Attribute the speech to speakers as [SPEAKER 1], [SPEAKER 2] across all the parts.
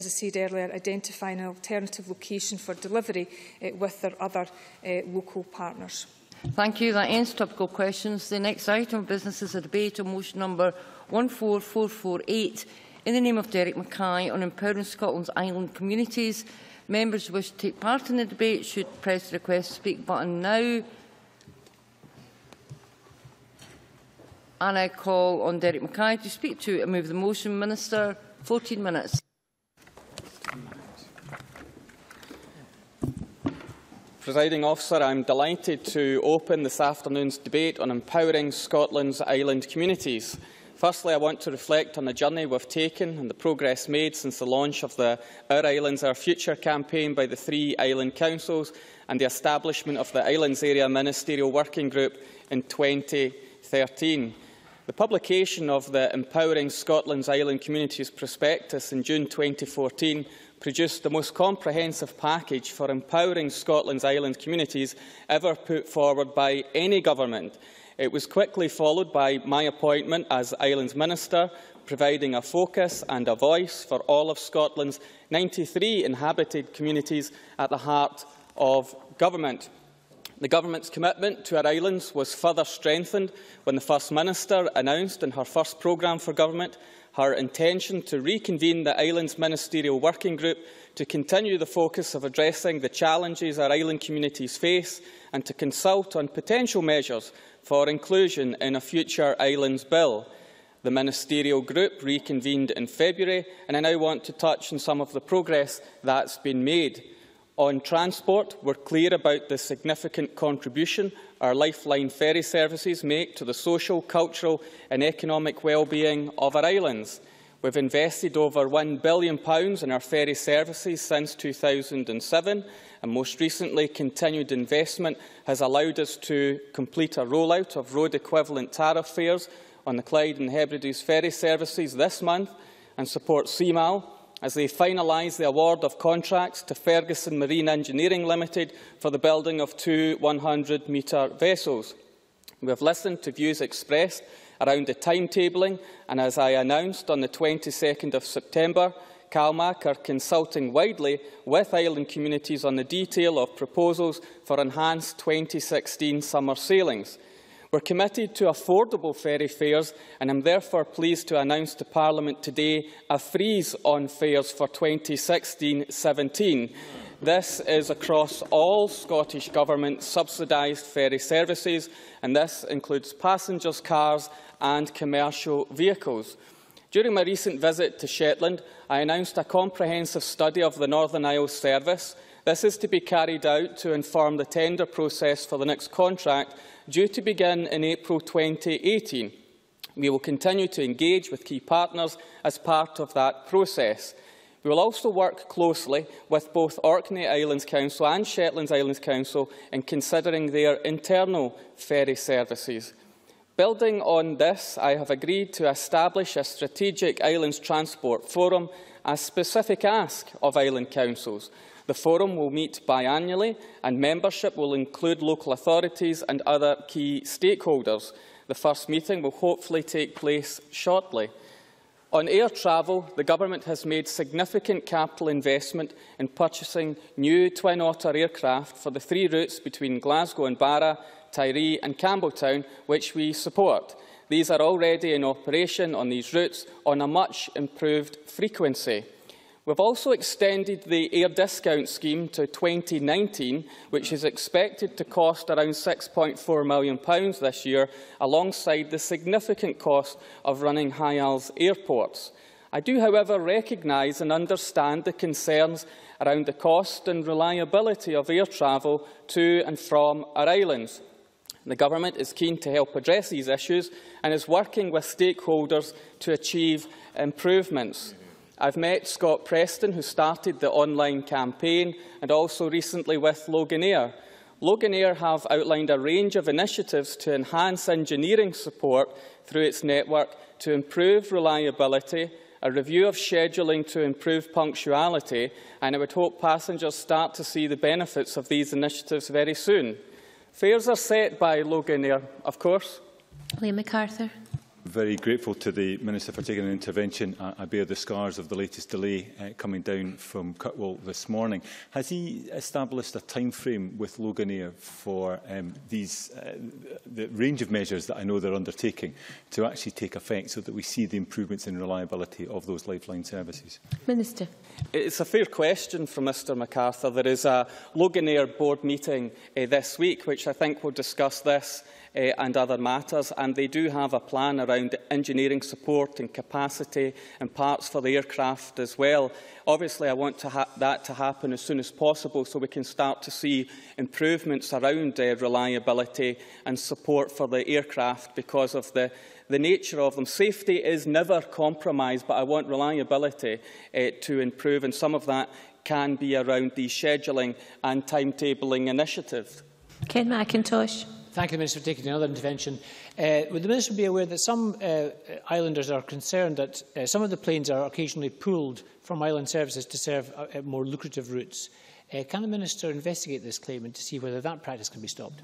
[SPEAKER 1] as I said earlier, identifying an alternative location for delivery uh, with their other uh, local partners.
[SPEAKER 2] Thank you. That ends topical questions. The next item of business is a debate on motion number 14448 in the name of Derek Mackay on empowering Scotland's island communities. Members who wish to take part in the debate should press the request speak button now. And I call on Derek Mackay to speak to and move the motion. Minister, 14 minutes.
[SPEAKER 3] Presiding officer, I am delighted to open this afternoon's debate on empowering Scotland's island communities. Firstly, I want to reflect on the journey we've taken and the progress made since the launch of the Our Islands, Our Future campaign by the three island councils and the establishment of the Islands Area Ministerial Working Group in 2013. The publication of the Empowering Scotland's Island Communities prospectus in June 2014 produced the most comprehensive package for empowering Scotland's island communities ever put forward by any government. It was quickly followed by my appointment as Islands Minister, providing a focus and a voice for all of Scotland's 93 inhabited communities at the heart of government. The Government's commitment to our islands was further strengthened when the First Minister announced in her first programme for government her intention to reconvene the Islands Ministerial Working Group to continue the focus of addressing the challenges our island communities face and to consult on potential measures for inclusion in a future Islands Bill. The ministerial group reconvened in February and I now want to touch on some of the progress that's been made. On transport, we're clear about the significant contribution our Lifeline ferry services make to the social, cultural and economic well-being of our islands. We've invested over £1 billion in our ferry services since 2007 and most recently continued investment has allowed us to complete a rollout of road equivalent tariff fares on the Clyde and Hebrides ferry services this month and support CMAL as they finalise the award of contracts to Ferguson Marine Engineering Limited for the building of two 100-metre vessels. We have listened to views expressed around the timetabling and as I announced on the 22nd of September, CalMac are consulting widely with island communities on the detail of proposals for enhanced 2016 summer sailings. We're committed to affordable ferry fares and I'm therefore pleased to announce to Parliament today a freeze on fares for 2016-17. This is across all Scottish Government subsidised ferry services and this includes passengers' cars and commercial vehicles. During my recent visit to Shetland, I announced a comprehensive study of the Northern Isles service. This is to be carried out to inform the tender process for the next contract due to begin in April 2018. We will continue to engage with key partners as part of that process. We will also work closely with both Orkney Islands Council and Shetlands Islands Council in considering their internal ferry services. Building on this, I have agreed to establish a strategic islands transport forum, a specific ask of island councils. The forum will meet biannually and membership will include local authorities and other key stakeholders. The first meeting will hopefully take place shortly. On air travel, the Government has made significant capital investment in purchasing new Twin Otter aircraft for the three routes between Glasgow and Barra, Tiree and Campbeltown, which we support. These are already in operation on these routes on a much improved frequency. We've also extended the air discount scheme to 2019, which is expected to cost around £6.4 million this year, alongside the significant cost of running HIAL airports. I do, however, recognise and understand the concerns around the cost and reliability of air travel to and from our islands. The Government is keen to help address these issues and is working with stakeholders to achieve improvements. I've met Scott Preston, who started the online campaign, and also recently with Loganair. Loganair have outlined a range of initiatives to enhance engineering support through its network to improve reliability, a review of scheduling to improve punctuality, and I would hope passengers start to see the benefits of these initiatives very soon. Fares are set by Loganair, of course.
[SPEAKER 4] Liam McArthur. very grateful to the Minister for taking an intervention. I, I bear the scars of the latest delay uh, coming down from Cutwell this morning. Has he established a time frame with Loganair for um, these, uh, the range of measures that I know they're undertaking to actually take effect so that we see the improvements in reliability of those lifeline services?
[SPEAKER 5] Minister.
[SPEAKER 3] It's a fair question from Mr MacArthur. There is a Loganair board meeting uh, this week which I think will discuss this uh, and other matters. And they do have a plan around engineering support and capacity and parts for the aircraft as well. Obviously, I want to that to happen as soon as possible so we can start to see improvements around uh, reliability and support for the aircraft because of the the nature of them. Safety is never compromised, but I want reliability uh, to improve, and some of that can be around the scheduling and timetabling initiative.
[SPEAKER 5] Ken Macintosh.
[SPEAKER 6] thank the Minister for taking another intervention. Uh, would the Minister be aware that some uh, uh, islanders are concerned that uh, some of the planes are occasionally pulled from island services to serve uh, more lucrative routes? Uh, can the Minister investigate this claim and to see whether that practice can be stopped?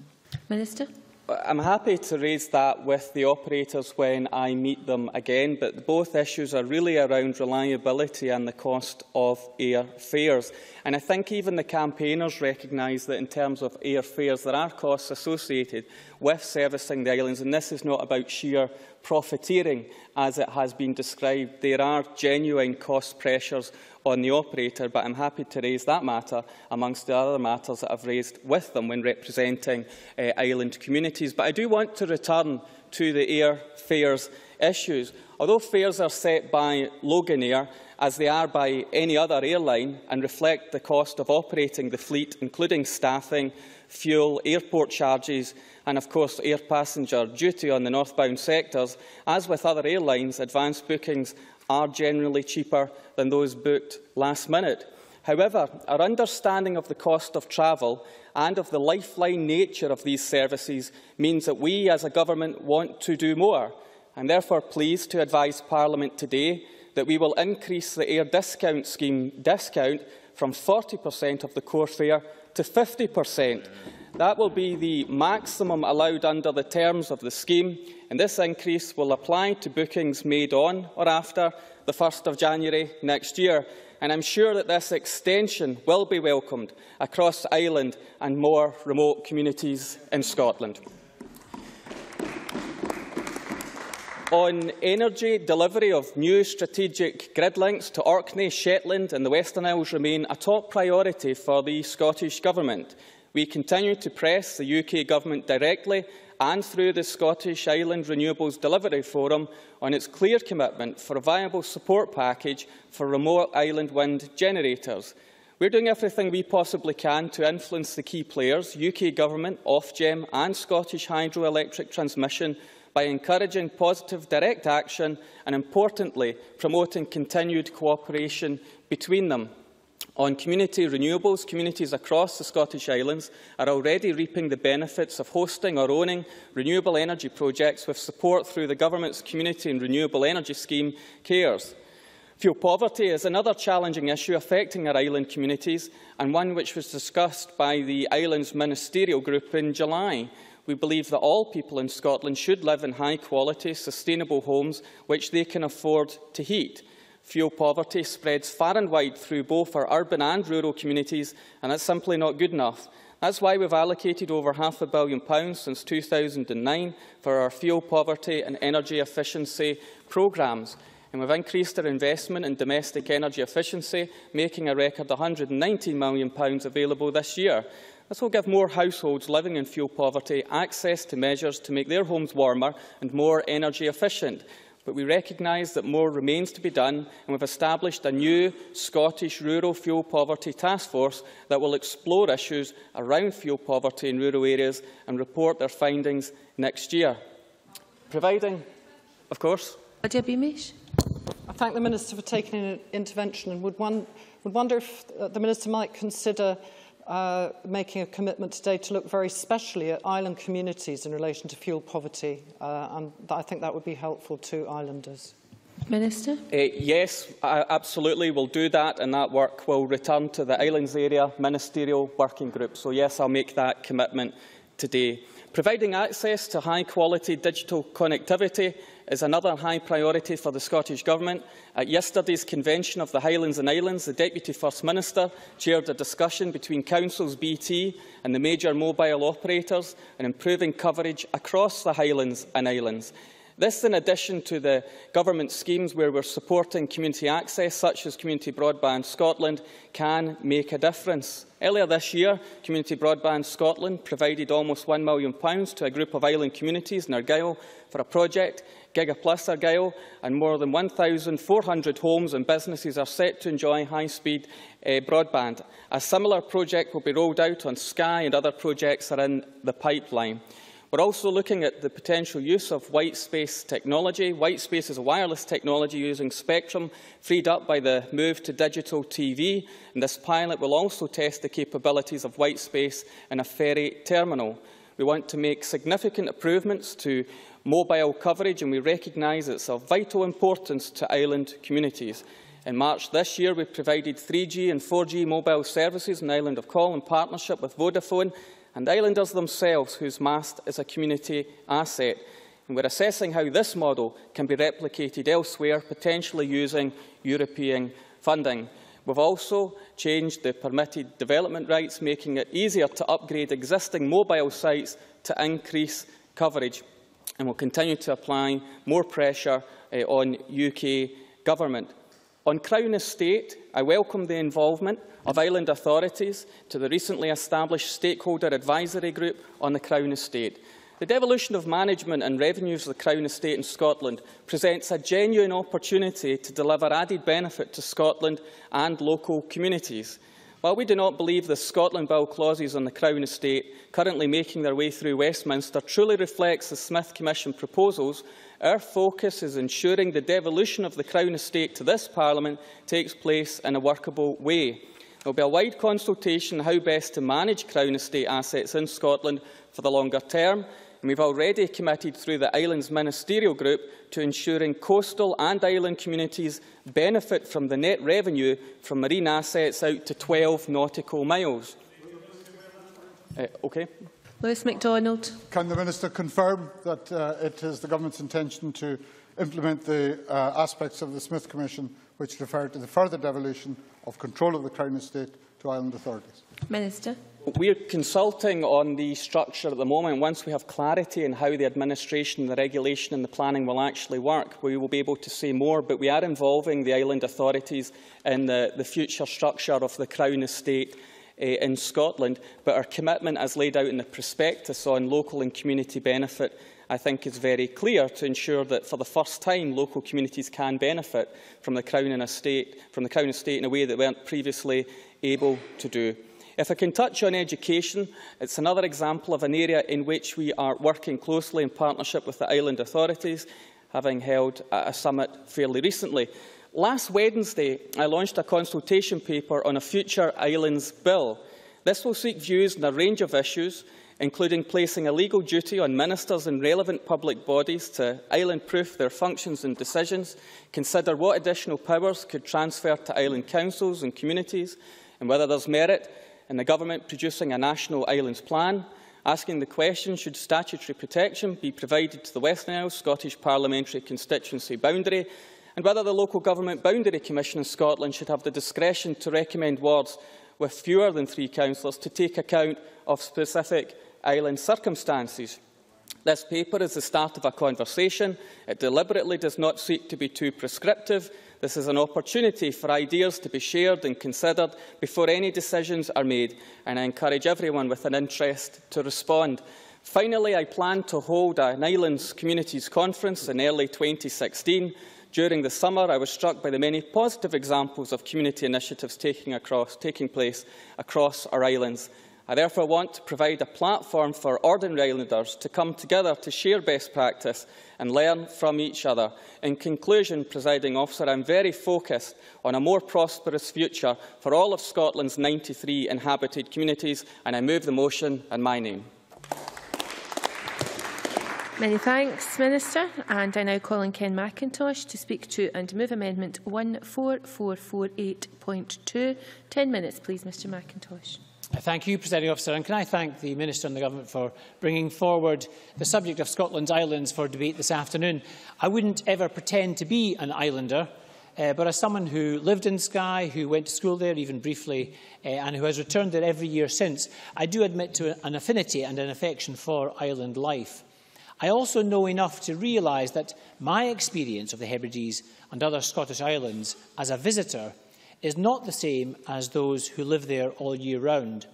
[SPEAKER 5] Minister.
[SPEAKER 3] I'm happy to raise that with the operators when I meet them again, but both issues are really around reliability and the cost of air fares. And I think even the campaigners recognise that in terms of air fares, there are costs associated with servicing the islands, and this is not about sheer profiteering, as it has been described. There are genuine cost pressures on the operator, but I'm happy to raise that matter amongst the other matters that I've raised with them when representing uh, island communities. But I do want to return to the air fares issues. Although fares are set by Loganair, as they are by any other airline, and reflect the cost of operating the fleet, including staffing, fuel, airport charges and, of course, air passenger duty on the northbound sectors, as with other airlines, advanced bookings are generally cheaper than those booked last minute. However, our understanding of the cost of travel and of the lifeline nature of these services means that we as a government want to do more. I'm therefore pleased to advise Parliament today that we will increase the air discount scheme discount from 40% of the core fare to 50%. That will be the maximum allowed under the terms of the scheme, and this increase will apply to bookings made on or after the 1st of January next year. And I'm sure that this extension will be welcomed across island and more remote communities in Scotland. On energy, delivery of new strategic grid links to Orkney, Shetland and the Western Isles remain a top priority for the Scottish Government. We continue to press the UK Government directly and through the Scottish Island Renewables Delivery Forum on its clear commitment for a viable support package for remote island wind generators. We're doing everything we possibly can to influence the key players, UK Government, Ofgem and Scottish Hydroelectric Transmission by encouraging positive direct action and, importantly, promoting continued cooperation between them. On community renewables, communities across the Scottish Islands are already reaping the benefits of hosting or owning renewable energy projects with support through the Government's Community and Renewable Energy Scheme, CARES. Fuel poverty is another challenging issue affecting our island communities and one which was discussed by the island's ministerial group in July. We believe that all people in Scotland should live in high-quality, sustainable homes which they can afford to heat. Fuel poverty spreads far and wide through both our urban and rural communities, and that's simply not good enough. That's why we've allocated over half a billion pounds since 2009 for our fuel poverty and energy efficiency programmes. And we've increased our investment in domestic energy efficiency, making a record £119 million available this year. This will give more households living in fuel poverty access to measures to make their homes warmer and more energy efficient but we recognise that more remains to be done and we've established a new Scottish Rural Fuel Poverty Task Force that will explore issues around fuel poverty in rural areas and report their findings next year. Providing, of course.
[SPEAKER 5] I
[SPEAKER 7] thank the Minister for taking an intervention and would, one, would wonder if the Minister might consider uh, making a commitment today to look very specially at island communities in relation to fuel poverty. Uh, and I think that would be helpful to islanders.
[SPEAKER 5] Minister?
[SPEAKER 3] Uh, yes, I absolutely. We'll do that, and that work will return to the Islands Area Ministerial Working Group. So, yes, I'll make that commitment today. Providing access to high-quality digital connectivity is another high priority for the Scottish Government. At yesterday's convention of the Highlands and Islands, the Deputy First Minister chaired a discussion between councils BT and the major mobile operators on improving coverage across the Highlands and Islands. This, in addition to the government schemes where we're supporting community access, such as Community Broadband Scotland, can make a difference. Earlier this year, Community Broadband Scotland provided almost £1 million to a group of island communities in Argyll for a project, GigaPlus Argyll, and more than 1,400 homes and businesses are set to enjoy high-speed uh, broadband. A similar project will be rolled out on Skye and other projects are in the pipeline. We're also looking at the potential use of white space technology. White space is a wireless technology using spectrum freed up by the move to digital TV. And this pilot will also test the capabilities of white space in a ferry terminal. We want to make significant improvements to mobile coverage and we recognise it's of vital importance to island communities. In March this year, we provided 3G and 4G mobile services in island of Coll in partnership with Vodafone and islanders themselves whose mast is a community asset. And we're assessing how this model can be replicated elsewhere, potentially using European funding. We've also changed the permitted development rights, making it easier to upgrade existing mobile sites to increase coverage. And we'll continue to apply more pressure uh, on UK government. On Crown Estate, I welcome the involvement of island authorities to the recently established stakeholder advisory group on the Crown Estate. The devolution of management and revenues of the Crown Estate in Scotland presents a genuine opportunity to deliver added benefit to Scotland and local communities. While we do not believe the Scotland Bill clauses on the Crown Estate currently making their way through Westminster truly reflects the Smith Commission proposals, our focus is ensuring the devolution of the Crown Estate to this Parliament takes place in a workable way. There will be a wide consultation on how best to manage Crown Estate assets in Scotland for the longer term, and we've already committed through the Islands Ministerial Group to ensuring coastal and island communities benefit from the net revenue from marine assets out to 12 nautical miles. Uh, okay.
[SPEAKER 5] Lewis MacDonald.
[SPEAKER 8] Can the Minister confirm that uh, it is the Government's intention to implement the uh, aspects of the Smith Commission which refer to the further devolution of control of the Crown Estate to island authorities?
[SPEAKER 5] Minister.
[SPEAKER 3] We're consulting on the structure at the moment. Once we have clarity on how the administration, the regulation and the planning will actually work, we will be able to say more. But we are involving the island authorities in the, the future structure of the Crown Estate uh, in Scotland. But our commitment, as laid out in the prospectus on local and community benefit, I think is very clear to ensure that for the first time local communities can benefit from the Crown Estate, from the Crown Estate in a way that we weren't previously able to do. If I can touch on education, it's another example of an area in which we are working closely in partnership with the island authorities, having held a summit fairly recently. Last Wednesday, I launched a consultation paper on a future islands bill. This will seek views on a range of issues, including placing a legal duty on ministers and relevant public bodies to island-proof their functions and decisions, consider what additional powers could transfer to island councils and communities, and whether there's merit in the Government producing a national islands plan, asking the question should statutory protection be provided to the Western Isles Scottish Parliamentary constituency boundary, and whether the Local Government Boundary Commission in Scotland should have the discretion to recommend wards with fewer than three councillors to take account of specific island circumstances. This paper is the start of a conversation. It deliberately does not seek to be too prescriptive. This is an opportunity for ideas to be shared and considered before any decisions are made, and I encourage everyone with an interest to respond. Finally, I plan to hold an Islands Communities Conference in early 2016. During the summer, I was struck by the many positive examples of community initiatives taking, across, taking place across our islands. I therefore want to provide a platform for ordinary islanders to come together to share best practice and learn from each other. In conclusion, presiding officer, I am very focused on a more prosperous future for all of Scotland's 93 inhabited communities, and I move the motion in my name.
[SPEAKER 5] Many thanks, Minister. And I now call on Ken Macintosh to speak to and move Amendment 14448.2. Ten minutes, please, Mr Macintosh.
[SPEAKER 6] Thank you, Presiding Officer. And can I thank the Minister and the Government for bringing forward the subject of Scotland's islands for debate this afternoon. I wouldn't ever pretend to be an islander, uh, but as someone who lived in Skye, who went to school there even briefly, uh, and who has returned there every year since, I do admit to an affinity and an affection for island life. I also know enough to realise that my experience of the Hebrides and other Scottish islands as a visitor is not the same as those who live there all year round.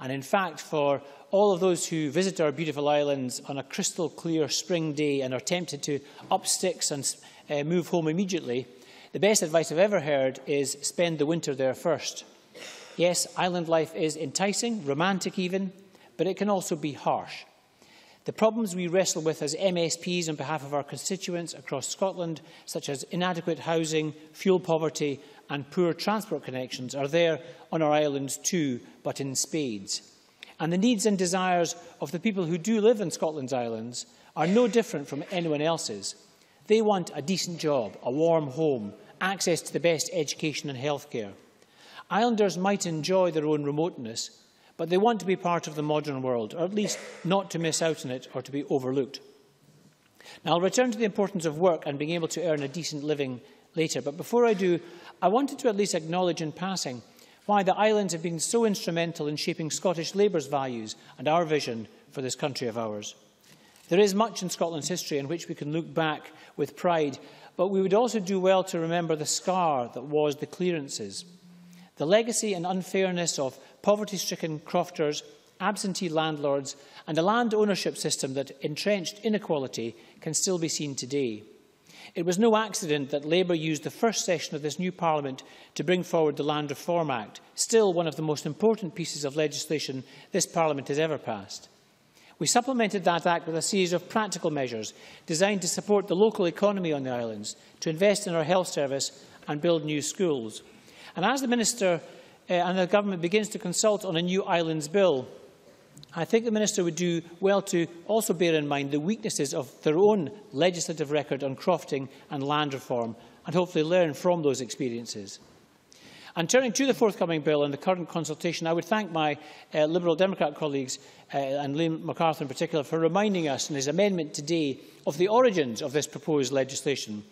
[SPEAKER 6] And in fact, for all of those who visit our beautiful islands on a crystal clear spring day and are tempted to up sticks and uh, move home immediately, the best advice I've ever heard is spend the winter there first. Yes, island life is enticing, romantic even, but it can also be harsh. The problems we wrestle with as MSPs on behalf of our constituents across Scotland, such as inadequate housing, fuel poverty and poor transport connections, are there on our islands too, but in spades. And the needs and desires of the people who do live in Scotland's islands are no different from anyone else's. They want a decent job, a warm home, access to the best education and healthcare. Islanders might enjoy their own remoteness, but they want to be part of the modern world, or at least not to miss out on it or to be overlooked. Now, I'll return to the importance of work and being able to earn a decent living later, but before I do, I wanted to at least acknowledge in passing why the islands have been so instrumental in shaping Scottish Labour's values and our vision for this country of ours. There is much in Scotland's history in which we can look back with pride, but we would also do well to remember the scar that was the clearances. The legacy and unfairness of poverty-stricken crofters, absentee landlords and a land ownership system that entrenched inequality can still be seen today. It was no accident that Labour used the first session of this new Parliament to bring forward the Land Reform Act, still one of the most important pieces of legislation this Parliament has ever passed. We supplemented that Act with a series of practical measures designed to support the local economy on the islands, to invest in our health service and build new schools. And as the Minister uh, and the Government begins to consult on a new islands bill, I think the Minister would do well to also bear in mind the weaknesses of their own legislative record on crofting and land reform and hopefully learn from those experiences. And turning to the forthcoming bill and the current consultation, I would thank my uh, Liberal Democrat colleagues, uh, and Liam MacArthur in particular, for reminding us in his amendment today of the origins of this proposed legislation.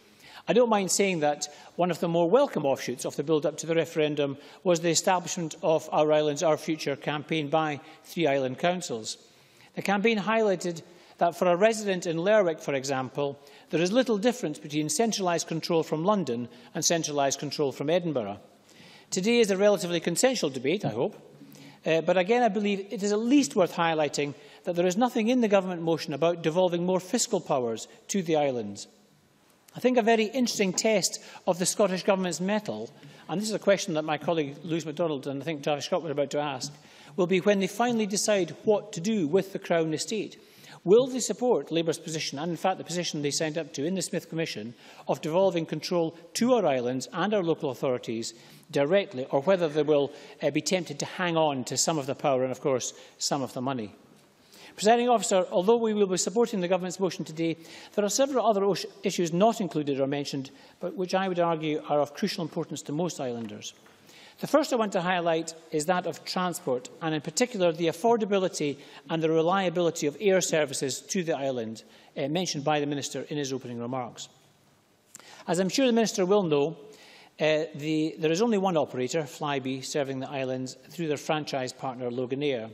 [SPEAKER 6] I don't mind saying that one of the more welcome offshoots of the build-up to the referendum was the establishment of Our Islands, Our Future campaign by three island councils. The campaign highlighted that for a resident in Lerwick, for example, there is little difference between centralised control from London and centralised control from Edinburgh. Today is a relatively consensual debate, I hope, uh, but again I believe it is at least worth highlighting that there is nothing in the government motion about devolving more fiscal powers to the islands. I think a very interesting test of the Scottish Government's mettle, and this is a question that my colleague Lewis MacDonald and I think Tavish Scott were about to ask, will be when they finally decide what to do with the Crown estate. Will they support Labour's position, and in fact the position they signed up to in the Smith Commission, of devolving control to our islands and our local authorities directly, or whether they will uh, be tempted to hang on to some of the power and, of course, some of the money? Presiding officer, although we will be supporting the government's motion today, there are several other issues not included or mentioned, but which I would argue are of crucial importance to most islanders. The first I want to highlight is that of transport, and in particular the affordability and the reliability of air services to the island, uh, mentioned by the Minister in his opening remarks. As I'm sure the Minister will know, uh, the, there is only one operator, Flybe, serving the islands through their franchise partner Loganair.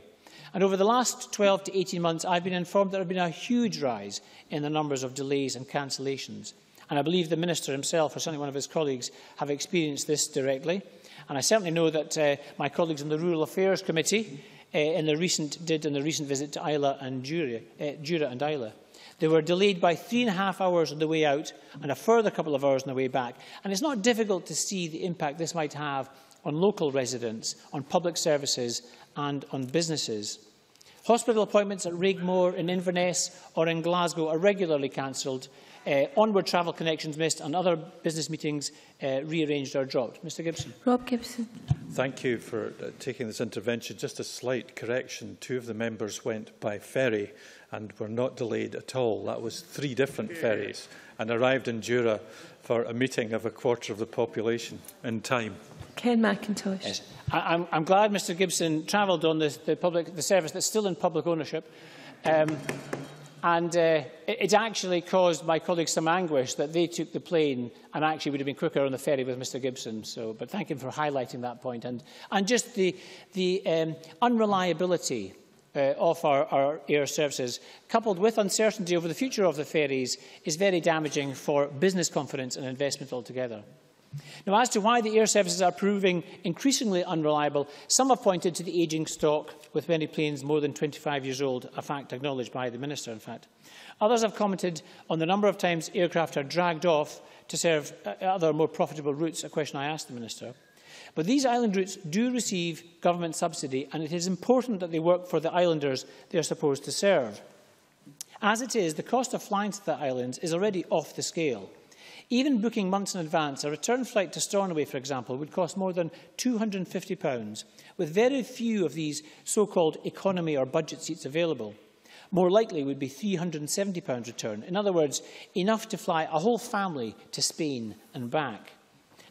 [SPEAKER 6] And over the last 12 to 18 months, I've been informed there has been a huge rise in the numbers of delays and cancellations. And I believe the Minister himself, or certainly one of his colleagues, have experienced this directly. And I certainly know that uh, my colleagues in the Rural Affairs Committee uh, in the recent, did in the recent visit to Islay and Jura, uh, Jura and Islay. They were delayed by three and a half hours on the way out and a further couple of hours on the way back. And it's not difficult to see the impact this might have on local residents, on public services and on businesses. Hospital appointments at Raigmore, in Inverness or in Glasgow are regularly cancelled, uh, onward travel connections missed and other business meetings uh, rearranged or dropped. Mr Gibson.
[SPEAKER 5] Rob Gibson.
[SPEAKER 9] Thank you for uh, taking this intervention. Just a slight correction. Two of the members went by ferry and were not delayed at all. That was three different ferries and arrived in Jura for a meeting of a quarter of the population in time.
[SPEAKER 5] Ken Macintosh.
[SPEAKER 6] Yes. I, I'm, I'm glad Mr Gibson travelled on the, the, public, the service that's still in public ownership. Um, and uh, it, it actually caused my colleagues some anguish that they took the plane and actually would have been quicker on the ferry with Mr Gibson. So, but thank him for highlighting that point. And, and just the, the um, unreliability uh, of our, our air services, coupled with uncertainty over the future of the ferries, is very damaging for business confidence and investment altogether. Now, as to why the air services are proving increasingly unreliable, some have pointed to the ageing stock, with many planes more than 25 years old, a fact acknowledged by the Minister, in fact. Others have commented on the number of times aircraft are dragged off to serve uh, other more profitable routes, a question I asked the Minister. But these island routes do receive government subsidy, and it is important that they work for the islanders they are supposed to serve. As it is, the cost of flying to the islands is already off the scale. Even booking months in advance, a return flight to Stornoway, for example, would cost more than £250, with very few of these so-called economy or budget seats available. More likely would be £370 return. In other words, enough to fly a whole family to Spain and back.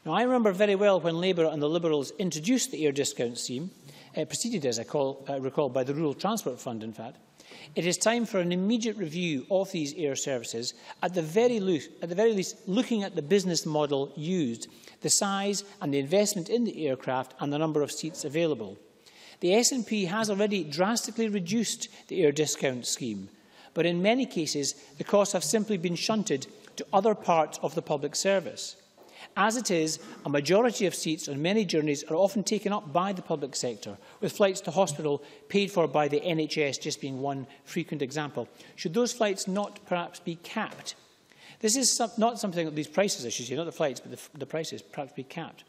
[SPEAKER 6] Now, I remember very well when Labour and the Liberals introduced the air discount scheme, uh, preceded, as I call, uh, recall, by the Rural Transport Fund, in fact. It is time for an immediate review of these air services, at the, very least, at the very least looking at the business model used, the size and the investment in the aircraft and the number of seats available. The SNP has already drastically reduced the air discount scheme, but in many cases the costs have simply been shunted to other parts of the public service. As it is, a majority of seats on many journeys are often taken up by the public sector, with flights to hospital paid for by the NHS just being one frequent example. Should those flights not perhaps be capped? This is some, not something that these prices, I should say, not the flights, but the, the prices perhaps be capped.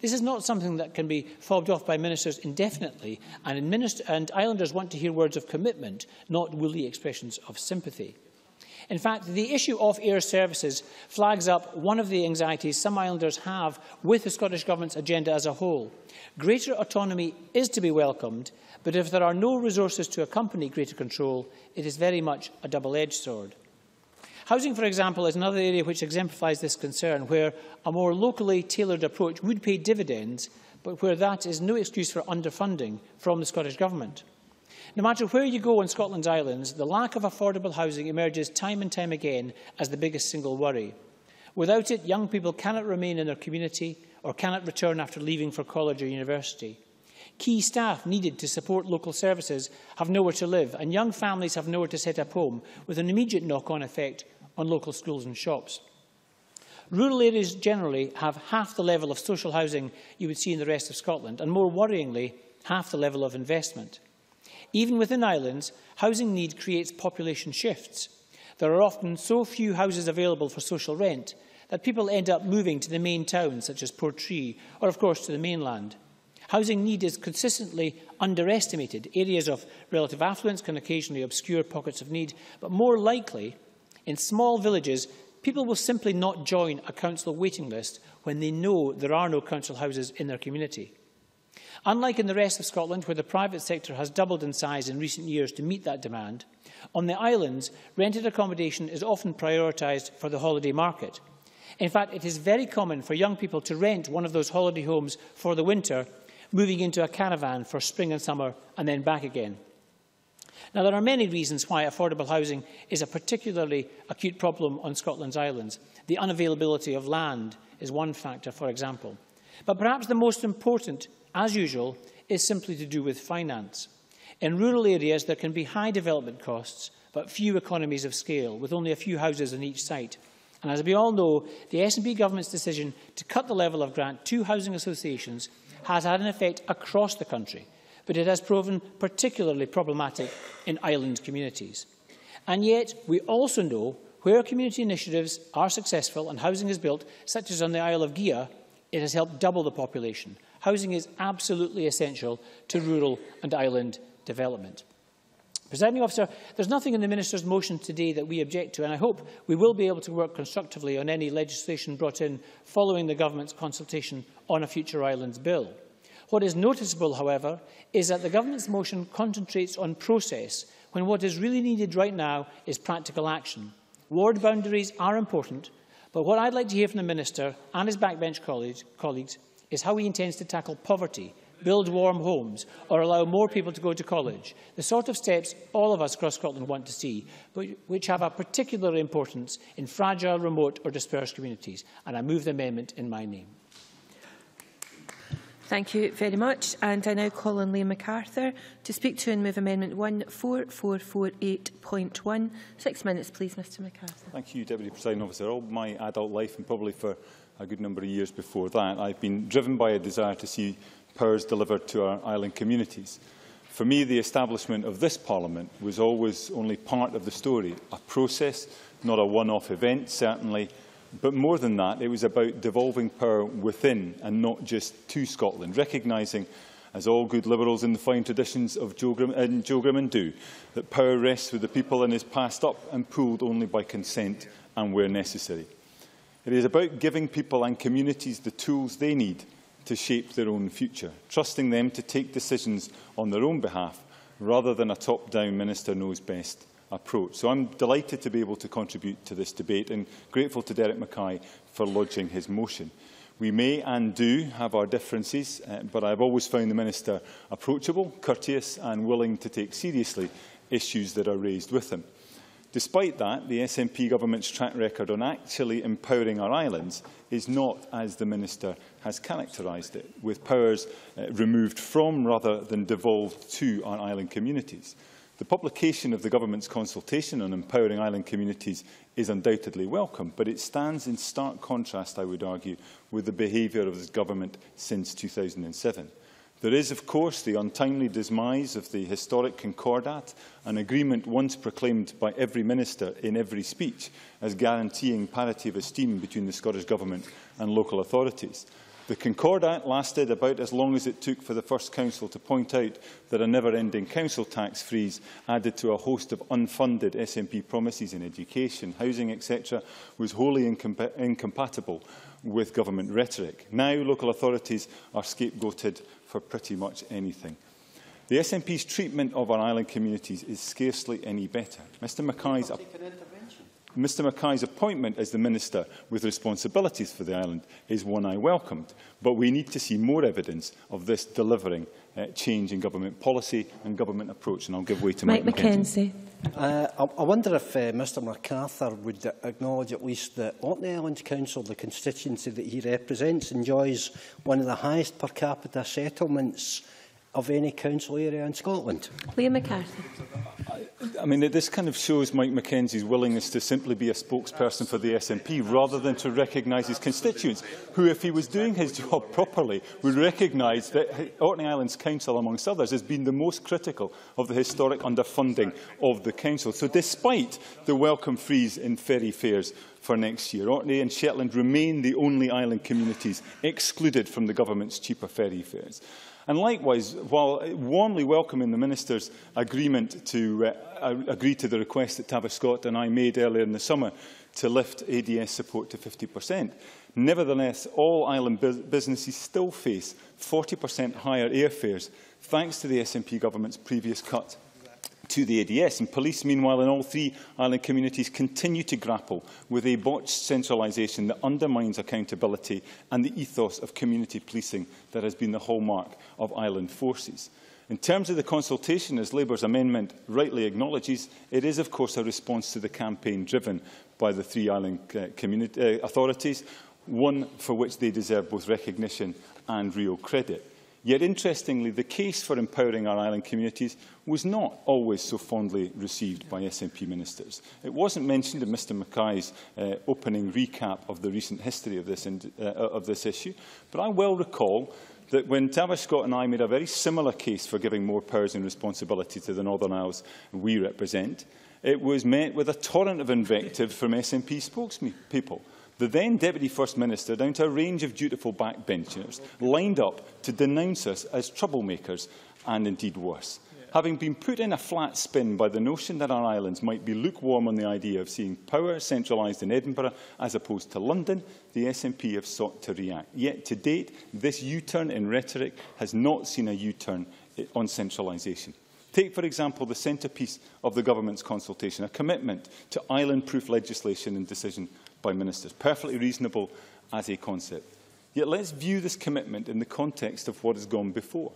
[SPEAKER 6] This is not something that can be fobbed off by ministers indefinitely, and, and islanders want to hear words of commitment, not woolly expressions of sympathy. In fact, the issue of air services flags up one of the anxieties some islanders have with the Scottish Government's agenda as a whole. Greater autonomy is to be welcomed, but if there are no resources to accompany greater control, it is very much a double-edged sword. Housing, for example, is another area which exemplifies this concern, where a more locally tailored approach would pay dividends, but where that is no excuse for underfunding from the Scottish Government. No matter where you go on Scotland's islands, the lack of affordable housing emerges time and time again as the biggest single worry. Without it, young people cannot remain in their community or cannot return after leaving for college or university. Key staff needed to support local services have nowhere to live, and young families have nowhere to set up home, with an immediate knock-on effect on local schools and shops. Rural areas generally have half the level of social housing you would see in the rest of Scotland, and more worryingly, half the level of investment. Even within islands, housing need creates population shifts. There are often so few houses available for social rent that people end up moving to the main towns, such as Portree, or of course to the mainland. Housing need is consistently underestimated. Areas of relative affluence can occasionally obscure pockets of need, but more likely, in small villages, people will simply not join a council waiting list when they know there are no council houses in their community. Unlike in the rest of Scotland, where the private sector has doubled in size in recent years to meet that demand, on the islands, rented accommodation is often prioritised for the holiday market. In fact, it is very common for young people to rent one of those holiday homes for the winter, moving into a caravan for spring and summer and then back again. Now, there are many reasons why affordable housing is a particularly acute problem on Scotland's islands. The unavailability of land is one factor, for example. But perhaps the most important as usual, is simply to do with finance. In rural areas, there can be high development costs, but few economies of scale, with only a few houses on each site. And as we all know, the SNP government's decision to cut the level of grant to housing associations has had an effect across the country, but it has proven particularly problematic in island communities. And yet, we also know where community initiatives are successful and housing is built, such as on the Isle of Gigha, it has helped double the population, housing is absolutely essential to rural and island development. Presiding officer, there's nothing in the Minister's motion today that we object to, and I hope we will be able to work constructively on any legislation brought in following the Government's consultation on a future islands bill. What is noticeable, however, is that the Government's motion concentrates on process when what is really needed right now is practical action. Ward boundaries are important, but what I'd like to hear from the Minister and his backbench colleagues is how he intends to tackle poverty, build warm homes or allow more people to go to college, the sort of steps all of us across Scotland want to see, but which have a particular importance in fragile, remote or dispersed communities. And I move the amendment in my name.
[SPEAKER 5] Thank you very much. And I now call on Liam McArthur to speak to and move Amendment 14448.1. Six minutes, please, Mr McArthur.
[SPEAKER 4] Thank you, Deputy Presiding Officer. All my adult life and probably for a good number of years before that, I've been driven by a desire to see powers delivered to our island communities. For me, the establishment of this Parliament was always only part of the story, a process, not a one-off event, certainly, but more than that, it was about devolving power within and not just to Scotland, recognising, as all good Liberals in the fine traditions of Joe, Grim and Jo Grimond do, that power rests with the people and is passed up and pooled only by consent and where necessary. It is about giving people and communities the tools they need to shape their own future, trusting them to take decisions on their own behalf rather than a top-down minister knows best approach. So I'm delighted to be able to contribute to this debate and grateful to Derek Mackay for lodging his motion. We may and do have our differences, uh, but I've always found the Minister approachable, courteous and willing to take seriously issues that are raised with him. Despite that, the SNP government's track record on actually empowering our islands is not as the Minister has characterised it, with powers uh, removed from rather than devolved to our island communities. The publication of the government's consultation on empowering island communities is undoubtedly welcome, but it stands in stark contrast, I would argue, with the behaviour of this government since 2007. There is, of course, the untimely demise of the historic Concordat, an agreement once proclaimed by every minister in every speech as guaranteeing parity of esteem between the Scottish Government and local authorities. The Concordat lasted about as long as it took for the First Council to point out that a never-ending council tax freeze added to a host of unfunded SNP promises in education, housing, etc., was wholly incompa incompatible with government rhetoric. Now local authorities are scapegoated for pretty much anything. The SNP's treatment of our island communities is scarcely any better. Mr Mackay's, Mr Mackay's appointment as the Minister with responsibilities for the island is one I welcomed, but we need to see more evidence of this delivering uh, change in government policy and government approach. And I'll give way to Mike, Mike McKenzie.
[SPEAKER 10] Uh, I, I wonder if uh, Mr MacArthur would acknowledge at least that Orkney Islands Council, the constituency that he represents, enjoys one of the highest per capita settlements of any council area in Scotland.
[SPEAKER 5] Liam McArthur.
[SPEAKER 4] I mean, this kind of shows Mike MacKenzie's willingness to simply be a spokesperson for the SNP rather than to recognise his constituents, who, if he was doing his job properly, would recognise that Orkney Islands Council, amongst others, has been the most critical of the historic underfunding of the council. So despite the welcome freeze in ferry fares for next year, Orkney and Shetland remain the only island communities excluded from the government's cheaper ferry fares. And likewise, while warmly welcoming the Minister's agreement to uh, agree to the request that Tavish Scott and I made earlier in the summer to lift ADS support to 50%, nevertheless, all island businesses still face 40% higher airfares thanks to the SNP government's previous cut to the ADS. And police, meanwhile, in all three island communities continue to grapple with a botched centralisation that undermines accountability and the ethos of community policing that has been the hallmark of island forces. In terms of the consultation, as Labour's amendment rightly acknowledges, it is, of course, a response to the campaign driven by the three island uh, uh, authorities, one for which they deserve both recognition and real credit. Yet, interestingly, the case for empowering our island communities was not always so fondly received by SNP ministers. It wasn't mentioned in Mr Mackay's uh, opening recap of the recent history of this, uh, of this issue, but I well recall that when Tavish Scott and I made a very similar case for giving more powers and responsibility to the Northern Isles we represent, it was met with a torrent of invective from SNP spokespeople. The then Deputy First Minister, down to a range of dutiful backbenchers, lined up to denounce us as troublemakers and indeed worse. Having been put in a flat spin by the notion that our islands might be lukewarm on the idea of seeing power centralised in Edinburgh as opposed to London, the SNP have sought to react. Yet to date, this U-turn in rhetoric has not seen a U-turn on centralisation. Take, for example, the centrepiece of the government's consultation, a commitment to island-proof legislation and decision by ministers. Perfectly reasonable as a concept. Yet let's view this commitment in the context of what has gone before.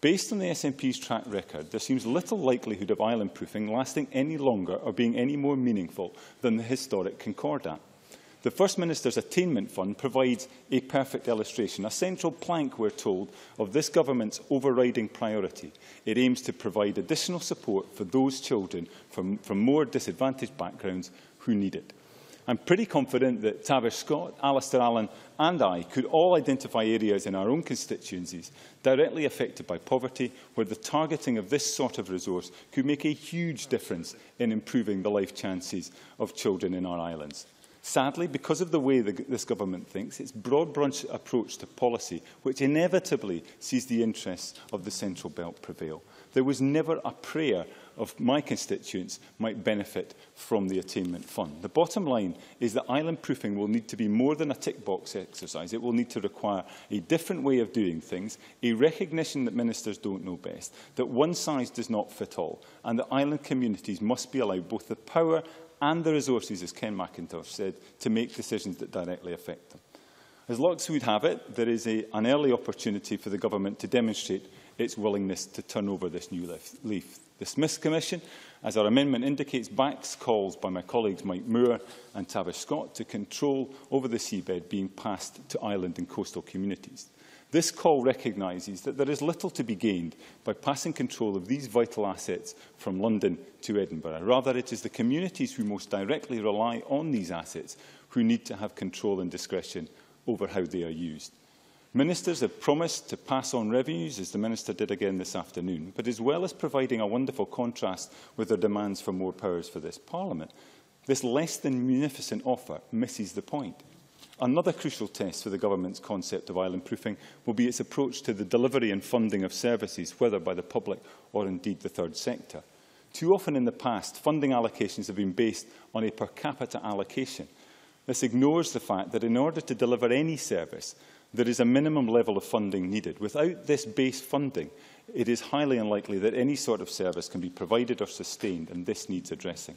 [SPEAKER 4] Based on the SNP's track record, there seems little likelihood of island proofing lasting any longer or being any more meaningful than the historic Concordat. The First Minister's Attainment Fund provides a perfect illustration, a central plank, we're told, of this government's overriding priority. It aims to provide additional support for those children from, from more disadvantaged backgrounds who need it. I'm pretty confident that Tavish Scott, Alasdair Allan and I could all identify areas in our own constituencies directly affected by poverty where the targeting of this sort of resource could make a huge difference in improving the life chances of children in our islands. Sadly, because of the way the, this government thinks, its broad brush approach to policy, which inevitably sees the interests of the Central Belt prevail. There was never a prayer of my constituents might benefit from the attainment fund. The bottom line is that island proofing will need to be more than a tick box exercise. It will need to require a different way of doing things, a recognition that ministers don't know best, that one size does not fit all, and that island communities must be allowed both the power and the resources, as Ken Macintosh said, to make decisions that directly affect them. As Locks would have it, there is a, an early opportunity for the government to demonstrate its willingness to turn over this new leaf. The Smiths Commission, as our amendment indicates, backs calls by my colleagues Mike Moore and Tavish Scott to control over the seabed being passed to island and coastal communities. This call recognises that there is little to be gained by passing control of these vital assets from London to Edinburgh. Rather, it is the communities who most directly rely on these assets who need to have control and discretion over how they are used. Ministers have promised to pass on revenues, as the Minister did again this afternoon, but as well as providing a wonderful contrast with their demands for more powers for this Parliament, this less than munificent offer misses the point. Another crucial test for the government's concept of island proofing will be its approach to the delivery and funding of services, whether by the public or indeed the third sector. Too often in the past, funding allocations have been based on a per capita allocation. This ignores the fact that in order to deliver any service, there is a minimum level of funding needed. Without this base funding, it is highly unlikely that any sort of service can be provided or sustained, and this needs addressing.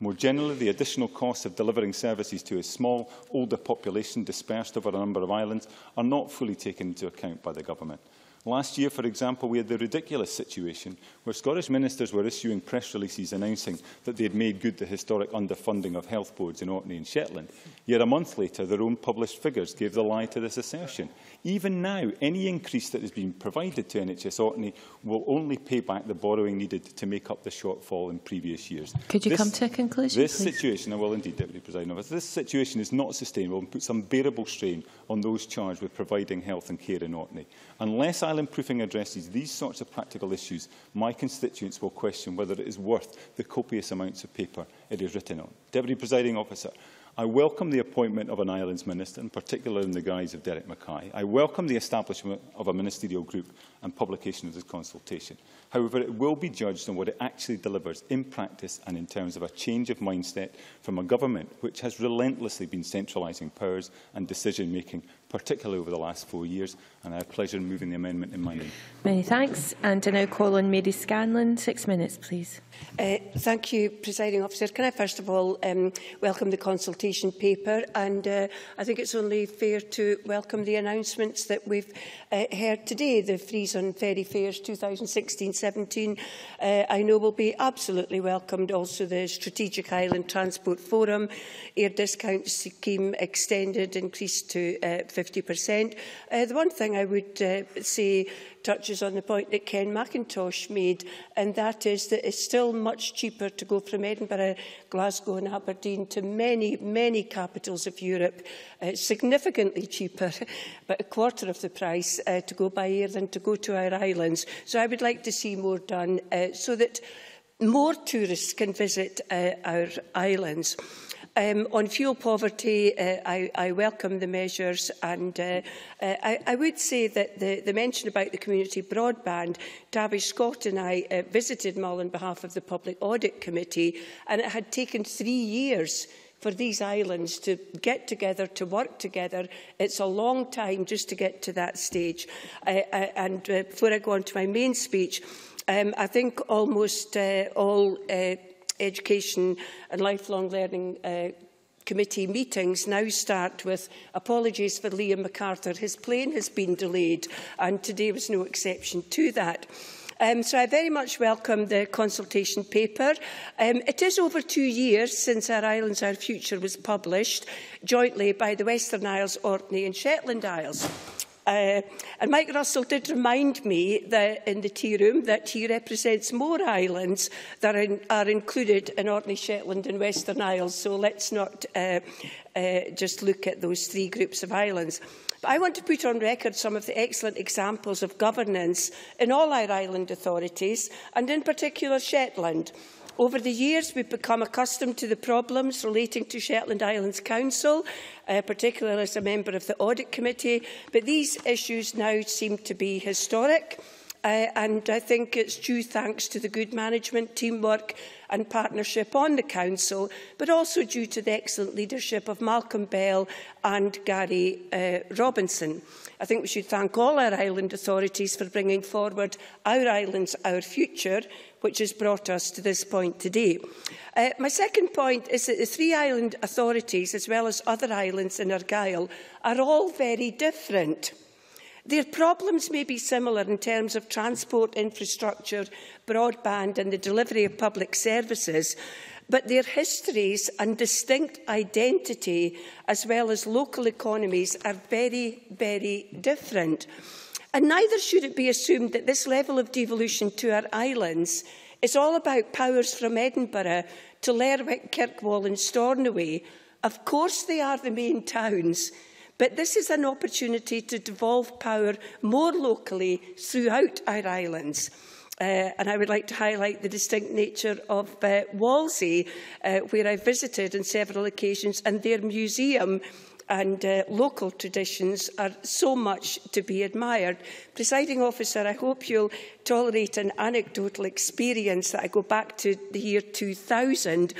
[SPEAKER 4] More generally, the additional costs of delivering services to a small, older population dispersed over a number of islands are not fully taken into account by the Government. Last year, for example, we had the ridiculous situation where Scottish ministers were issuing press releases announcing that they had made good the historic underfunding of health boards in Orkney and Shetland. Yet a month later, their own published figures gave the lie to this assertion. Even now, any increase that has been provided to NHS Orkney will only pay back the borrowing needed to make up the shortfall in previous years.
[SPEAKER 5] Could you
[SPEAKER 4] this,
[SPEAKER 5] come to a conclusion,
[SPEAKER 4] This
[SPEAKER 5] please?
[SPEAKER 4] situation, I will indeed, Deputy President Officer, this situation is not sustainable and puts unbearable strain on those charged with providing health and care in Orkney. Unless island proofing addresses these sorts of practical issues, my constituents will question whether it is worth the copious amounts of paper it is written on. Deputy Presiding Officer, I welcome the appointment of an Islands Minister, in particular in the guise of Derek Mackay. I welcome the establishment of a ministerial group and publication of this consultation. However, it will be judged on what it actually delivers in practice and in terms of a change of mindset from a government which has relentlessly been centralising powers and decision-making particularly over the last four years, and I have pleasure in moving the amendment in my name.
[SPEAKER 5] Many thanks. And I now call on Mary Scanlon. Six minutes, please.
[SPEAKER 11] Uh, thank you, Presiding Officer. Can I first of all um, welcome the consultation paper and uh, I think it's only fair to welcome the announcements that we've uh, heard today. The Freeze on Ferry fares 2016-17 uh, I know will be absolutely welcomed. Also the Strategic Island Transport Forum, air discount scheme extended, increased to uh, 50%. Uh, the one thing I would uh, say touches on the point that Ken McIntosh made, and that is that it's still much cheaper to go from Edinburgh, Glasgow and Aberdeen to many, many capitals of Europe. It's significantly cheaper, but a quarter of the price uh, to go by air than to go to our islands. So I would like to see more done uh, so that more tourists can visit uh, our islands. Um, on fuel poverty, uh, I, I welcome the measures and uh, uh, I, I would say that the, the mention about the community broadband, Tavish Scott and I uh, visited Mull on behalf of the Public Audit Committee and it had taken three years for these islands to get together, to work together. It's a long time just to get to that stage. Uh, uh, and uh, before I go on to my main speech, um, I think almost uh, all uh, education and lifelong learning uh, committee meetings now start with apologies for Liam MacArthur. His plane has been delayed and today was no exception to that. Um, so I very much welcome the consultation paper. Um, it is over two years since Our Islands, Our Future was published jointly by the Western Isles, Orkney and Shetland Isles. Uh, and Mike Russell did remind me that in the tea room that he represents more islands that are, in, are included in Orkney, Shetland and Western Isles. So let's not uh, uh, just look at those three groups of islands. But I want to put on record some of the excellent examples of governance in all our island authorities and in particular Shetland. Over the years, we've become accustomed to the problems relating to Shetland Islands Council, uh, particularly as a member of the Audit Committee, but these issues now seem to be historic uh, and I think it's due thanks to the good management, teamwork and partnership on the Council, but also due to the excellent leadership of Malcolm Bell and Gary uh, Robinson. I think we should thank all our island authorities for bringing forward Our Islands, Our Future, which has brought us to this point today. Uh, my second point is that the three island authorities, as well as other islands in Argyll, are all very different. Their problems may be similar in terms of transport infrastructure, broadband and the delivery of public services, but their histories and distinct identity, as well as local economies, are very, very different. And neither should it be assumed that this level of devolution to our islands is all about powers from Edinburgh to Lerwick, Kirkwall and Stornoway. Of course they are the main towns But this is an opportunity to devolve power more locally throughout our islands. Uh, and I would like to highlight the distinct nature of uh, Walsey, uh, where I visited on several occasions, and their museum and uh, local traditions are so much to be admired. Presiding officer, I hope you'll tolerate an anecdotal experience that I go back to the year 2000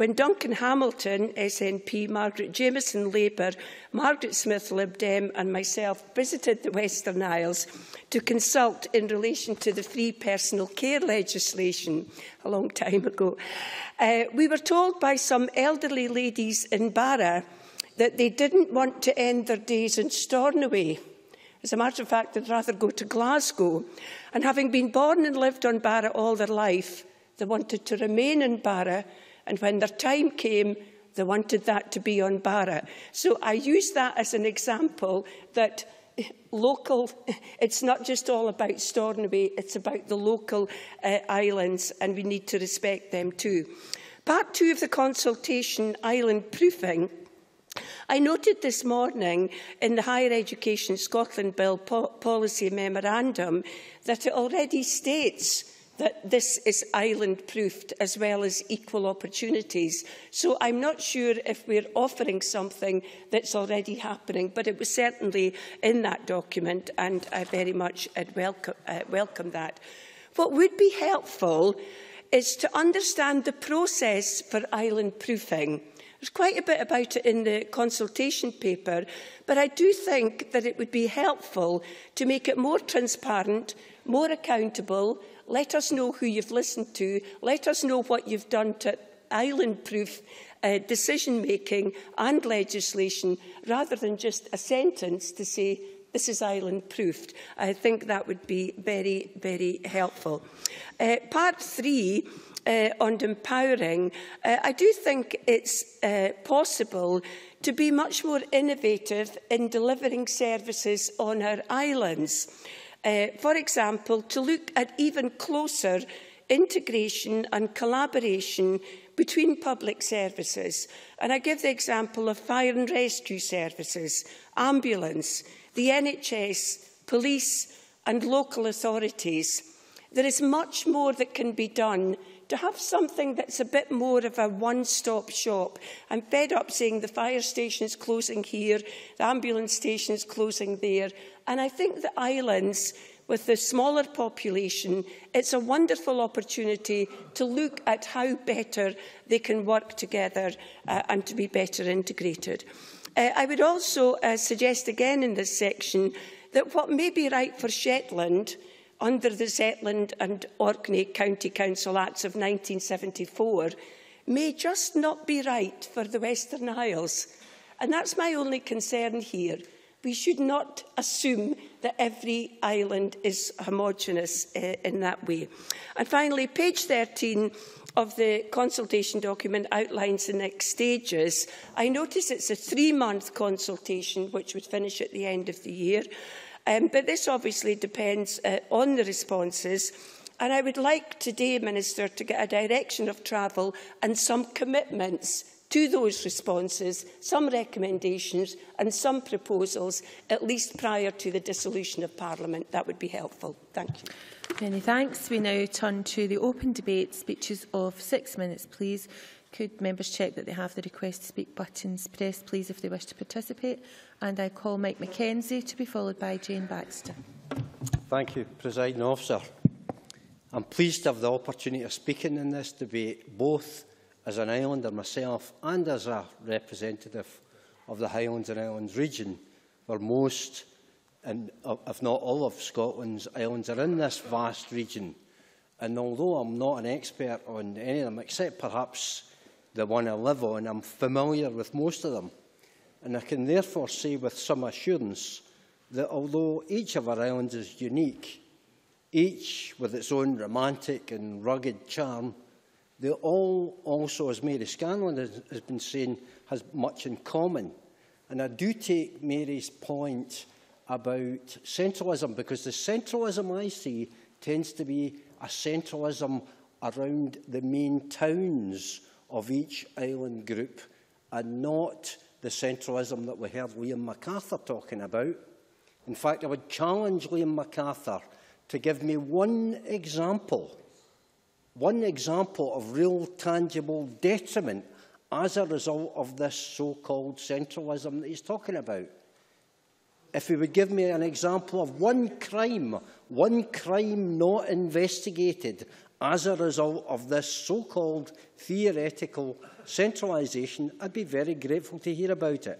[SPEAKER 11] when Duncan Hamilton, SNP, Margaret Jamieson, Labour, Margaret Smith, Lib Dem and myself visited the Western Isles to consult in relation to the free personal care legislation a long time ago. Uh, we were told by some elderly ladies in Barra that they didn't want to end their days in Stornoway. As a matter of fact, they'd rather go to Glasgow. And having been born and lived on Barra all their life, they wanted to remain in Barra. And when their time came, they wanted that to be on Barra. So I use that as an example that local, it's not just all about Stornoway, it's about the local uh, islands and we need to respect them too. Part two of the consultation, island proofing, I noted this morning in the Higher Education Scotland Bill po Policy Memorandum that it already states that this is island-proofed as well as equal opportunities. So I'm not sure if we're offering something that's already happening, but it was certainly in that document and I very much welcome, uh, welcome that. What would be helpful is to understand the process for island-proofing. There's quite a bit about it in the consultation paper, but I do think that it would be helpful to make it more transparent, more accountable, let us know who you've listened to, let us know what you've done to island-proof uh, decision-making and legislation, rather than just a sentence to say this is island-proofed. I think that would be very, very helpful. Uh, part three uh, on empowering, uh, I do think it's uh, possible to be much more innovative in delivering services on our islands. Uh, for example, to look at even closer integration and collaboration between public services. And I give the example of fire and rescue services, ambulance, the NHS, police and local authorities. There is much more that can be done to have something that's a bit more of a one-stop shop. I'm fed up saying the fire station is closing here, the ambulance station is closing there. And I think the islands, with the smaller population, it's a wonderful opportunity to look at how better they can work together uh, and to be better integrated. Uh, I would also uh, suggest again in this section that what may be right for Shetland under the Zetland and Orkney County Council Acts of 1974 may just not be right for the Western Isles. And that's my only concern here. We should not assume that every island is homogenous uh, in that way. And finally, page 13 of the consultation document outlines the next stages. I notice it's a three-month consultation, which would finish at the end of the year. Um, but this obviously depends uh, on the responses. And I would like today, Minister, to get a direction of travel and some commitments to those responses some recommendations and some proposals, at least prior to the dissolution of Parliament. That would be helpful. Thank you.
[SPEAKER 5] Many thanks. We now turn to the open debate. Speeches of six minutes, please. Could members check that they have the request to speak buttons pressed, please, if they wish to participate? And I call Mike McKenzie to be followed by Jane Baxter.
[SPEAKER 10] Thank you, Presiding Officer. I'm pleased to have the opportunity of speaking in this debate, both as an islander myself and as a representative of the Highlands and Islands region, where most, and uh, if not all of Scotland's islands are in this vast region. And although I'm not an expert on any of them, except perhaps the one I live on, I'm familiar with most of them. And I can therefore say with some assurance that although each of our islands is unique, each with its own romantic and rugged charm, they all also, as Mary Scanlon has, been saying, has much in common. And I do take Mary's point about centralism, because the centralism I see tends to be a centralism around the main towns of each island group and not the centralism that we heard Liam McArthur talking about. In fact, I would challenge Liam McArthur to give me one example one example of real tangible detriment as a result of this so-called centralism that he's talking about. If he would give me an example of one crime, one crime not investigated as a result of this so-called theoretical centralisation, I'd be very grateful to hear about it.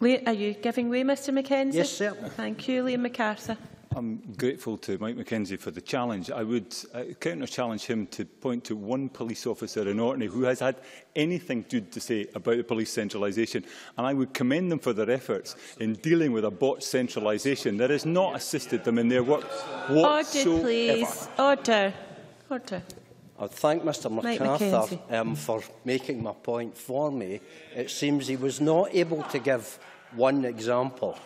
[SPEAKER 5] Wait, are you giving way, Mr MacKenzie?
[SPEAKER 10] Yes, sir.
[SPEAKER 5] Thank you, Liam McArthur.
[SPEAKER 4] I'm grateful to Mike McKenzie for the challenge. I would uh, counter-challenge him to point to one police officer in Orkney who has had anything good to say about the police centralisation, and I would commend them for their efforts in dealing with a botched centralisation that has not assisted them in their work whatsoever.
[SPEAKER 5] Order, please. Order. Order.
[SPEAKER 10] I thank Mr MacArthur um, for making my point for me. It seems he was not able to give one example.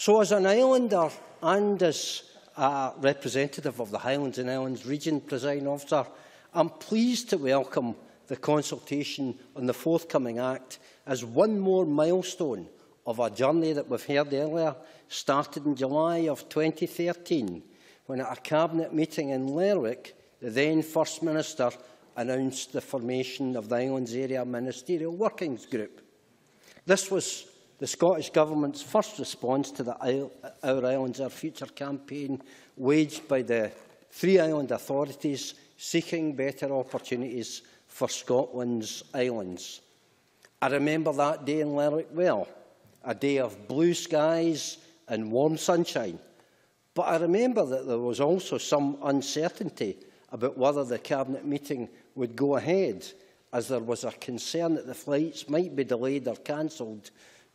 [SPEAKER 10] So as an islander and as a representative of the Highlands and Islands region, presiding officer, I'm pleased to welcome the consultation on the forthcoming Act as one more milestone of a journey that we've heard earlier started in July of 2013 when at a cabinet meeting in Lerwick, the then First Minister announced the formation of the Islands Area Ministerial Workings Group. This was the Scottish Government's first response to the Our Islands Our Future campaign waged by the three island authorities seeking better opportunities for Scotland's islands. I remember that day in Lerwick well, a day of blue skies and warm sunshine. But I remember that there was also some uncertainty about whether the Cabinet meeting would go ahead, as there was a concern that the flights might be delayed or cancelled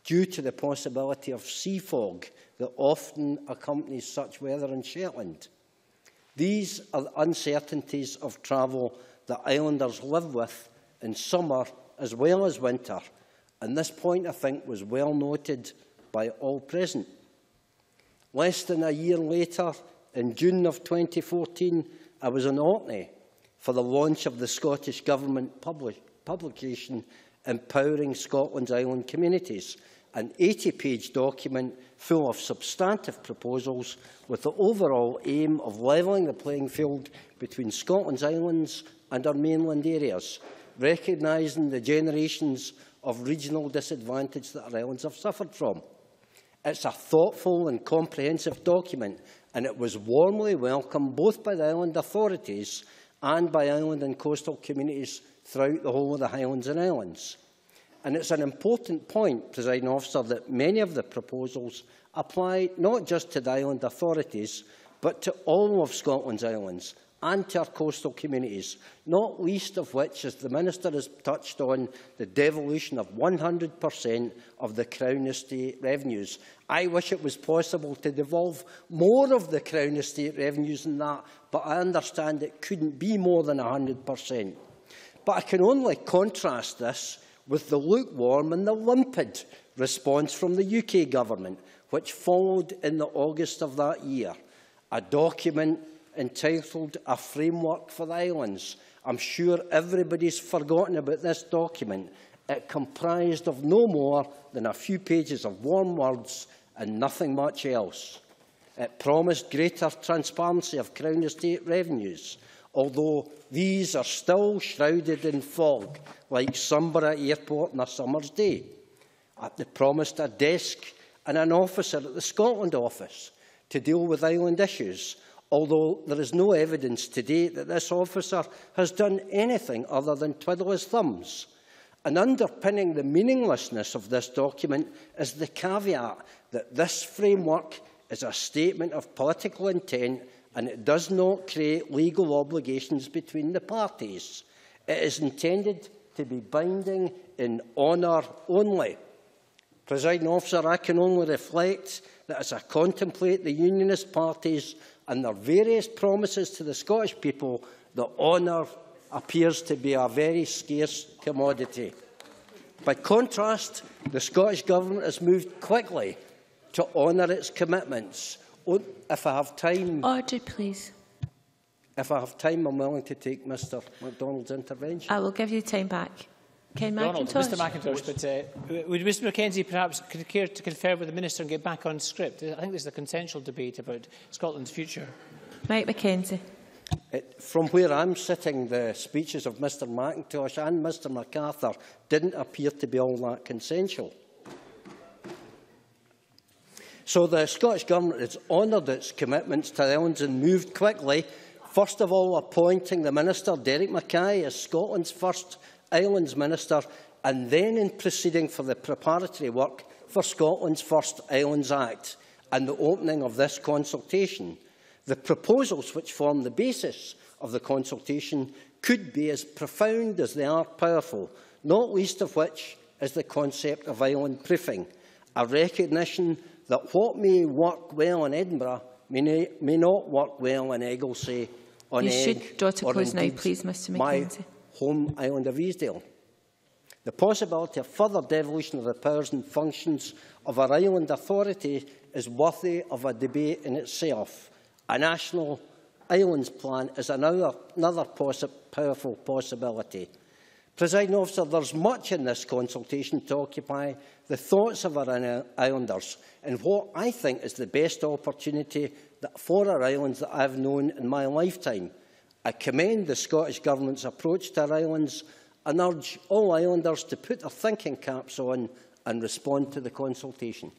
[SPEAKER 10] due to the possibility of sea fog that often accompanies such weather in Shetland. These are the uncertainties of travel that islanders live with in summer as well as winter, and this point, I think, was well noted by all present. Less than a year later, in June of 2014, I was in Orkney for the launch of the Scottish Government public publication Empowering Scotland's Island Communities, an 80-page document full of substantive proposals with the overall aim of levelling the playing field between Scotland's islands and our mainland areas, recognising the generations of regional disadvantage that our islands have suffered from. It's a thoughtful and comprehensive document, and it was warmly welcomed both by the island authorities and by island and coastal communities throughout the whole of the Highlands and Islands. And it's an important point, President Officer, that many of the proposals apply not just to the island authorities, but to all of Scotland's islands, and to our coastal communities, not least of which, as the Minister has touched on, the devolution of 100% of the Crown Estate revenues. I wish it was possible to devolve more of the Crown Estate revenues than that, but I understand it couldn't be more than 100%. But I can only contrast this with the lukewarm and the limpid response from the UK government, which followed in the August of that year, a document entitled A Framework for the Islands. I'm sure everybody's forgotten about this document. It comprised of no more than a few pages of warm words and nothing much else. It promised greater transparency of Crown Estate revenues, although these are still shrouded in fog, like Sumburgh Airport on a summer's day. Uh, it promised a desk and an officer at the Scotland office to deal with island issues, although there is no evidence to date that this officer has done anything other than twiddle his thumbs. And underpinning the meaninglessness of this document is the caveat that this framework is a statement of political intent and it does not create legal obligations between the parties. It is intended to be binding in honour only. Presiding officer, I can only reflect that as I contemplate the unionist parties and their various promises to the Scottish people, the honour appears to be a very scarce commodity. By contrast, the Scottish Government has moved quickly to honour its commitments. If I have time...
[SPEAKER 5] Order, please.
[SPEAKER 10] If I have time, I'm willing to take Mr MacDonald's intervention.
[SPEAKER 5] I will give you time back. Ken
[SPEAKER 6] Donald,
[SPEAKER 5] McIntosh.
[SPEAKER 6] Mr McIntosh, but uh, would Mr McKenzie perhaps care to confer with the Minister and get back on script? I think this is a consensual debate about Scotland's future.
[SPEAKER 5] Mike McKenzie.
[SPEAKER 10] It, from where I'm sitting, the speeches of Mr McIntosh and Mr MacArthur didn't appear to be all that consensual. So the Scottish Government has honoured its commitments to the islands and moved quickly, first of all appointing the Minister, Derek Mackay, as Scotland's first Islands Minister and then in proceeding for the preparatory work for Scotland's first Islands Act and the opening of this consultation. The proposals which form the basis of the consultation could be as profound as they are powerful, not least of which is the concept of island proofing, a recognition that what may work well in Edinburgh may, may not work well in Egilsay, on
[SPEAKER 5] you should draw to close now, please, Mr MacKenzie.
[SPEAKER 10] My home island of Easdale. The possibility of further devolution of the powers and functions of our island authority is worthy of a debate in itself. A national islands plan is another, another possi powerful possibility. Presiding officer, there's much in this consultation to occupy the thoughts of our islanders and what I think is the best opportunity that, for our islands that I've known in my lifetime. I commend the Scottish Government's approach to our islands and urge all islanders to put their thinking caps on and respond to the consultation.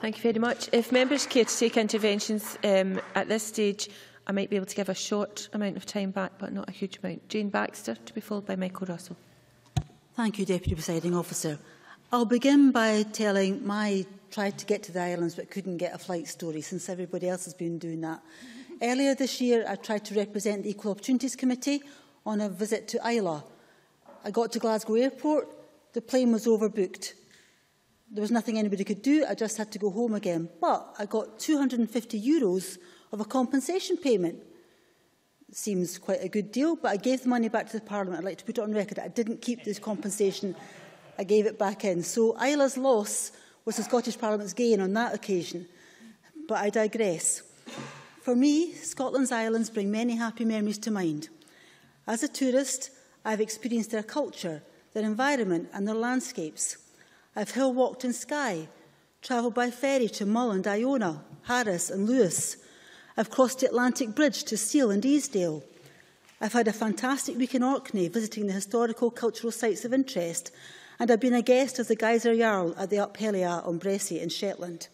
[SPEAKER 5] Thank you very much. If members care to take interventions um, at this stage, I might be able to give a short amount of time back, but not a huge amount. Jayne Baxter, to be followed by Michael Russell.
[SPEAKER 12] Thank you, Deputy Presiding Officer. I'll begin by telling my tried to get to the islands but couldn't get a flight story since everybody else has been doing that. Mm-hmm. Earlier this year, I tried to represent the Equal Opportunities Committee on a visit to Islay. I got to Glasgow Airport, the plane was overbooked. There was nothing anybody could do, I just had to go home again. But I got 250 euros of a compensation payment. Seems quite a good deal, but I gave the money back to the Parliament. I'd like to put it on record. That I didn't keep this compensation. I gave it back in. So Islay's loss was the Scottish Parliament's gain on that occasion. But I digress. For me, Scotland's islands bring many happy memories to mind. As a tourist, I've experienced their culture, their environment and their landscapes. I've hill walked in Skye, travelled by ferry to Mull and Iona, Harris and Lewis. I've crossed the Atlantic Bridge to Seil and Easdale. I've had a fantastic week in Orkney visiting the historical cultural sites of interest and I've been a guest of the Guizer Jarl at the Up Helly Aa on Bressay in Shetland.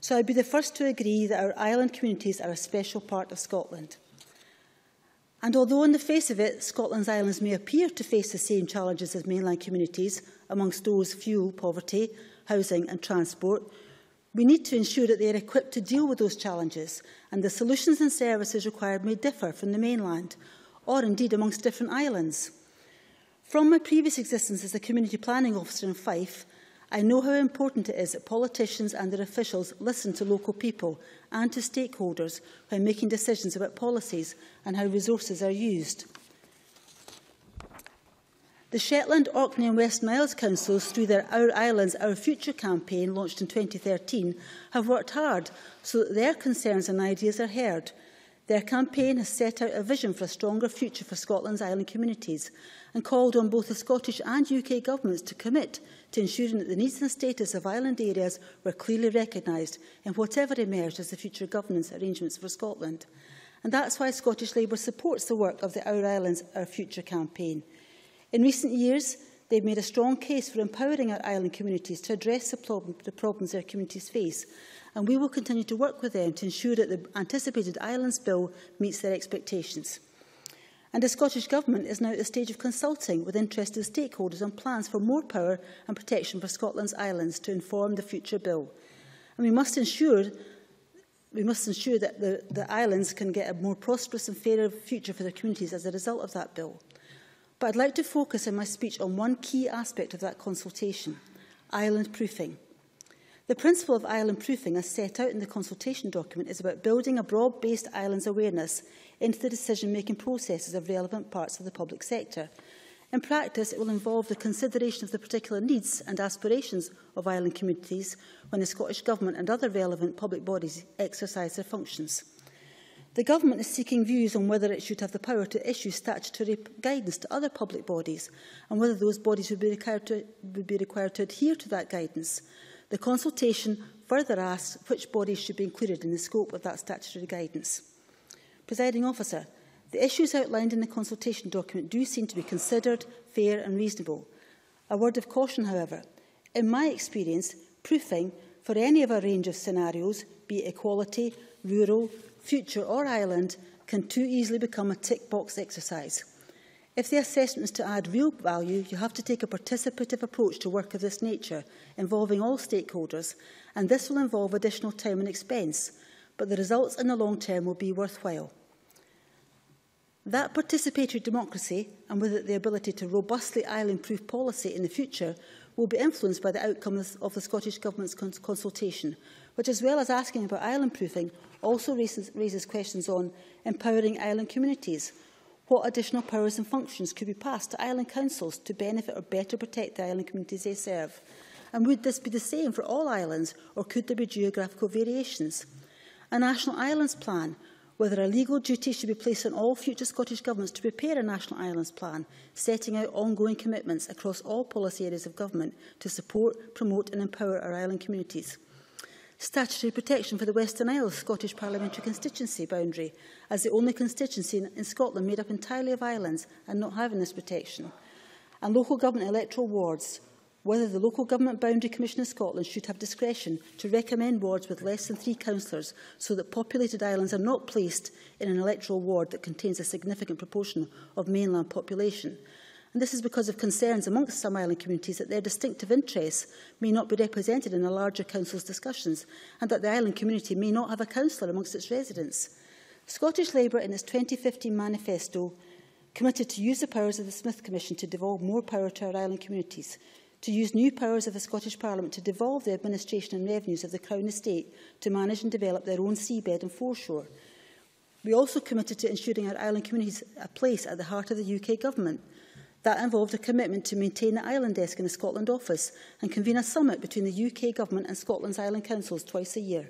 [SPEAKER 12] So I'd be the first to agree that our island communities are a special part of Scotland. And although on the face of it, Scotland's islands may appear to face the same challenges as mainland communities, amongst those fuel, poverty, housing and transport, We need to ensure that they are equipped to deal with those challenges and the solutions and services required may differ from the mainland or indeed amongst different islands. From my previous existence as a community planning officer in Fife, I know how important it is that politicians and their officials listen to local people and to stakeholders when making decisions about policies and how resources are used. The Shetland, Orkney and Western Isles Councils, through their Our Islands, Our Future campaign launched in 2013, have worked hard so that their concerns and ideas are heard. Their campaign has set out a vision for a stronger future for Scotland's island communities and called on both the Scottish and UK governments to commit to ensuring that the needs and status of island areas were clearly recognised in whatever emerged as the future governance arrangements for Scotland. And that's why Scottish Labour supports the work of the Our Islands, Our Future campaign. In recent years, they've made a strong case for empowering our island communities to address the, problem, the problems their communities face, and we will continue to work with them to ensure that the anticipated Islands Bill meets their expectations. And the Scottish Government is now at the stage of consulting with interested stakeholders on plans for more power and protection for Scotland's islands to inform the future bill. And we must ensure we must ensure that the, the islands can get a more prosperous and fairer future for their communities as a result of that bill. But I'd like to focus in my speech on one key aspect of that consultation, island proofing. The principle of island proofing, as set out in the consultation document, is about building a broad-based islands awareness into the decision-making processes of relevant parts of the public sector. In practice, it will involve the consideration of the particular needs and aspirations of island communities when the Scottish Government and other relevant public bodies exercise their functions. The Government is seeking views on whether it should have the power to issue statutory guidance to other public bodies and whether those bodies would be required to, would be required to adhere to that guidance. The consultation further asks which bodies should be included in the scope of that statutory guidance. Presiding officer, the issues outlined in the consultation document do seem to be considered, fair and reasonable. A word of caution, however. In my experience, proofing for any of a range of scenarios, be it equality, rural, future or island can too easily become a tick box exercise. If the assessment is to add real value, you have to take a participative approach to work of this nature, involving all stakeholders, and this will involve additional time and expense, but the results in the long term will be worthwhile. That participatory democracy, and with it the ability to robustly island-proof policy in the future, will be influenced by the outcomes of the Scottish Government's cons consultation, which, as well as asking about island-proofing, also raises, raises questions on empowering island communities. What additional powers and functions could be passed to island councils to benefit or better protect the island communities they serve? And would this be the same for all islands, or could there be geographical variations? A national islands plan, whether a legal duty should be placed on all future Scottish Governments to prepare a National Islands Plan, setting out ongoing commitments across all policy areas of government to support, promote and empower our island communities statutory protection for the Western Isles Scottish Parliamentary constituency boundary as the only constituency in, Scotland made up entirely of islands and not having this protection. And local government electoral wards, whether the Local Government Boundary Commission of Scotland should have discretion to recommend wards with less than three councillors so that populated islands are not placed in an electoral ward that contains a significant proportion of mainland population. And this is because of concerns amongst some island communities that their distinctive interests may not be represented in a larger council's discussions and that the island community may not have a councillor amongst its residents. Scottish Labour in its 2015 manifesto committed to use the powers of the Smith Commission to devolve more power to our island communities, to use new powers of the Scottish Parliament to devolve the administration and revenues of the Crown Estate to manage and develop their own seabed and foreshore. We also committed to ensuring our island communities a place at the heart of the UK Government – That involved a commitment to maintain the island desk in the Scotland office and convene a summit between the UK Government and Scotland's island councils twice a year.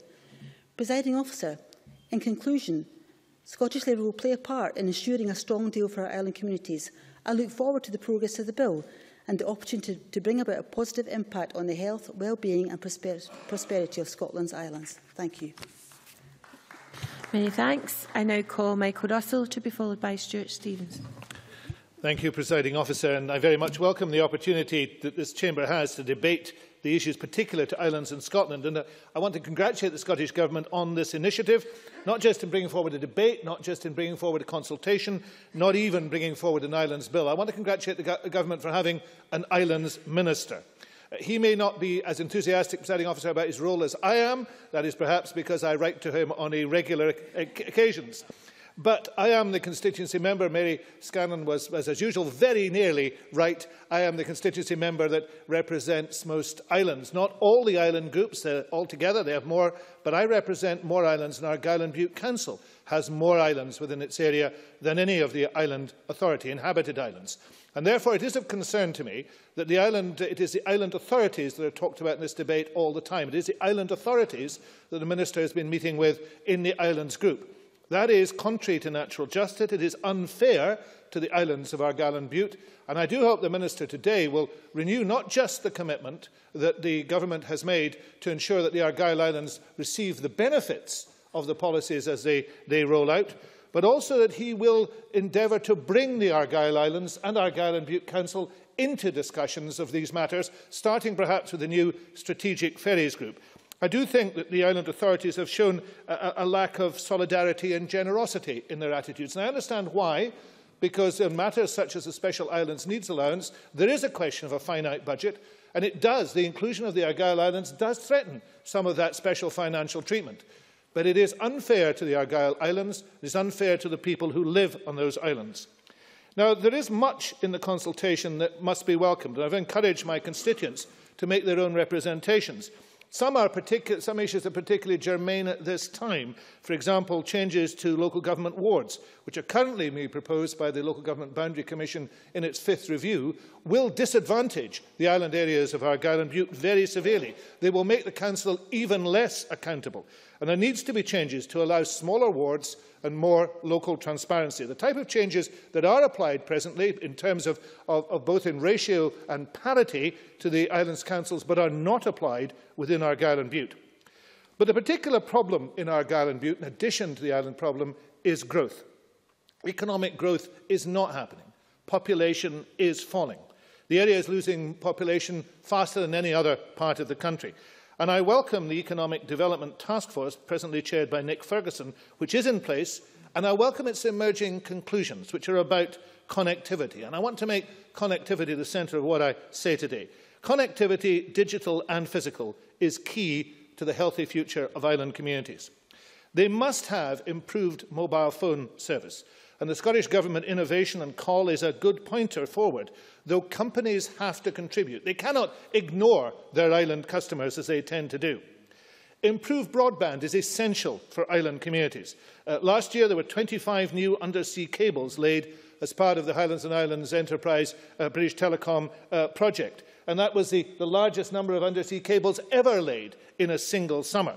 [SPEAKER 12] Presiding officer, in conclusion, Scottish Labour will play a part in ensuring a strong deal for our island communities. I look forward to the progress of the bill and the opportunity to, bring about a positive impact on the health, well-being and prosper prosperity of Scotland's islands. Thank you.
[SPEAKER 5] Many thanks. I now call Michael Russell to be followed by Stewart Stevenson.
[SPEAKER 13] Thank you, Presiding Officer, and I very much welcome the opportunity that this Chamber has to debate the issues particular to islands in Scotland. And uh, I want to congratulate the Scottish Government on this initiative, not just in bringing forward a debate, not just in bringing forward a consultation, not even bringing forward an islands bill. I want to congratulate the, go Government for having an islands minister. He may not be as enthusiastic, presiding officer, about his role as I am. That is perhaps because I write to him on irregular occasions. But I am the constituency member. Mary Scanlon was, was, as usual, very nearly right. I am the constituency member that represents most islands. Not all the island groups uh, altogether, they have more, but I represent more islands, and Argyll and Bute Council has more islands within its area than any of the island authority, inhabited islands. And therefore, it is of concern to me that the island, it is the island authorities that are talked about in this debate all the time. It is the island authorities that the Minister has been meeting with in the islands group. That is contrary to natural justice. It is unfair to the islands of Argyll and Bute. And I do hope the Minister today will renew not just the commitment that the Government has made to ensure that the Argyll Islands receive the benefits of the policies as they, they roll out, but also that he will endeavour to bring the Argyll Islands and Argyll and Bute Council into discussions of these matters, starting perhaps with the new Strategic Ferries Group. I do think that the island authorities have shown a, a lack of solidarity and generosity in their attitudes. And I understand why, because in matters such as the Special Islands Needs Allowance, there is a question of a finite budget, and it does, the inclusion of the Argyll Islands does threaten some of that special financial treatment. But it is unfair to the Argyll Islands, it is unfair to the people who live on those islands. Now, there is much in the consultation that must be welcomed, and I've encouraged my constituents to make their own representations. Some, are some issues are particularly germane at this time. For example, changes to local government wards, which are currently being proposed by the Local Government Boundary Commission in its fifth review, will disadvantage the island areas of Argyll and Bute very severely. They will make the Council even less accountable. And there needs to be changes to allow smaller wards and more local transparency. The type of changes that are applied presently in terms of, of, of both in ratio and parity to the islands councils but are not applied within Argyll and Bute. But the particular problem in Argyll and Bute, in addition to the island problem, is growth. Economic growth is not happening. Population is falling. The area is losing population faster than any other part of the country. And I welcome the Economic Development Task Force, presently chaired by Nick Ferguson, which is in place, and I welcome its emerging conclusions, which are about connectivity. And I want to make connectivity the centre of what I say today. Connectivity, digital and physical, is key to the healthy future of island communities. They must have improved mobile phone service. And the Scottish Government innovation and call is a good pointer forward, though companies have to contribute. They cannot ignore their island customers as they tend to do. Improved broadband is essential for island communities. Uh, last year, there were 25 new undersea cables laid as part of the Highlands and Islands Enterprise uh, British Telecom uh, project. And that was the, the largest number of undersea cables ever laid in a single summer.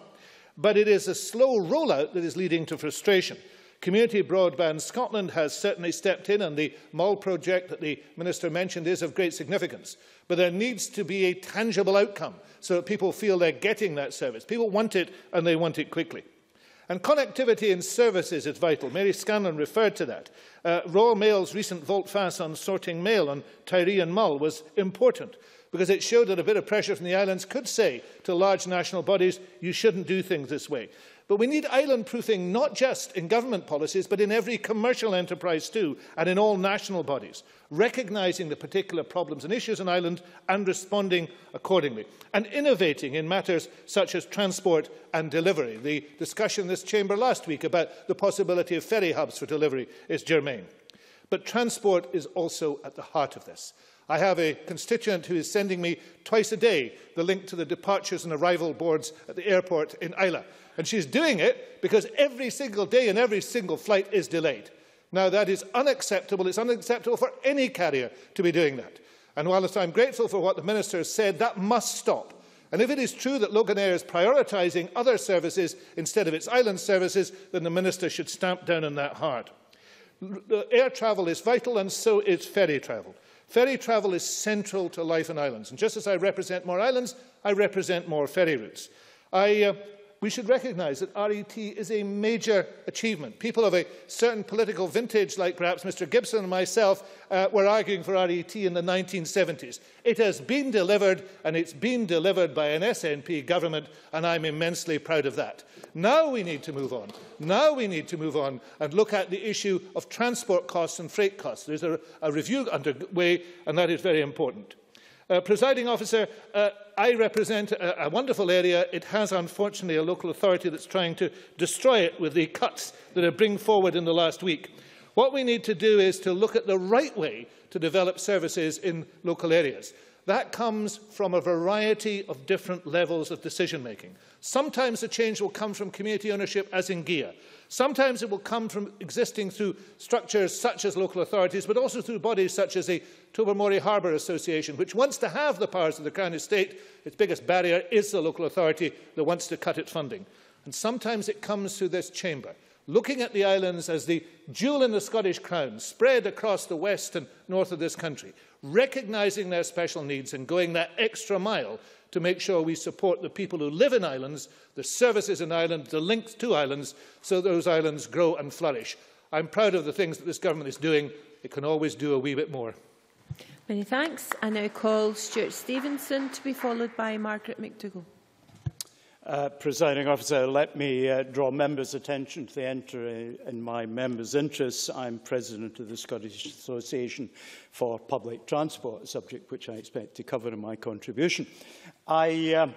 [SPEAKER 13] But it is a slow rollout that is leading to frustration. Community Broadband Scotland has certainly stepped in and the Mull project that the Minister mentioned is of great significance. But there needs to be a tangible outcome so that people feel they're getting that service. People want it and they want it quickly. And connectivity in services is vital. Mary Scanlon referred to that. Uh, Royal Mail's recent volte-face on sorting mail on Tiree and Mull was important because it showed that a bit of pressure from the islands could say to large national bodies, you shouldn't do things this way. But we need island proofing not just in government policies, but in every commercial enterprise too, and in all national bodies, recognising the particular problems and issues in Ireland and responding accordingly, and innovating in matters such as transport and delivery. The discussion in this chamber last week about the possibility of ferry hubs for delivery is germane. But transport is also at the heart of this. I have a constituent who is sending me twice a day the link to the departures and arrival boards at the airport in Islay. And she's doing it because every single day and every single flight is delayed. Now, that is unacceptable. It's unacceptable for any carrier to be doing that. And whilst I'm grateful for what the Minister has said, that must stop. And if it is true that Loganair is prioritising other services instead of its island services, then the Minister should stamp down on that hard. Air travel is vital and so is ferry travel. Ferry travel is central to life in islands. And just as I represent more islands, I represent more ferry routes. I uh, we should recognise that RET is a major achievement. People of a certain political vintage, like perhaps Mr Gibson and myself, uh, were arguing for RET in the 1970s. It has been delivered, and it's been delivered by an SNP government, and I'm immensely proud of that. Now we need to move on. Now we need to move on and look at the issue of transport costs and freight costs. There's a, a review underway, and that is very important. Uh, presiding officer, uh, I represent a, a wonderful area. It has, unfortunately, a local authority that's trying to destroy it with the cuts that are bring forward in the last week. What we need to do is to look at the right way to develop services in local areas. That comes from a variety of different levels of decision making. Sometimes the change will come from community ownership, as in Gigha. Sometimes it will come from existing through structures such as local authorities, but also through bodies such as the Tobermory Harbour Association, which wants to have the powers of the Crown Estate. Its biggest barrier is the local authority that wants to cut its funding. And sometimes it comes through this chamber, looking at the islands as the jewel in the Scottish Crown, spread across the west and north of this country, recognising their special needs and going that extra mile to make sure we support the people who live in islands, the services in islands, the links to islands, so those islands grow and flourish. I'm proud of the things that this government is doing. It can always do a wee bit more.
[SPEAKER 5] Many thanks. I now call Stewart Stevenson to be followed by Margaret McDougall.
[SPEAKER 14] Uh, Presiding officer, let me uh, draw members' attention to the entry in my members' interests. I'm president of the Scottish Association for Public Transport, a subject which I expect to cover in my contribution. I uh,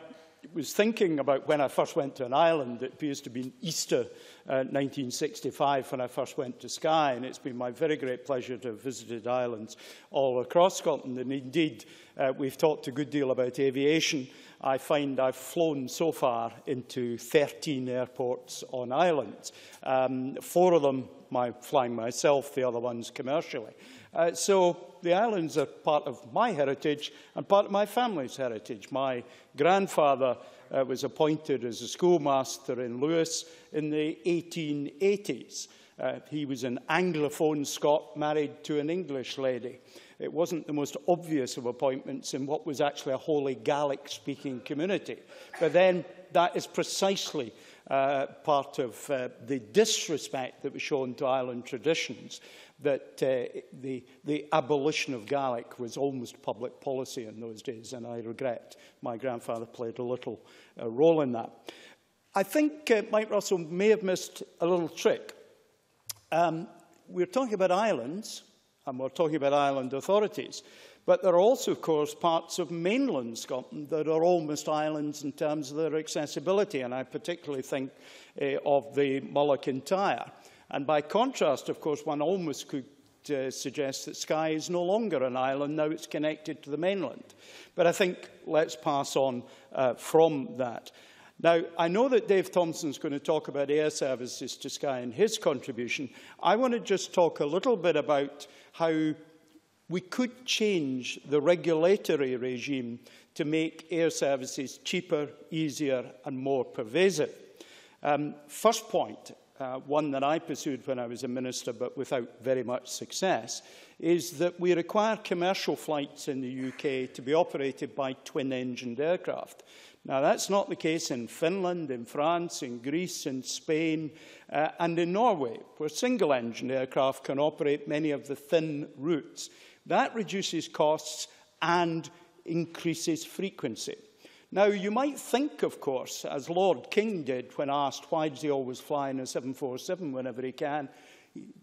[SPEAKER 14] was thinking about when I first went to an island. It appears to be Easter uh, 1965 when I first went to Skye, and it's been my very great pleasure to have visited islands all across Scotland. And indeed, uh, we've talked a good deal about aviation. I find I've flown so far into 13 airports on islands. Um, four of them my, flying myself, the other ones commercially. Uh, so the islands are part of my heritage and part of my family's heritage. My grandfather uh, was appointed as a schoolmaster in Lewis in the 1880s. Uh, he was an Anglophone Scot married to an English lady. It wasn't the most obvious of appointments in what was actually a wholly Gaelic-speaking community. But then that is precisely uh, part of uh, the disrespect that was shown to island traditions, that uh, the, the abolition of Gaelic was almost public policy in those days, and I regret my grandfather played a little uh, role in that. I think uh, Mike Russell may have missed a little trick. Um, we're talking about islands, and we're talking about island authorities. But there are also, of course, parts of mainland Scotland that are almost islands in terms of their accessibility, and I particularly think uh, of the Mull Kintyre. And by contrast, of course, one almost could uh, suggest that Skye is no longer an island, now it's connected to the mainland. But I think let's pass on uh, from that. Now, I know that Dave Thompson is going to talk about air services to Skye in his contribution. I want to just talk a little bit about how we could change the regulatory regime to make air services cheaper, easier and more pervasive. Um, first point, uh, one that I pursued when I was a minister but without very much success, is that we require commercial flights in the UK to be operated by twin-engined aircraft. Now, that's not the case in Finland, in France, in Greece, in Spain, uh, and in Norway, where single-engine aircraft can operate many of the thin routes. That reduces costs and increases frequency. Now, you might think, of course, as Lord King did when asked why does he always fly in a 747 whenever he can,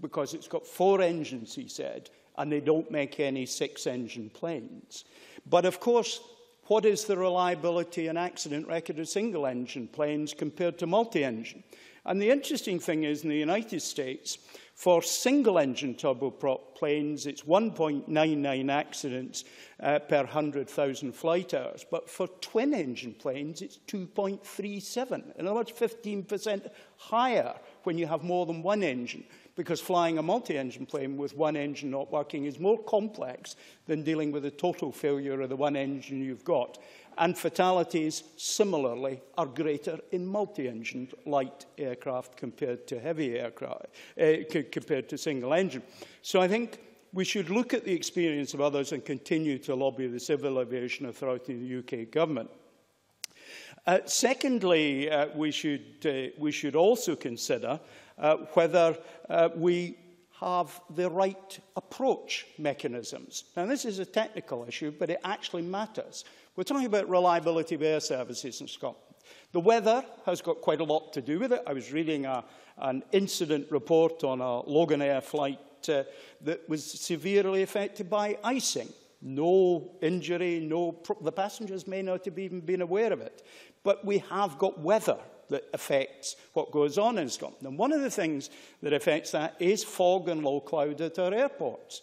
[SPEAKER 14] because it's got four engines, he said, and they don't make any six-engine planes. But, of course, what is the reliability and accident record of single-engine planes compared to multi-engine? And the interesting thing is, in the United States, for single-engine turboprop planes, it's 1.99 accidents uh, per 100,000 flight hours. But for twin-engine planes, it's 2.37. In other words, 15% higher when you have more than one engine, because flying a multi-engine plane with one engine not working is more complex than dealing with a total failure of the one engine you've got and fatalities similarly are greater in multi-engine light aircraft compared to heavy aircraft, uh, compared to single engine. So I think we should look at the experience of others and continue to lobby the Civil Aviation Authority and the UK government. Uh, secondly, uh, we, should, uh, we should also consider uh, whether uh, we have the right approach mechanisms. Now, this is a technical issue, but it actually matters. We're talking about reliability of air services in Scotland. The weather has got quite a lot to do with it. I was reading a, an incident report on a Loganair flight uh, that was severely affected by icing. no injury, no the passengers may not have even been aware of it. But we have got weather that affects what goes on in Scotland. And one of the things that affects that is fog and low cloud at our airports.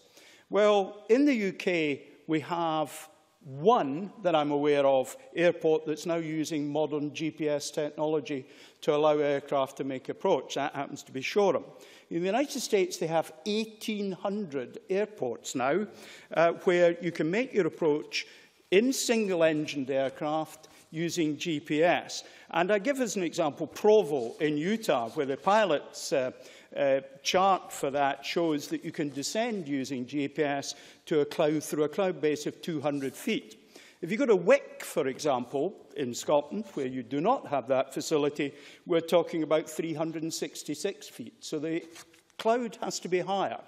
[SPEAKER 14] Well, in the UK, we have one that I'm aware of airport that's now using modern GPS technology to allow aircraft to make approach. That happens to be Shoreham. In the United States, they have 1,800 airports now uh, where you can make your approach in single-engined aircraft using GPS. And I give as an example Provo in Utah, where the pilot's uh, uh, chart for that shows that you can descend using GPS to a cloud through a cloud base of 200 feet. If you go to Wick, for example, in Scotland, where you do not have that facility, we're talking about 366 feet. So the cloud has to be higher.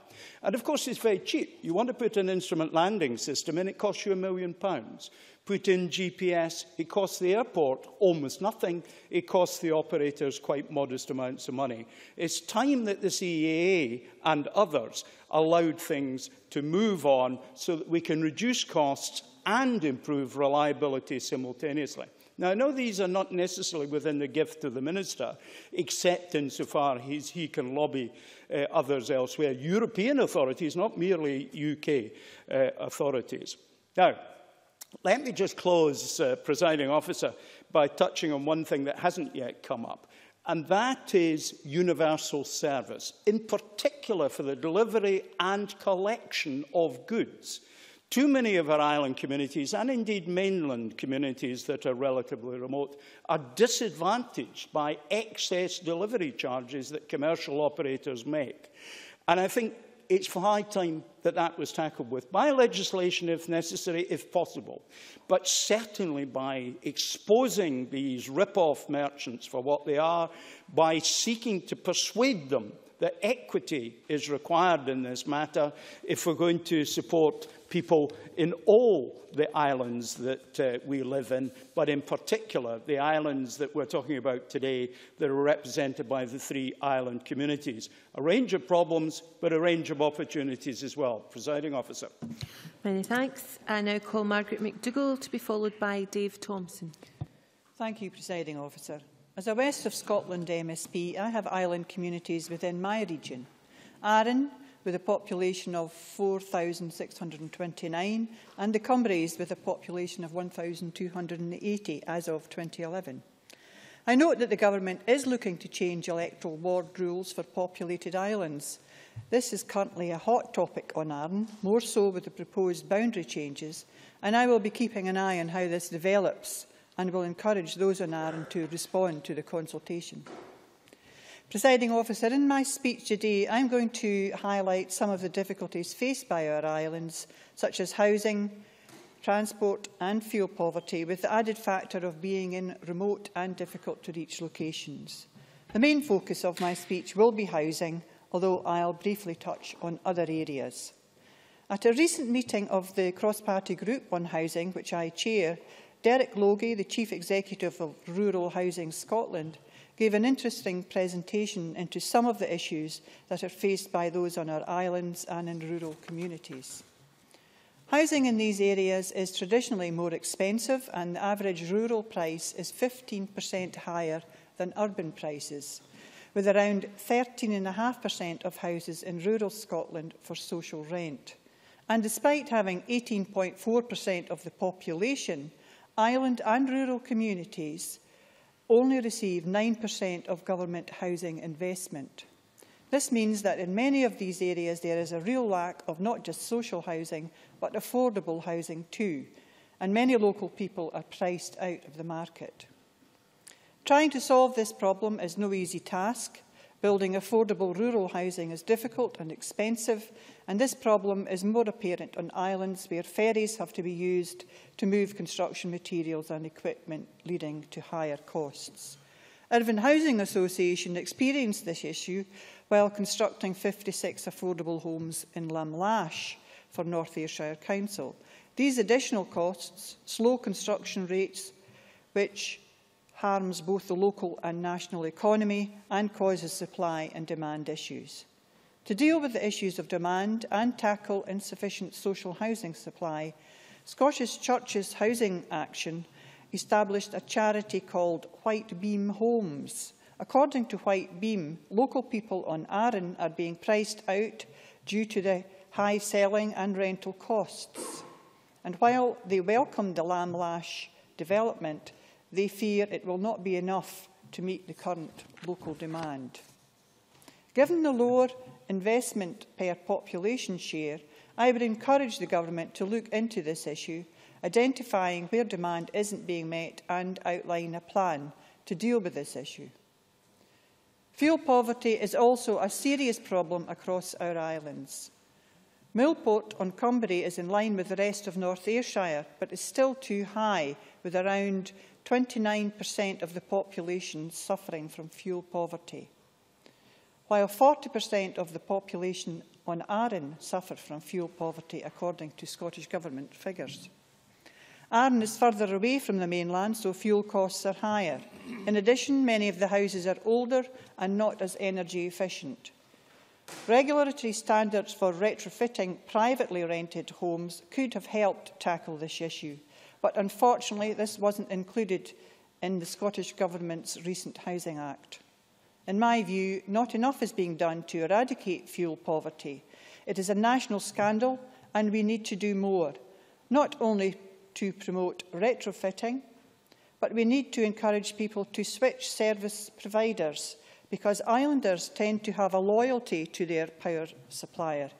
[SPEAKER 14] And of course, it's very cheap. You want to put an instrument landing system in, it costs you a million pounds. Put in GPS, it costs the airport almost nothing. It costs the operators quite modest amounts of money. It's time that the CAA and others allowed things to move on so that we can reduce costs and improve reliability simultaneously. Now, I know these are not necessarily within the gift of the Minister, except insofar as he can lobby uh, others elsewhere, European authorities, not merely UK uh, authorities. Now, let me just close, uh, presiding officer, by touching on one thing that hasn't yet come up, and that is universal service, in particular for the delivery and collection of goods. Too many of our island communities, and indeed mainland communities that are relatively remote, are disadvantaged by excess delivery charges that commercial operators make. And I think it's high time that that was tackled with, by legislation if necessary, if possible, but certainly by exposing these rip-off merchants for what they are, by seeking to persuade them that equity is required in this matter if we're going to support people in all the islands that uh, we live in, but in particular the islands that we're talking about today that are represented by the three island communities. A range of problems, but a range of opportunities as well. Presiding officer.
[SPEAKER 5] Many thanks. I now call Margaret McDougall to be followed by Dave Thompson.
[SPEAKER 15] Thank you, Presiding officer. As a West of Scotland MSP, I have island communities within my region. Arran, with a population of 4,629 and the Cumbraes with a population of 1,280 as of 2011. I note that the Government is looking to change electoral ward rules for populated islands. This is currently a hot topic on Arran, more so with the proposed boundary changes, and I will be keeping an eye on how this develops and will encourage those on Arran to respond to the consultation. Presiding officer, in my speech today, I'm going to highlight some of the difficulties faced by our islands, such as housing, transport and fuel poverty, with the added factor of being in remote and difficult to reach locations. The main focus of my speech will be housing, although I'll briefly touch on other areas. At a recent meeting of the cross-party group on housing, which I chair, Derek Logie, the Chief Executive of Rural Housing Scotland, gave an interesting presentation into some of the issues that are faced by those on our islands and in rural communities. Housing in these areas is traditionally more expensive and the average rural price is 15% higher than urban prices, with around 13.5% of houses in rural Scotland for social rent. And despite having 18.4% of the population, island and rural communities only receive 9% of government housing investment. This means that in many of these areas there is a real lack of not just social housing, but affordable housing too, and many local people are priced out of the market. Trying to solve this problem is no easy task. Building affordable rural housing is difficult and expensive, and this problem is more apparent on islands where ferries have to be used to move construction materials and equipment, leading to higher costs. Irvine Housing Association experienced this issue while constructing 56 affordable homes in Lamlash for North Ayrshire Council. These additional costs, slow construction rates, which harms both the local and national economy and causes supply and demand issues. To deal with the issues of demand and tackle insufficient social housing supply, Scottish Churches Housing Action established a charity called Whitebeam Homes. According to Whitebeam, local people on Arran are being priced out due to the high selling and rental costs. And while they welcome the Lamlash development, they fear it will not be enough to meet the current local demand. Given the lower investment per population share, I would encourage the Government to look into this issue, identifying where demand isn't being met and outline a plan to deal with this issue. Fuel poverty is also a serious problem across our islands. Millport on Cumbrae is in line with the rest of North Ayrshire, but is still too high, with around 29% of the population suffering from fuel poverty while 40% of the population on Arran suffer from fuel poverty, according to Scottish Government figures. Arran is further away from the mainland, so fuel costs are higher. In addition, many of the houses are older and not as energy efficient. Regulatory standards for retrofitting privately rented homes could have helped tackle this issue, but unfortunately this wasn't included in the Scottish Government's recent Housing Act. In my view, not enough is being done to eradicate fuel poverty. It is a national scandal and we need to do more, not only to promote retrofitting, but we need to encourage people to switch service providers because islanders tend to have a loyalty to their power supplier,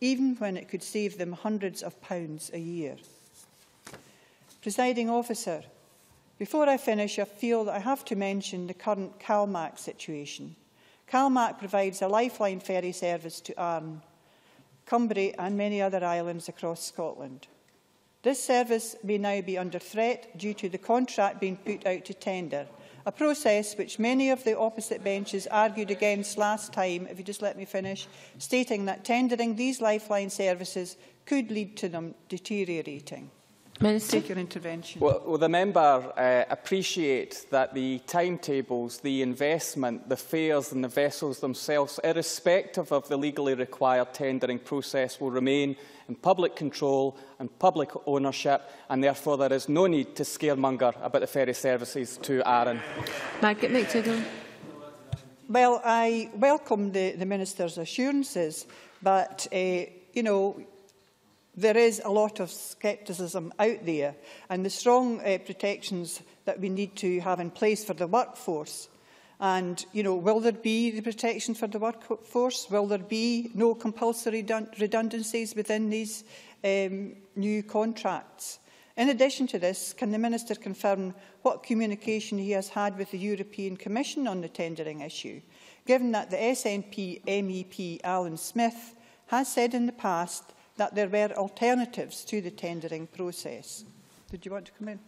[SPEAKER 15] even when it could save them hundreds of pounds a year. Presiding officer, Before I finish, I feel that I have to mention the current CalMac situation. CalMac provides a lifeline ferry service to Arran, Cumbrae and many other islands across Scotland. This service may now be under threat due to the contract being put out to tender, a process which many of the opposite benches argued against last time, if you just let me finish, stating that tendering these lifeline services could lead to them deteriorating.
[SPEAKER 5] Minister.
[SPEAKER 15] Take your intervention.
[SPEAKER 3] Well, well the member uh, appreciates that the timetables, the investment, the fares and the vessels themselves, irrespective of the legally required tendering process, will remain in public control and public ownership, and therefore there is no need to scaremonger about the ferry services to Arran.
[SPEAKER 5] Margaret McDougall.
[SPEAKER 15] Well, I welcome the, the Minister's assurances, but, uh, you know, There is a lot of scepticism out there, and the strong uh, protections that we need to have in place for the workforce And, you know, will there be the protection for the workforce? Will there be no compulsory redundancies within these um, new contracts? In addition to this, can the Minister confirm what communication he has had with the European Commission on the tendering issue, given that the SNP MEP Alan Smith has said in the past that there were alternatives to the tendering process. Did you want to come in?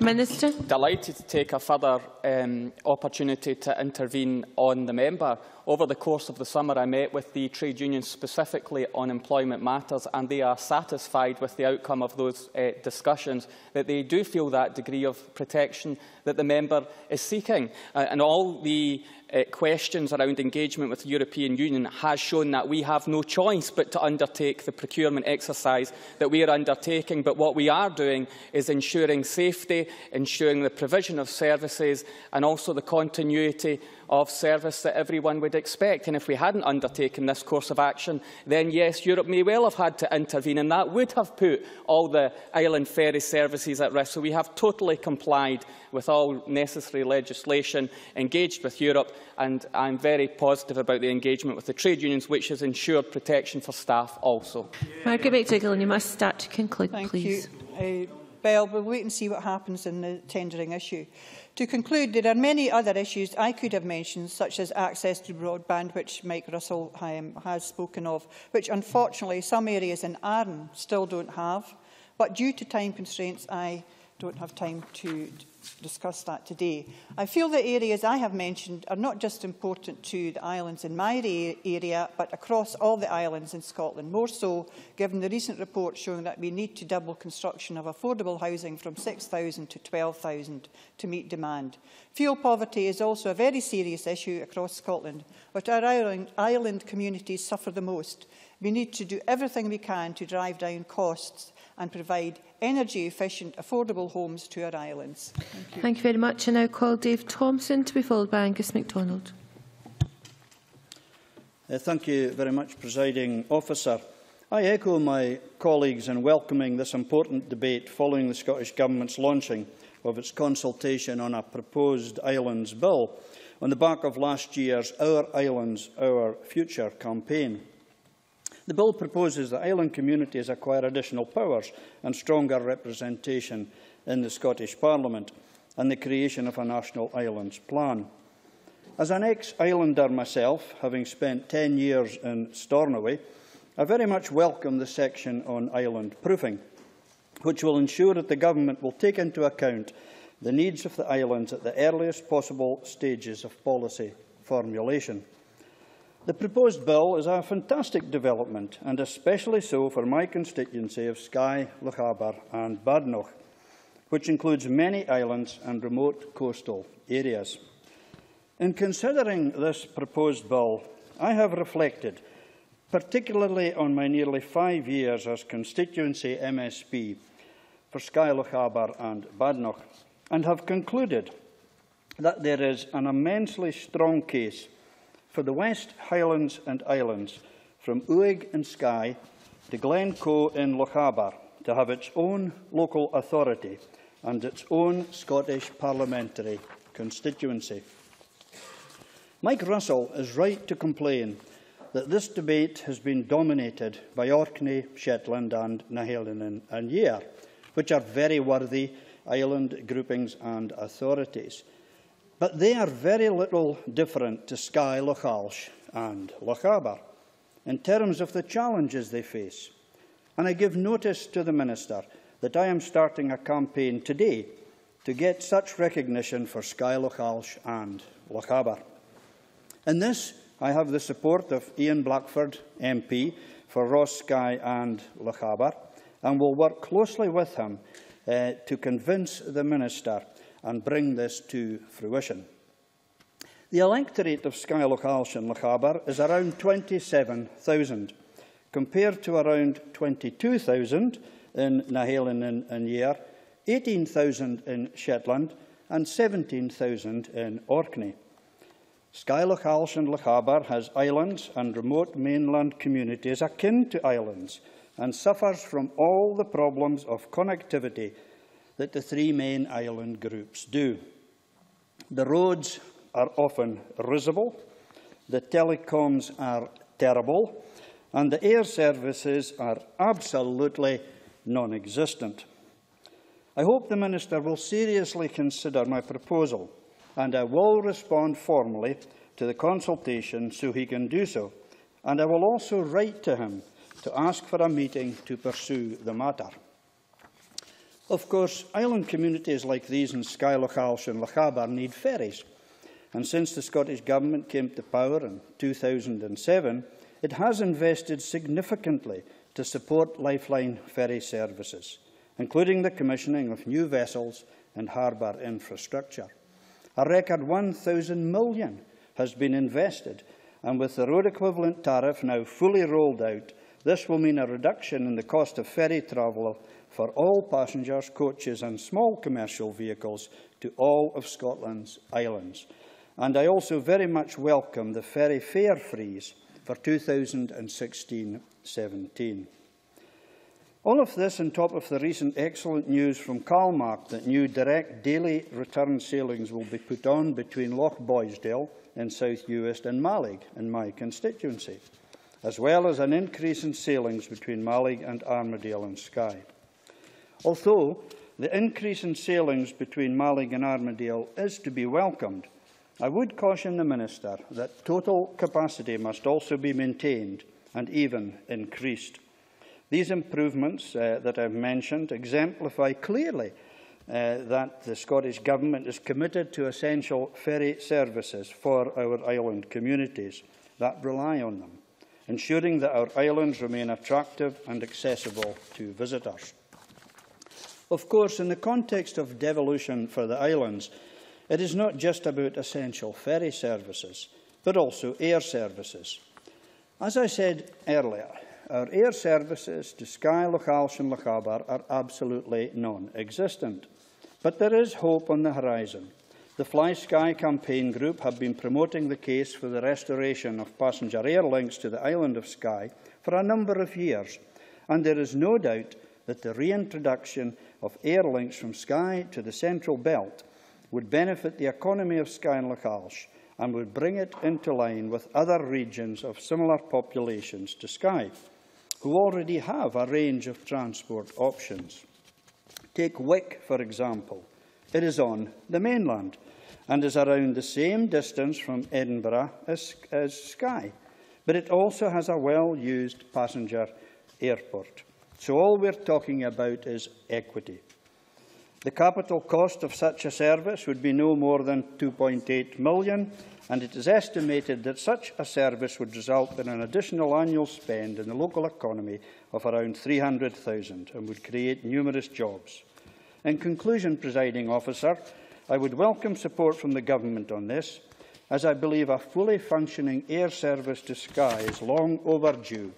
[SPEAKER 5] Minister.
[SPEAKER 3] Delighted to take a further um, opportunity to intervene on the member. Over the course of the summer, I met with the trade unions specifically on employment matters, and they are satisfied with the outcome of those uh, discussions, that they do feel that degree of protection that the member is seeking. Uh, and all the uh, questions around engagement with the European Union has shown that we have no choice but to undertake the procurement exercise that we are undertaking. But what we are doing is ensuring safety, ensuring the provision of services and also the continuity of service that everyone would expect. And if we hadn't undertaken this course of action, then yes, Europe may well have had to intervene, and that would have put all the island ferry services at risk. So we have totally complied with all necessary legislation, engaged with Europe, and I'm very positive about the engagement with the trade unions, which has ensured protection for staff also.
[SPEAKER 5] Margaret McDougall, and you must start to conclude,
[SPEAKER 15] Thank
[SPEAKER 5] please.
[SPEAKER 15] You. Uh, well, we'll wait and see what happens in the tendering issue. To conclude, there are many other issues I could have mentioned, such as access to broadband, which Mike Russell um, has spoken of, which unfortunately some areas in Arden still don't have. But due to time constraints, I don't have time to discuss that today. I feel the areas I have mentioned are not just important to the islands in my area, but across all the islands in Scotland, more so given the recent report showing that we need to double construction of affordable housing from 6,000 to 12,000 to meet demand. Fuel poverty is also a very serious issue across Scotland, but our island, island communities suffer the most. We need to do everything we can to drive down costs and provide energy-efficient, affordable homes to our islands. Thank you.
[SPEAKER 5] Thank you very much. I now call Dave Thompson to be followed by Angus MacDonald.
[SPEAKER 14] Uh, thank you very much, Presiding Officer. I echo my colleagues in welcoming this important debate following the Scottish Government's launching of its consultation on a proposed Islands Bill on the back of last year's Our Islands, Our Future campaign. The bill proposes that island communities acquire additional powers and stronger representation in the Scottish Parliament and the creation of a National Islands Plan. As an ex-islander myself, having spent 10 years in Stornoway, I very much welcome the section on island proofing, which will ensure that the Government will take into account the needs of the islands at the earliest possible stages of policy formulation. The proposed bill is a fantastic development, and especially so for my constituency of Skye, Lochaber and Badenoch, which includes many islands and remote coastal areas. In considering this proposed bill, I have reflected particularly on my nearly five years as constituency MSP for Skye, Lochaber and Badenoch, and have concluded that there is an immensely strong case for the West Highlands and Islands, from Uig in Skye to Glencoe in Lochaber, to have its own local authority and its own Scottish parliamentary constituency. Mike Russell is right to complain that this debate has been dominated by Orkney, Shetland and Nahelinen and Yare, which are very worthy island groupings and authorities. But they are very little different to Skye, Lochalsh and Lochaber in terms of the challenges they face. And I give notice to the Minister that I am starting a campaign today to get such recognition for Skye, Lochalsh and Lochaber. In this, I have the support of Ian Blackford, MP, for Ross Skye and Lochaber, and will work closely with him uh, to convince the Minister and bring this to fruition. The electorate of Skye Lochalsh and Lochaber is around 27,000, compared to around 22,000 in Na h-Eileanan an Iar, 18,000 in Shetland and 17,000 in Orkney. Skye Lochalsh and Lochaber has islands and remote mainland communities akin to islands and suffers from all the problems of connectivity that the three main island groups do. The roads are often risible, the telecoms are terrible, and the air services are absolutely non-existent. I hope the Minister will seriously consider my proposal, and I will respond formally to the consultation so he can do so, and I will also write to him to ask for a meeting to pursue the matter. Of course, island communities like these in Skye, Lochalsh and Lochaber need ferries. And since the Scottish Government came to power in 2007, it has invested significantly to support Lifeline ferry services, including the commissioning of new vessels and harbour infrastructure. A record 1,000 million has been invested, and with the road equivalent tariff now fully rolled out, this will mean a reduction in the cost of ferry travel for all passengers, coaches and small commercial vehicles to all of Scotland's islands. And I also very much welcome the ferry fare freeze for 2016-17. All of this on top of the recent excellent news from CalMac that new direct daily return sailings will be put on between Lochboisdale in South Uist and Mallaig in my constituency, as well as an increase in sailings between Mallaig and Armadale and Skye. Although the increase in sailings between Mallaig and Armadale is to be welcomed, I would caution the Minister that total capacity must also be maintained and even increased. These improvements uh, that I've mentioned exemplify clearly uh, that the Scottish Government is committed to essential ferry services for our island communities that rely on them, ensuring that our islands remain attractive and accessible to visitors. Of course, in the context of devolution for the islands, it is not just about essential ferry services, but also air services. As I said earlier, our air services to Skye, Lochalsh and Lochaber are absolutely non-existent. But there is hope on the horizon. The Fly Skye campaign group have been promoting the case for the restoration of passenger air links to the island of Skye for a number of years, and there is no doubt that the reintroduction of air links from Skye to the central belt would benefit the economy of Skye and Lochalsh and would bring it into line with other regions of similar populations to Skye, who already have a range of transport options. Take Wick, for example. It is on the mainland and is around the same distance from Edinburgh as, as Skye, but it also has a well-used passenger airport. So all we're talking about is equity. The capital cost of such a service would be no more than 2.8 million, and it is estimated that such a service would result in an additional annual spend in the local economy of around 300,000 and would create numerous jobs. In conclusion, presiding officer, I would welcome support from the government on this, as I believe a fully functioning air service to Skye is long overdue.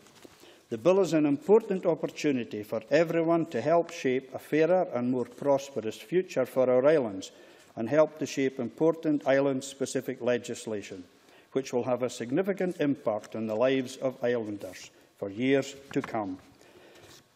[SPEAKER 14] The bill is an important opportunity for everyone to help shape a fairer and more prosperous future for our islands and help to shape important island-specific legislation, which will have a significant impact on the lives of islanders for years to come.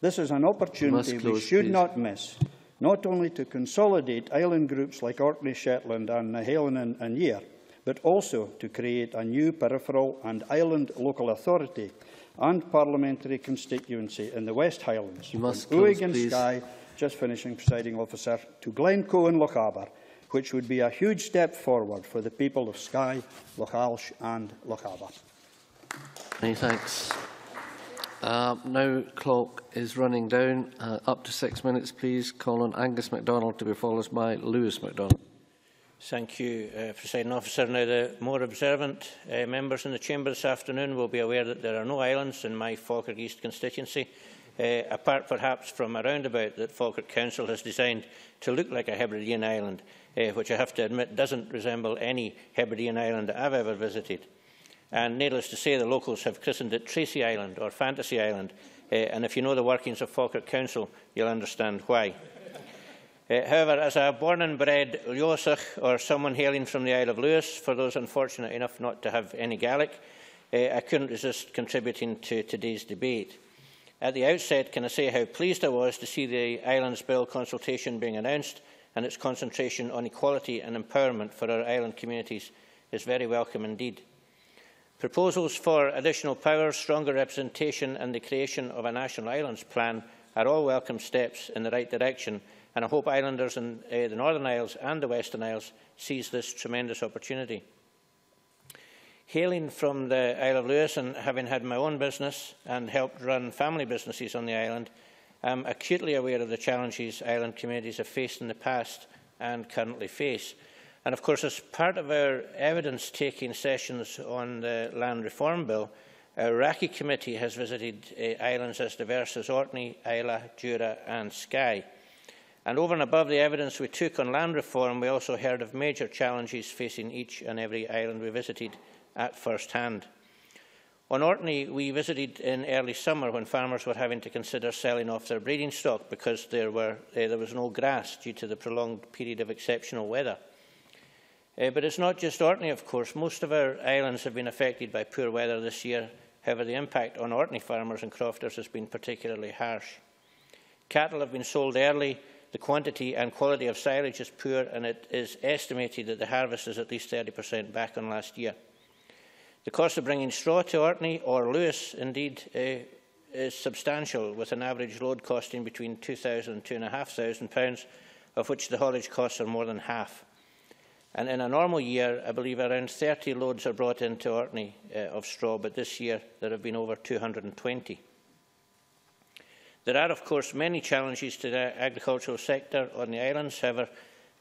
[SPEAKER 14] This is an opportunity close, we should please. not miss, not only to consolidate island groups like Orkney, Shetland and and, and Year, but also to create a new peripheral and island local authority and parliamentary constituency in the West Highlands. You must from close, Uig Skye, just finishing, presiding officer, to Glencoe and Lochaber, which would be a huge step forward for the people of Skye, Lochalsh and Lochaber.
[SPEAKER 16] Many thanks. Uh, now clock is running down. Uh, up to six minutes, please. Call on Angus MacDonald to be followed by Lewis MacDonald.
[SPEAKER 17] Thank you, uh, President Officer. Now, the more observant uh, members in the Chamber this afternoon will be aware that there are no islands in my Falkirk East constituency, uh, apart perhaps from a roundabout that Falkirk Council has designed to look like a Hebridean island, uh, which I have to admit doesn't resemble any Hebridean island that I've ever visited. And needless to say, the locals have christened it Tracy Island or Fantasy Island, uh, and if you know the workings of Falkirk Council, you'll understand why. Uh, however, as a born and bred Leosach, or someone hailing from the Isle of Lewis, for those unfortunate enough not to have any Gaelic, uh, I couldn't resist contributing to today's debate. At the outset, can I say how pleased I was to see the Islands Bill consultation being announced and its concentration on equality and empowerment for our island communities is very welcome indeed. Proposals for additional powers, stronger representation and the creation of a national islands plan are all welcome steps in the right direction and I hope islanders in uh, the Northern Isles and the Western Isles seize this tremendous opportunity. Hailing from the Isle of Lewis and having had my own business and helped run family businesses on the island, I'm acutely aware of the challenges island communities have faced in the past and currently face. And of course, as part of our evidence-taking sessions on the Land Reform Bill, our RACCE Committee has visited uh, islands as diverse as Orkney, Islay, Jura and Skye. And over and above the evidence we took on land reform, we also heard of major challenges facing each and every island we visited at first hand. On Orkney, we visited in early summer when farmers were having to consider selling off their breeding stock because there, were, uh, there was no grass due to the prolonged period of exceptional weather. Uh, but it's not just Orkney, of course. Most of our islands have been affected by poor weather this year. However, the impact on Orkney farmers and crofters has been particularly harsh. Cattle have been sold early The quantity and quality of silage is poor and it is estimated that the harvest is at least 30% back on last year. The cost of bringing straw to Orkney or Lewis, indeed, uh, is substantial, with an average load costing between £2,000 and £2,500, of which the haulage costs are more than half. And in a normal year, I believe around 30 loads are brought into Orkney uh, of straw, but this year there have been over 220. There are, of course, many challenges to the agricultural sector on the islands. However,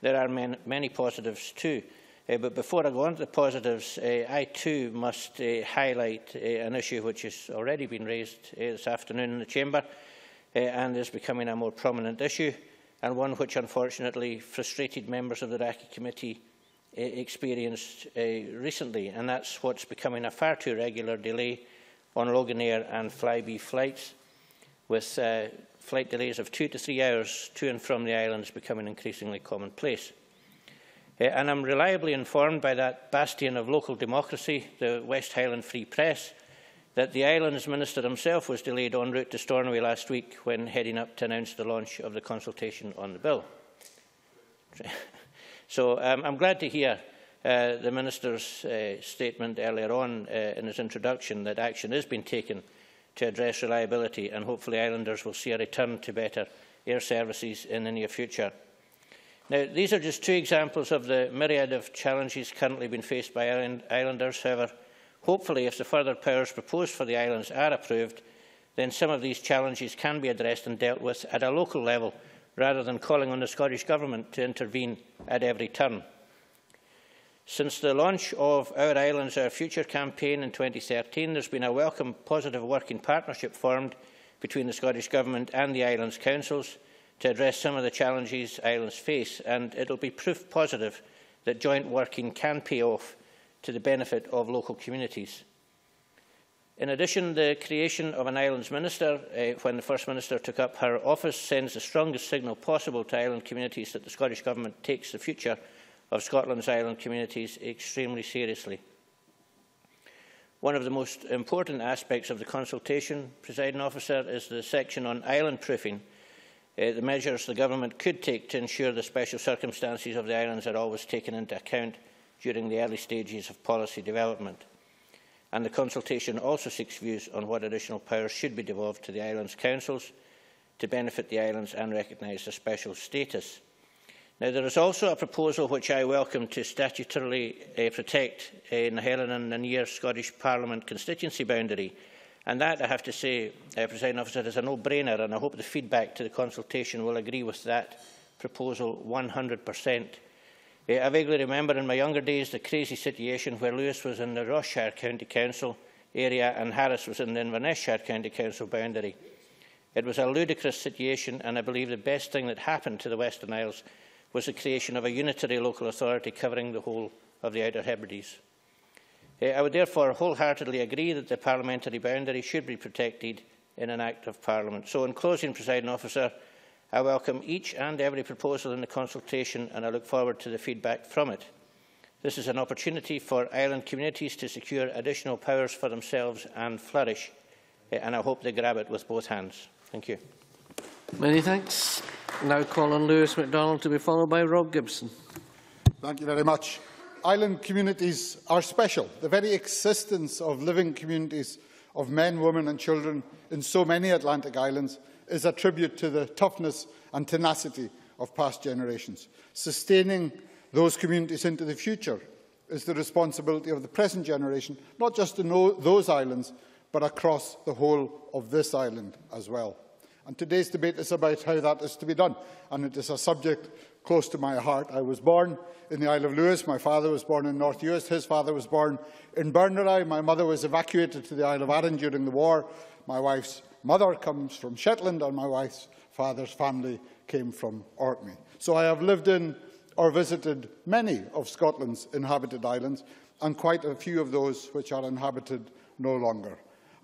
[SPEAKER 17] there are many, positives too. Uh, but before I go on to the positives, uh, I too must uh, highlight uh, an issue which has already been raised uh, this afternoon in the Chamber uh, and is becoming a more prominent issue, and one which unfortunately frustrated members of the RACCE Committee experienced recently, and that's what's becoming a far too regular delay on Loganair and Flybe flights, with uh, flight delays of two to three hours to and from the islands becoming increasingly commonplace. Uh, and I'm reliably informed by that bastion of local democracy, the West Highland Free Press, that the Islands Minister himself was delayed en route to Stornoway last week when heading up to announce the launch of the consultation on the bill. so um, I'm glad to hear uh, the Minister's uh, statement earlier on uh, in his introduction that action is being taken to address reliability and hopefully islanders will see a return to better air services in the near future. Now, these are just two examples of the myriad of challenges currently being faced by islanders. However, hopefully, if the further powers proposed for the islands are approved, then some of these challenges can be addressed and dealt with at a local level, rather than calling on the Scottish Government to intervene at every turn. Since the launch of Our Islands, Our Future campaign in 2013, there's been a welcome positive working partnership formed between the Scottish Government and the Islands Councils, to address some of the challenges islands face, and it will be proof positive that joint working can pay off to the benefit of local communities. In addition, the creation of an Islands Minister, uh, when the First Minister took up her office, sends the strongest signal possible to island communities that the Scottish Government takes the future of Scotland's island communities extremely seriously. One of the most important aspects of the consultation, presiding officer, is the section on island proofing, uh, the measures the Government could take to ensure the special circumstances of the islands are always taken into account during the early stages of policy development. And the consultation also seeks views on what additional powers should be devolved to the islands' councils to benefit the islands and recognise their special status. Now, there is also a proposal which I welcome to statutorily uh, protect uh, Na h-Eileanan an Iar Scottish Parliament constituency boundary And that, I have to say, uh, President Officer, is a no-brainer, and I hope the feedback to the consultation will agree with that proposal 100%. Uh, I vaguely remember in my younger days the crazy situation where Lewis was in the Rossshire County Council area and Harris was in the Inverness-shire County Council boundary. It was a ludicrous situation, and I believe the best thing that happened to the Western Isles was the creation of a unitary local authority covering the whole of the Outer Hebrides. Uh, I would therefore wholeheartedly agree that the parliamentary boundary should be protected in an Act of Parliament. So, in closing, Presiding Officer, I welcome each and every proposal in the consultation and I look forward to the feedback from it. This is an opportunity for island communities to secure additional powers for themselves and flourish, uh, and I hope they grab it with both hands. Thank you.
[SPEAKER 16] Many thanks. Now call on Lewis MacDonald to be followed by Rob Gibson.
[SPEAKER 8] Thank you very much island communities are special. The very existence of living communities of men, women and children in so many Atlantic islands is a tribute to the toughness and tenacity of past generations. Sustaining those communities into the future is the responsibility of the present generation, not just in those islands, but across the whole of this island as well. And today's debate is about how that is to be done, and it is a subject close to my heart. I was born in the Isle of Lewis. My father was born in North Uist. His father was born in Berneray. My mother was evacuated to the Isle of Arran during the war. My wife's mother comes from Shetland, and my wife's father's family came from Orkney. So I have lived in or visited many of Scotland's inhabited islands, and quite a few of those which are inhabited no longer.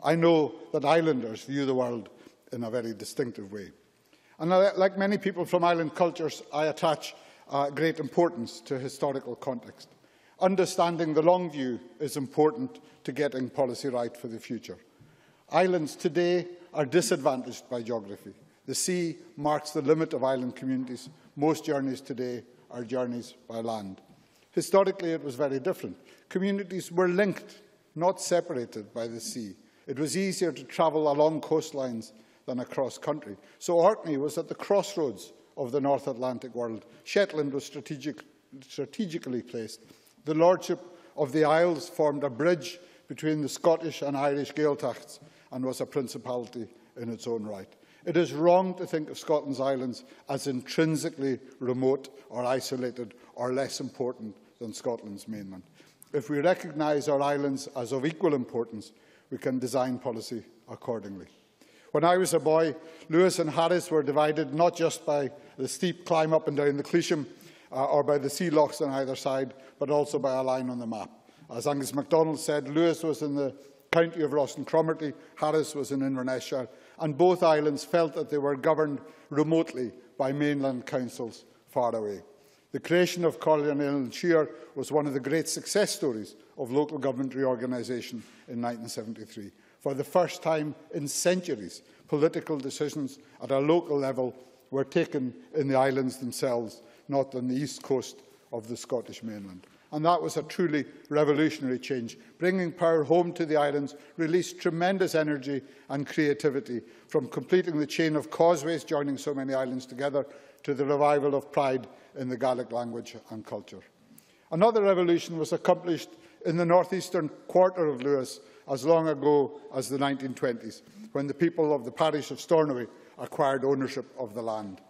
[SPEAKER 8] I know that islanders view the world in a very distinctive way. And like many people from island cultures, I attach uh, great importance to historical context. Understanding the long view is important to getting policy right for the future. Islands today are disadvantaged by geography. The sea marks the limit of island communities. Most journeys today are journeys by land. Historically, it was very different. Communities were linked, not separated by the sea. It was easier to travel along coastlines than across country. So Orkney was at the crossroads of the North Atlantic world. Shetland was strategic, strategically placed. The Lordship of the Isles formed a bridge between the Scottish and Irish Gaeltachts and was a principality in its own right. It is wrong to think of Scotland's islands as intrinsically remote or isolated or less important than Scotland's mainland. If we recognise our islands as of equal importance, we can design policy accordingly. When I was a boy, Lewis and Harris were divided not just by the steep climb up and down the Clisham uh, or by the sea lochs on either side, but also by a line on the map. As Angus MacDonald said, Lewis was in the county of Ross and Cromarty, Harris was in Inverness and both islands felt that they were governed remotely by mainland councils far away. The creation of Colin and Shear was one of the great success stories of local government reorganisation in 1973. For the first time in centuries, political decisions at a local level were taken in the islands themselves, not on the east coast of the Scottish mainland. And that was a truly revolutionary change. Bringing power home to the islands released tremendous energy and creativity, from completing the chain of causeways joining so many islands together to the revival of pride in the Gaelic language and culture. Another revolution was accomplished in the northeastern quarter of Lewis as long ago as the 1920s, when the people of the parish of Stornoway acquired ownership of the land.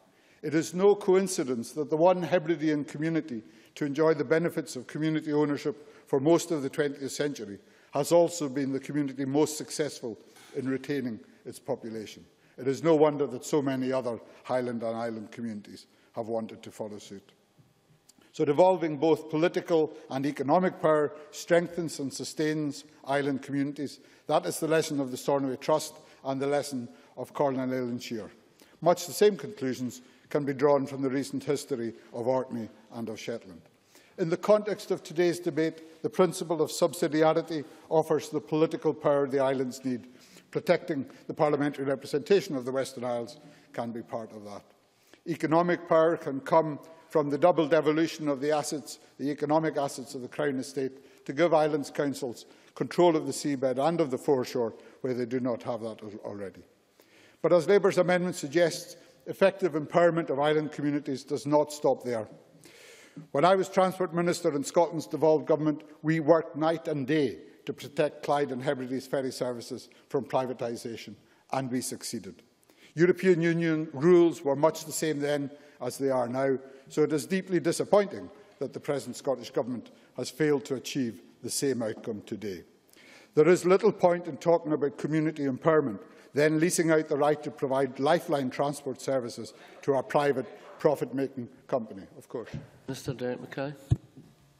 [SPEAKER 8] It is no coincidence that the one Hebridean community to enjoy the benefits of community ownership for most of the 20th century has also been the community most successful in retaining its population. It is no wonder that so many other Highland and Island communities have wanted to follow suit. So devolving both political and economic power strengthens and sustains island communities. That is the lesson of the Stornoway Trust and the lesson of Comhairle nan Eilean Siar. Much the same conclusions can be drawn from the recent history of Orkney and of Shetland. In the context of today's debate, the principle of subsidiarity offers the political power the islands need. Protecting the parliamentary representation of the Western Isles can be part of that. Economic power can come from the double devolution of the assets, the economic assets of the Crown Estate, to give islands councils control of the seabed and of the foreshore where they do not have that already. But as Labour's amendment suggests, effective empowerment of island communities does not stop there. When I was Transport Minister in Scotland's devolved government, we worked night and day to protect Clyde and Hebrides ferry services from privatisation, and we succeeded. European Union rules were much the same then as they are now, so it is deeply disappointing that the present Scottish Government has failed to achieve the same outcome today. There is little point in talking about community empowerment, then leasing out the right to provide lifeline transport services to our private profit-making company, of course.
[SPEAKER 16] Mr Derek Mackay.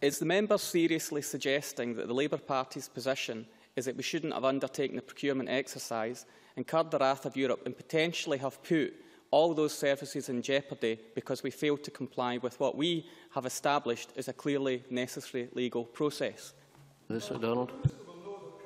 [SPEAKER 3] Is the member seriously suggesting that the Labour Party's position is that we shouldn't have undertaken the procurement exercise, incurred the wrath of Europe and potentially have put all those services in jeopardy because we failed to comply with what we have established as a clearly necessary legal process.
[SPEAKER 16] Mr Donald.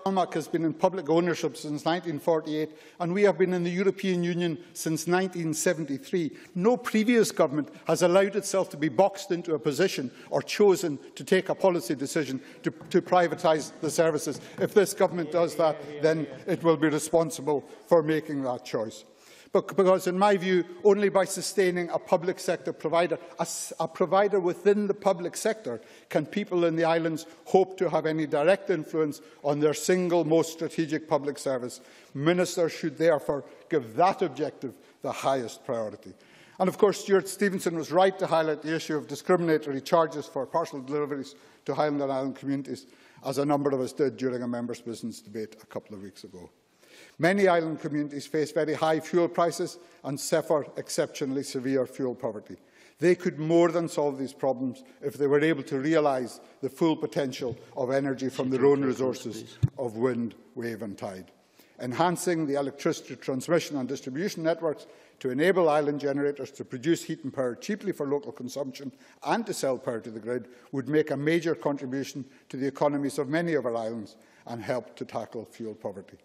[SPEAKER 8] CalMac has been in public ownership since 1948 and we have been in the European Union since 1973. No previous government has allowed itself to be boxed into a position or chosen to take a policy decision to, to privatise the services. If this government does that, then it will be responsible for making that choice. Because, in my view, only by sustaining a public sector provider, a, a provider within the public sector, can people in the islands hope to have any direct influence on their single most strategic public service. Ministers should therefore give that objective the highest priority. And of course, Stewart Stevenson was right to highlight the issue of discriminatory charges for parcel deliveries to Highland and Island communities, as a number of us did during a members' business debate a couple of weeks ago. Many island communities face very high fuel prices and suffer exceptionally severe fuel poverty. They could more than solve these problems if they were able to realise the full potential of energy from their own resources of wind, wave and tide. Enhancing the electricity transmission and distribution networks to enable island generators to produce heat and power cheaply for local consumption and to sell power to the grid would make a major contribution to the economies of many of our islands and help to tackle fuel poverty.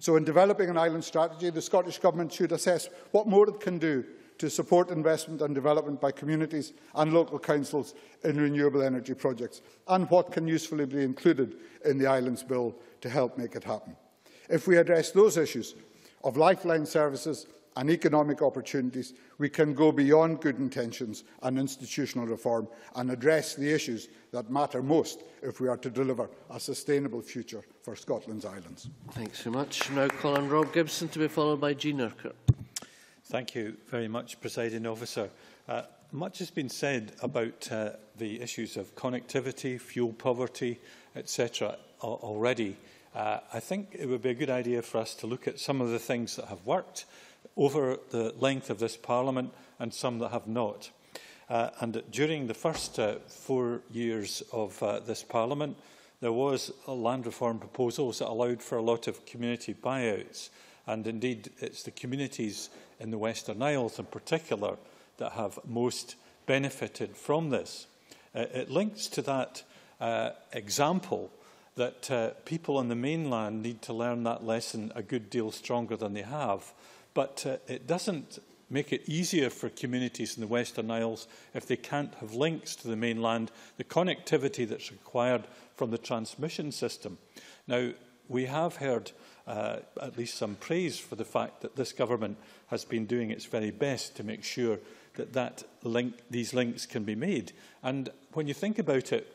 [SPEAKER 8] So in developing an island strategy, the Scottish Government should assess what more it can do to support investment and development by communities and local councils in renewable energy projects, and what can usefully be included in the Islands Bill to help make it happen. If we address those issues of lifeline services and economic opportunities, we can go beyond good intentions and institutional reform and address the issues that matter most if we are to deliver a sustainable future for Scotland's islands.
[SPEAKER 16] Thanks so much. Now call on Rob Gibson to be followed by Jean Urquhart.
[SPEAKER 9] Thank you very much, Presiding Officer. Uh, much has been said about uh, the issues of connectivity, fuel poverty, etc. already. Uh, I think it would be a good idea for us to look at some of the things that have worked over the length of this Parliament and some that have not. Uh, and during the first uh, four years of uh, this Parliament, there was land reform proposals that allowed for a lot of community buyouts. And indeed, it's the communities in the Western Isles in particular that have most benefited from this. Uh, it links to that uh, example that uh, people on the mainland need to learn that lesson a good deal stronger than they have. But uh, it doesn't make it easier for communities in the Western Isles if they can't have links to the mainland, the connectivity that's required from the transmission system. Now, we have heard uh, at least some praise for the fact that this government has been doing its very best to make sure that, that link, these links can be made. And when you think about it,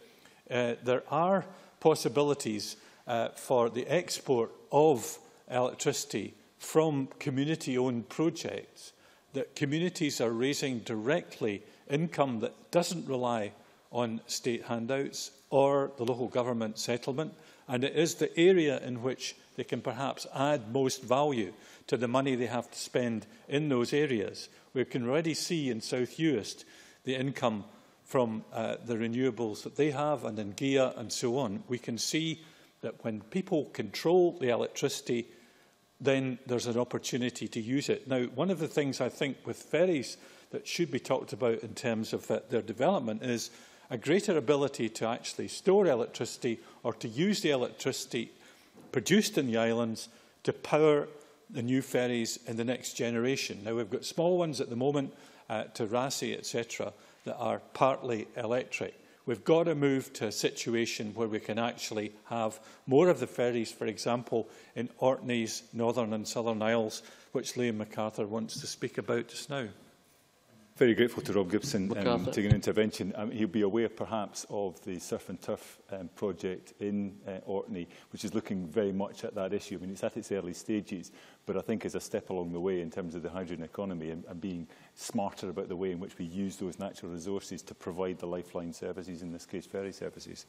[SPEAKER 9] uh, there are possibilities uh, for the export of electricity from community-owned projects that communities are raising directly income that doesn't rely on state handouts or the local government settlement. And it is the area in which they can perhaps add most value to the money they have to spend in those areas. We can already see in South Uist the income from uh, the renewables that they have and in Gigha and so on. We can see that when people control the electricity, then there's an opportunity to use it. Now, one of the things I think with ferries that should be talked about in terms of uh, their development is a greater ability to actually store electricity or to use the electricity produced in the islands to power the new ferries in the next generation. Now, we've got small ones at the moment, uh, to etc., that are partly electric. We've got to move to a situation where we can actually have more of the ferries, for example, in Orkney's Northern and Southern Isles, which Liam MacArthur wants to speak about just now.
[SPEAKER 4] Very grateful to Rob Gibson um, taking an intervention. Um, he'll be aware perhaps of the surf and turf um, project in uh, Orkney, which is looking very much at that issue. I mean, it's at its early stages, but I think is a step along the way in terms of the hydrogen economy and, and being smarter about the way in which we use those natural resources to provide the lifeline services, in this case ferry services.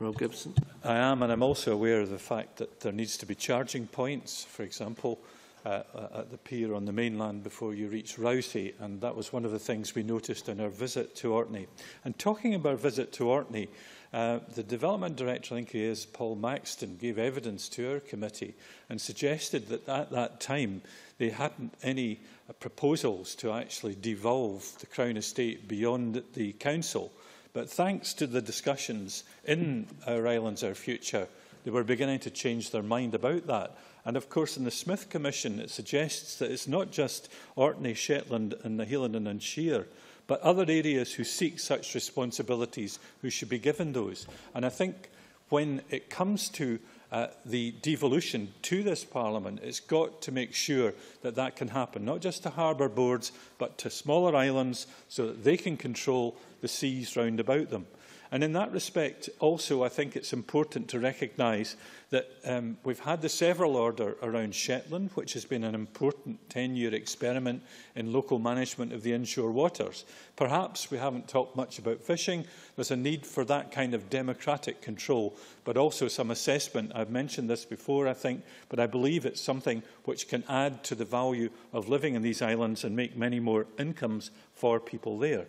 [SPEAKER 16] Rob Gibson.
[SPEAKER 9] I am, and I'm also aware of the fact that there needs to be charging points, for example, uh, uh, at the pier on the mainland before you reach Rousay, and that was one of the things we noticed in our visit to Orkney. And talking about visit to Orkney, uh, the Development Director, I think he is, Paul Maxton, gave evidence to our committee and suggested that at that time they hadn't any uh, proposals to actually devolve the Crown Estate beyond the Council. But thanks to the discussions in Our Islands, Our Future, they were beginning to change their mind about that. And of course, in the Smith Commission, it suggests that it's not just Orkney, Shetland and Na h-Eileanan Siar, but other areas who seek such responsibilities who should be given those. And I think when it comes to uh, the devolution to this Parliament, it's got to make sure that that can happen, not just to harbour boards, but to smaller islands so that they can control the seas round about them. And in that respect, also, I think it's important to recognise that um, we've had the several order around Shetland, which has been an important 10-year experiment in local management of the inshore waters. Perhaps we haven't talked much about fishing. There's a need for that kind of democratic control, but also some assessment. I've mentioned this before, I think, but I believe it's something which can add to the value of living in these islands and make many more incomes for people there.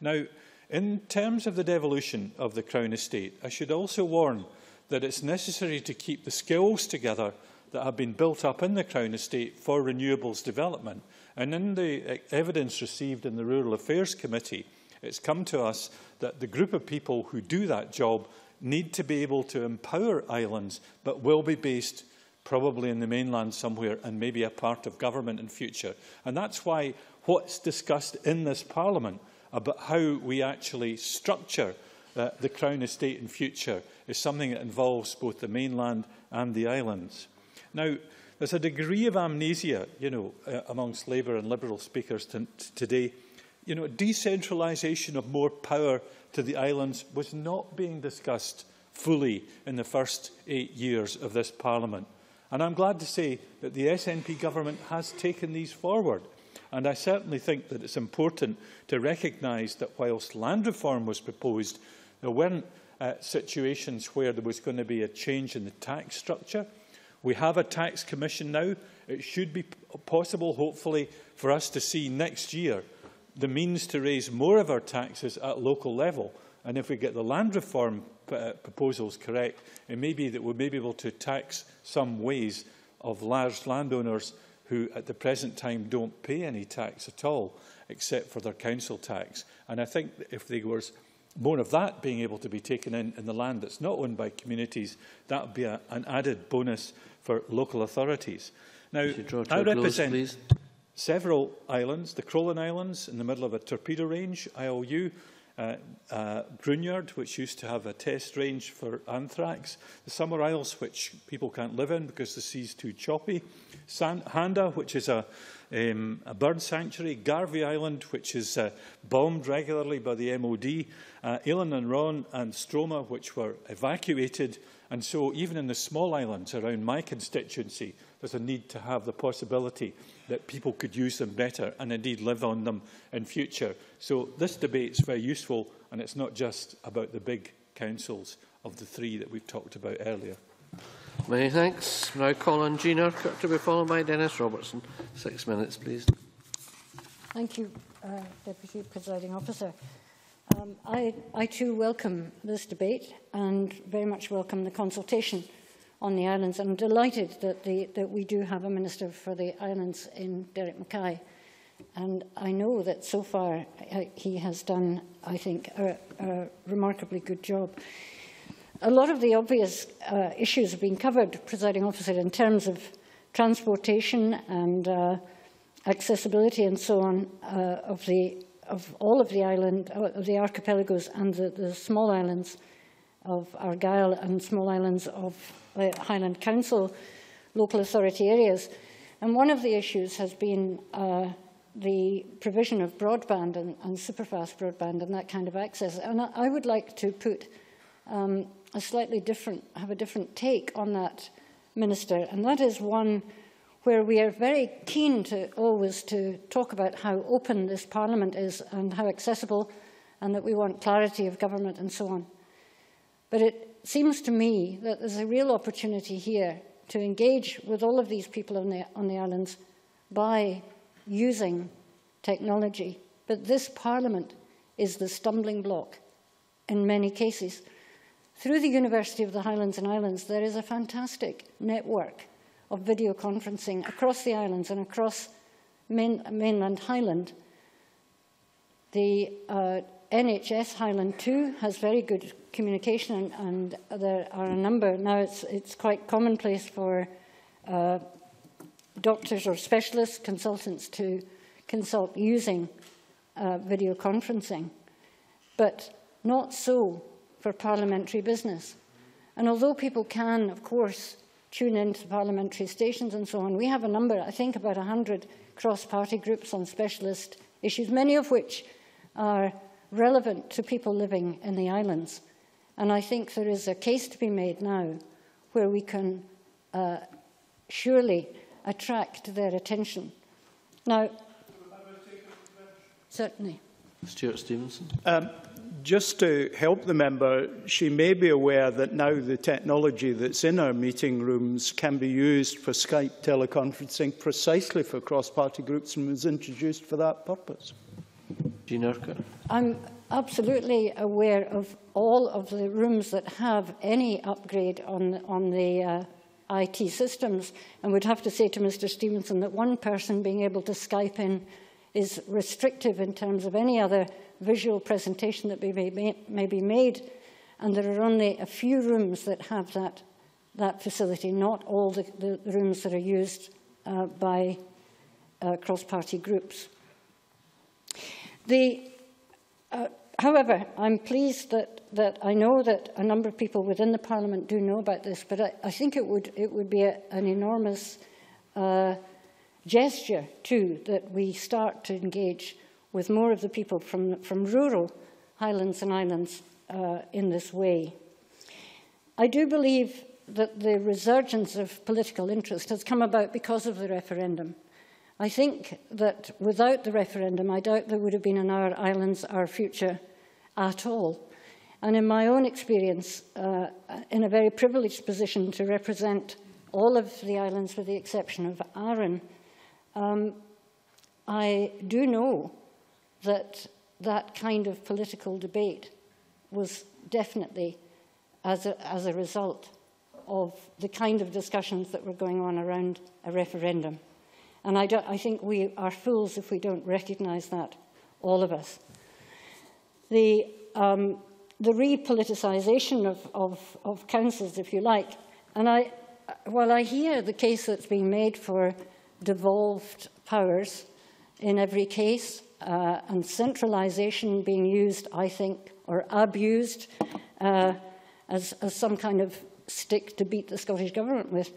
[SPEAKER 9] Now, in terms of the devolution of the Crown Estate, I should also warn that it's necessary to keep the skills together that have been built up in the Crown Estate for renewables development. And in the evidence received in the Rural Affairs Committee, it's come to us that the group of people who do that job need to be able to empower islands, but will be based probably in the mainland somewhere and maybe a part of government in future. And that's why what's discussed in this Parliament about how we actually structure uh, the Crown Estate in future is something that involves both the mainland and the islands. Now, there's a degree of amnesia, you know, uh, amongst Labour and Liberal speakers today. You know, decentralisation of more power to the islands was not being discussed fully in the first eight years of this Parliament. And I'm glad to say that the SNP government has taken these forward. And I certainly think that it's important to recognise that whilst land reform was proposed, there weren't uh, situations where there was going to be a change in the tax structure. We have a tax commission now. It should be possible, hopefully, for us to see next year the means to raise more of our taxes at local level. And if we get the land reform uh, proposals correct, it may be that we may be able to tax some ways of large landowners who at the present time don't pay any tax at all, except for their council tax. And I think if there was more of that being able to be taken in in the land that's not owned by communities, that would be a, an added bonus for local authorities. Now, I represent close, several islands, the Crowlin Islands in the middle of a torpedo range, Isle of Ewe, uh, uh, Gruinard, which used to have a test range for anthrax, the Summer Isles, which people can't live in because the sea's too choppy, San Handa, which is a, um, a bird sanctuary, Garvie Island, which is uh, bombed regularly by the MOD, uh, Eilean nan Ròn and Stroma, which were evacuated. And so even in the small islands around my constituency, there's a need to have the possibility that people could use them better and indeed live on them in future. So this debate is very useful and it's not just about the big councils of the three that we've talked about earlier.
[SPEAKER 16] Many thanks. Now call on Jean Urquhart to be followed by Dennis Robertson. Six minutes, please.
[SPEAKER 18] Thank you, uh, Deputy Presiding Officer. Um, I, I too welcome this debate and very much welcome the consultation on the islands. I'm delighted that, the, that we do have a Minister for the Islands in Derek Mackay. And I know that so far uh, he has done, I think, a, a remarkably good job. A lot of the obvious uh, issues have been covered, presiding officer, in terms of transportation and uh, accessibility and so on uh, of, the, of all of the island, uh, of the archipelagos and the, the small islands of Argyll and small islands of the Highland Council local authority areas. And one of the issues has been uh, the provision of broadband and, and superfast broadband and that kind of access. And I, I would like to put um, a slightly different, have a different take on that, Minister, and that is one where we are very keen to always to talk about how open this Parliament is and how accessible and that we want clarity of government and so on. But it seems to me that there's a real opportunity here to engage with all of these people on the, on the islands by using technology. But this Parliament is the stumbling block in many cases. Through the University of the Highlands and Islands, there is a fantastic network of video conferencing across the islands and across main, mainland Highland. The uh, NHS Highland 2 has very good communication and, and there are a number, now it's, it's quite commonplace for uh, doctors or specialist consultants to consult using uh, video conferencing, but not so for parliamentary business. And although people can, of course, tune into parliamentary stations and so on, we have a number, I think about 100 cross-party groups on specialist issues, many of which are relevant to people living in the islands. And I think there is a case to be made now where we can uh, surely attract their attention. Now, certainly.
[SPEAKER 16] Stuart Stevenson.
[SPEAKER 14] Um, just to help the member, she may be aware that now the technology that's in our meeting rooms can be used for Skype teleconferencing precisely for cross-party groups and was introduced for that purpose.
[SPEAKER 16] Jean Urquhart.
[SPEAKER 18] I'm absolutely aware of all of the rooms that have any upgrade on, on the uh, IT systems and would have to say to Mr Stevenson that one person being able to Skype in is restrictive in terms of any other visual presentation that may be, may be made and there are only a few rooms that have that, that facility, not all the, the rooms that are used uh, by uh, cross-party groups. The uh, however, I'm pleased that, that I know that a number of people within the Parliament do know about this, but I, I think it would, it would be a, an enormous uh, gesture, too, that we start to engage with more of the people from, from rural highlands and islands uh, in this way. I do believe that the resurgence of political interest has come about because of the referendum. I think that without the referendum, I doubt there would have been an Our Islands, Our Future at all. And in my own experience, uh, in a very privileged position to represent all of the islands with the exception of Arran, um, I do know that that kind of political debate was definitely as a, as a result of the kind of discussions that were going on around a referendum. And I, I think we are fools if we don't recognise that, all of us. The, um, the repoliticisation of, of, of councils, if you like, and I, while I hear the case that's being made for devolved powers in every case, uh, and centralisation being used, I think, or abused uh, as, as some kind of stick to beat the Scottish Government with.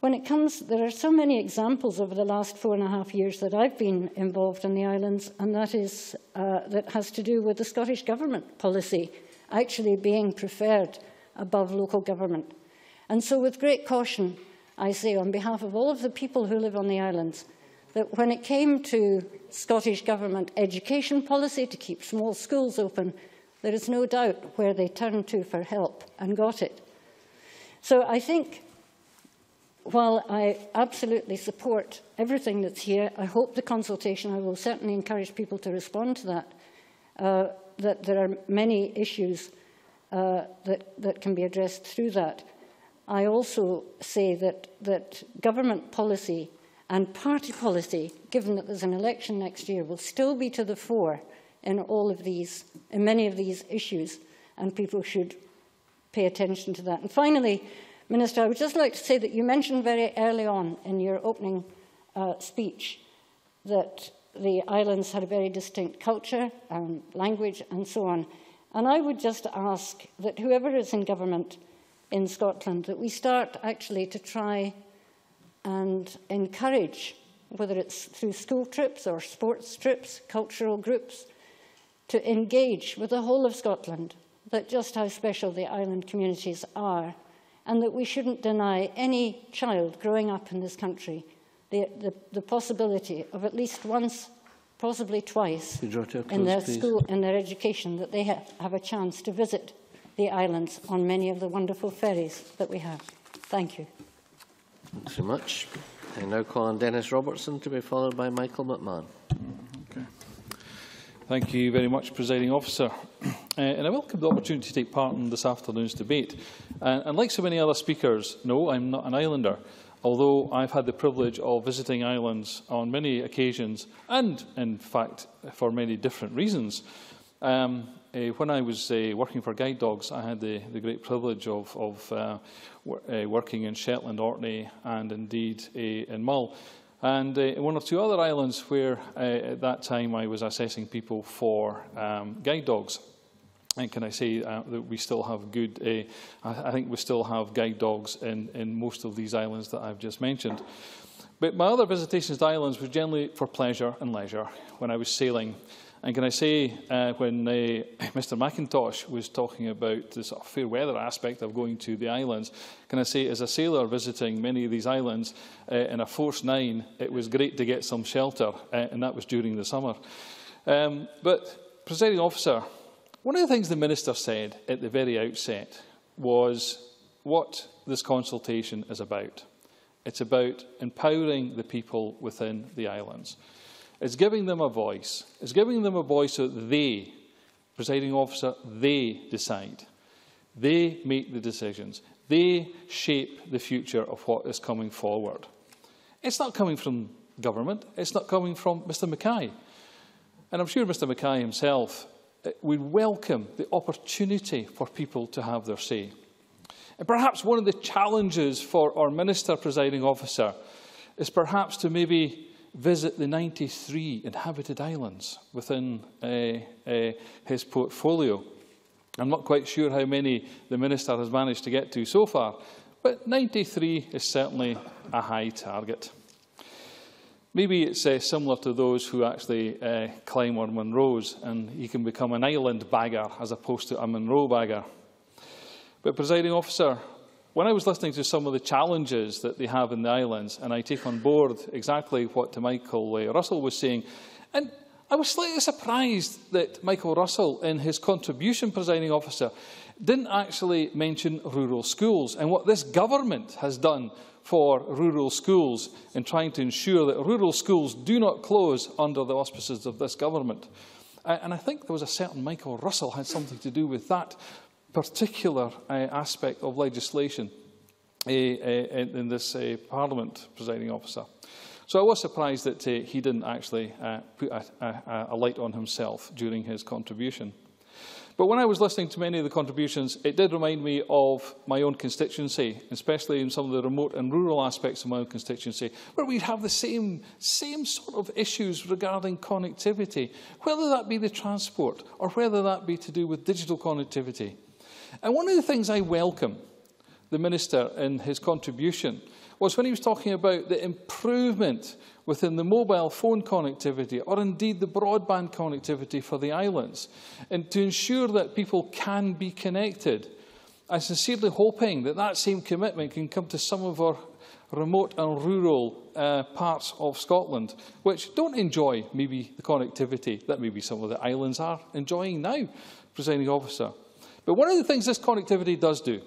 [SPEAKER 18] When it comes, there are so many examples over the last four and a half years that I've been involved in the islands, and that, is, uh, that has to do with the Scottish Government policy actually being preferred above local government. And so with great caution, I say on behalf of all of the people who live on the islands, that when it came to Scottish Government education policy to keep small schools open, there is no doubt where they turned to for help and got it. So I think while I absolutely support everything that's here, I hope the consultation, I will certainly encourage people to respond to that, uh, that there are many issues uh, that, that can be addressed through that. I also say that, that government policy and party policy, given that there's an election next year, will still be to the fore in all of these, in many of these issues, and people should pay attention to that. And finally, Minister, I would just like to say that you mentioned very early on in your opening uh, speech that the islands had a very distinct culture and language and so on. And I would just ask that whoever is in government in Scotland, that we start actually to try and encourage, whether it's through school trips or sports trips, cultural groups, to engage with the whole of Scotland, that just how special the island communities are and that we shouldn't deny any child growing up in this country the, the, the possibility of at least once, possibly twice, close, in their please. school, in their education, that they ha have a chance to visit the islands on many of the wonderful ferries that we have. Thank you.
[SPEAKER 16] Thanks so much. I now call on Dennis Robertson to be followed by Michael McMahon.
[SPEAKER 19] Thank you very much, Presiding Officer. Uh, and I welcome the opportunity to take part in this afternoon's debate. And like so many other speakers, no, I'm not an islander, although I've had the privilege of visiting islands on many occasions, and in fact for many different reasons. Um, uh, when I was uh, working for Guide Dogs, I had the, the great privilege of, of uh, uh, working in Shetland, Orkney, and indeed uh, in Mull. And uh, one or two other islands where uh, at that time I was assessing people for um, guide dogs. And can I say uh, that we still have good, uh, I, I think we still have guide dogs in, in most of these islands that I've just mentioned. But my other visitations to islands were generally for pleasure and leisure when I was sailing. And can I say, uh, when uh, Mr Macintosh was talking about the sort of fair weather aspect of going to the islands, can I say, as a sailor visiting many of these islands uh, in a Force 9, it was great to get some shelter, uh, and that was during the summer. Um, but, presiding officer, One of the things the Minister said at the very outset was what this consultation is about. It's about empowering the people within the islands. It's giving them a voice. It's giving them a voice so that they, presiding officer, they decide. They make the decisions. They shape the future of what is coming forward. It's not coming from government. It's not coming from Mr Mackay. And I'm sure Mr Mackay himself eh, would welcome the opportunity for people to have their say. And perhaps one of the challenges for our Minister presiding officer is perhaps to maybe visit the 93 inhabited islands within uh, uh, his portfolio. I'm not quite sure how many the Minister has managed to get to so far, but 93 is certainly a high target. Maybe it's uh, similar to those who actually uh, climb on Munro's and you can become an island bagger as opposed to a Monroe bagger. But, presiding officer, when I was listening to some of the challenges that they have in the islands, and I take on board exactly what Michael uh, Russell was saying, and I was slightly surprised that Michael Russell, in his contribution presiding officer, didn't actually mention rural schools and what this government has done for rural schools in trying to ensure that rural schools do not close under the auspices of this government. And I think there was a certain Michael Russell had something to do with that particular uh, aspect of legislation uh, uh, in this uh, Parliament, presiding officer. So I was surprised that uh, he didn't actually put a, a, a light on himself during his contribution. But when I was listening to many of the contributions, it did remind me of my own constituency, especially in some of the remote and rural aspects of my own constituency, where we have the same, same sort of issues regarding connectivity, whether that be the transport or whether that be to do with digital connectivity. And one of the things I welcome the Minister in his contribution was when he was talking about the improvement within the mobile phone connectivity or indeed the broadband connectivity for the islands and to ensure that people can be connected. I'm sincerely hoping that that same commitment can come to some of our remote and rural uh, parts of Scotland, which don't enjoy maybe the connectivity that maybe some of the islands are enjoying now, presiding officer. But one of the things this connectivity does do,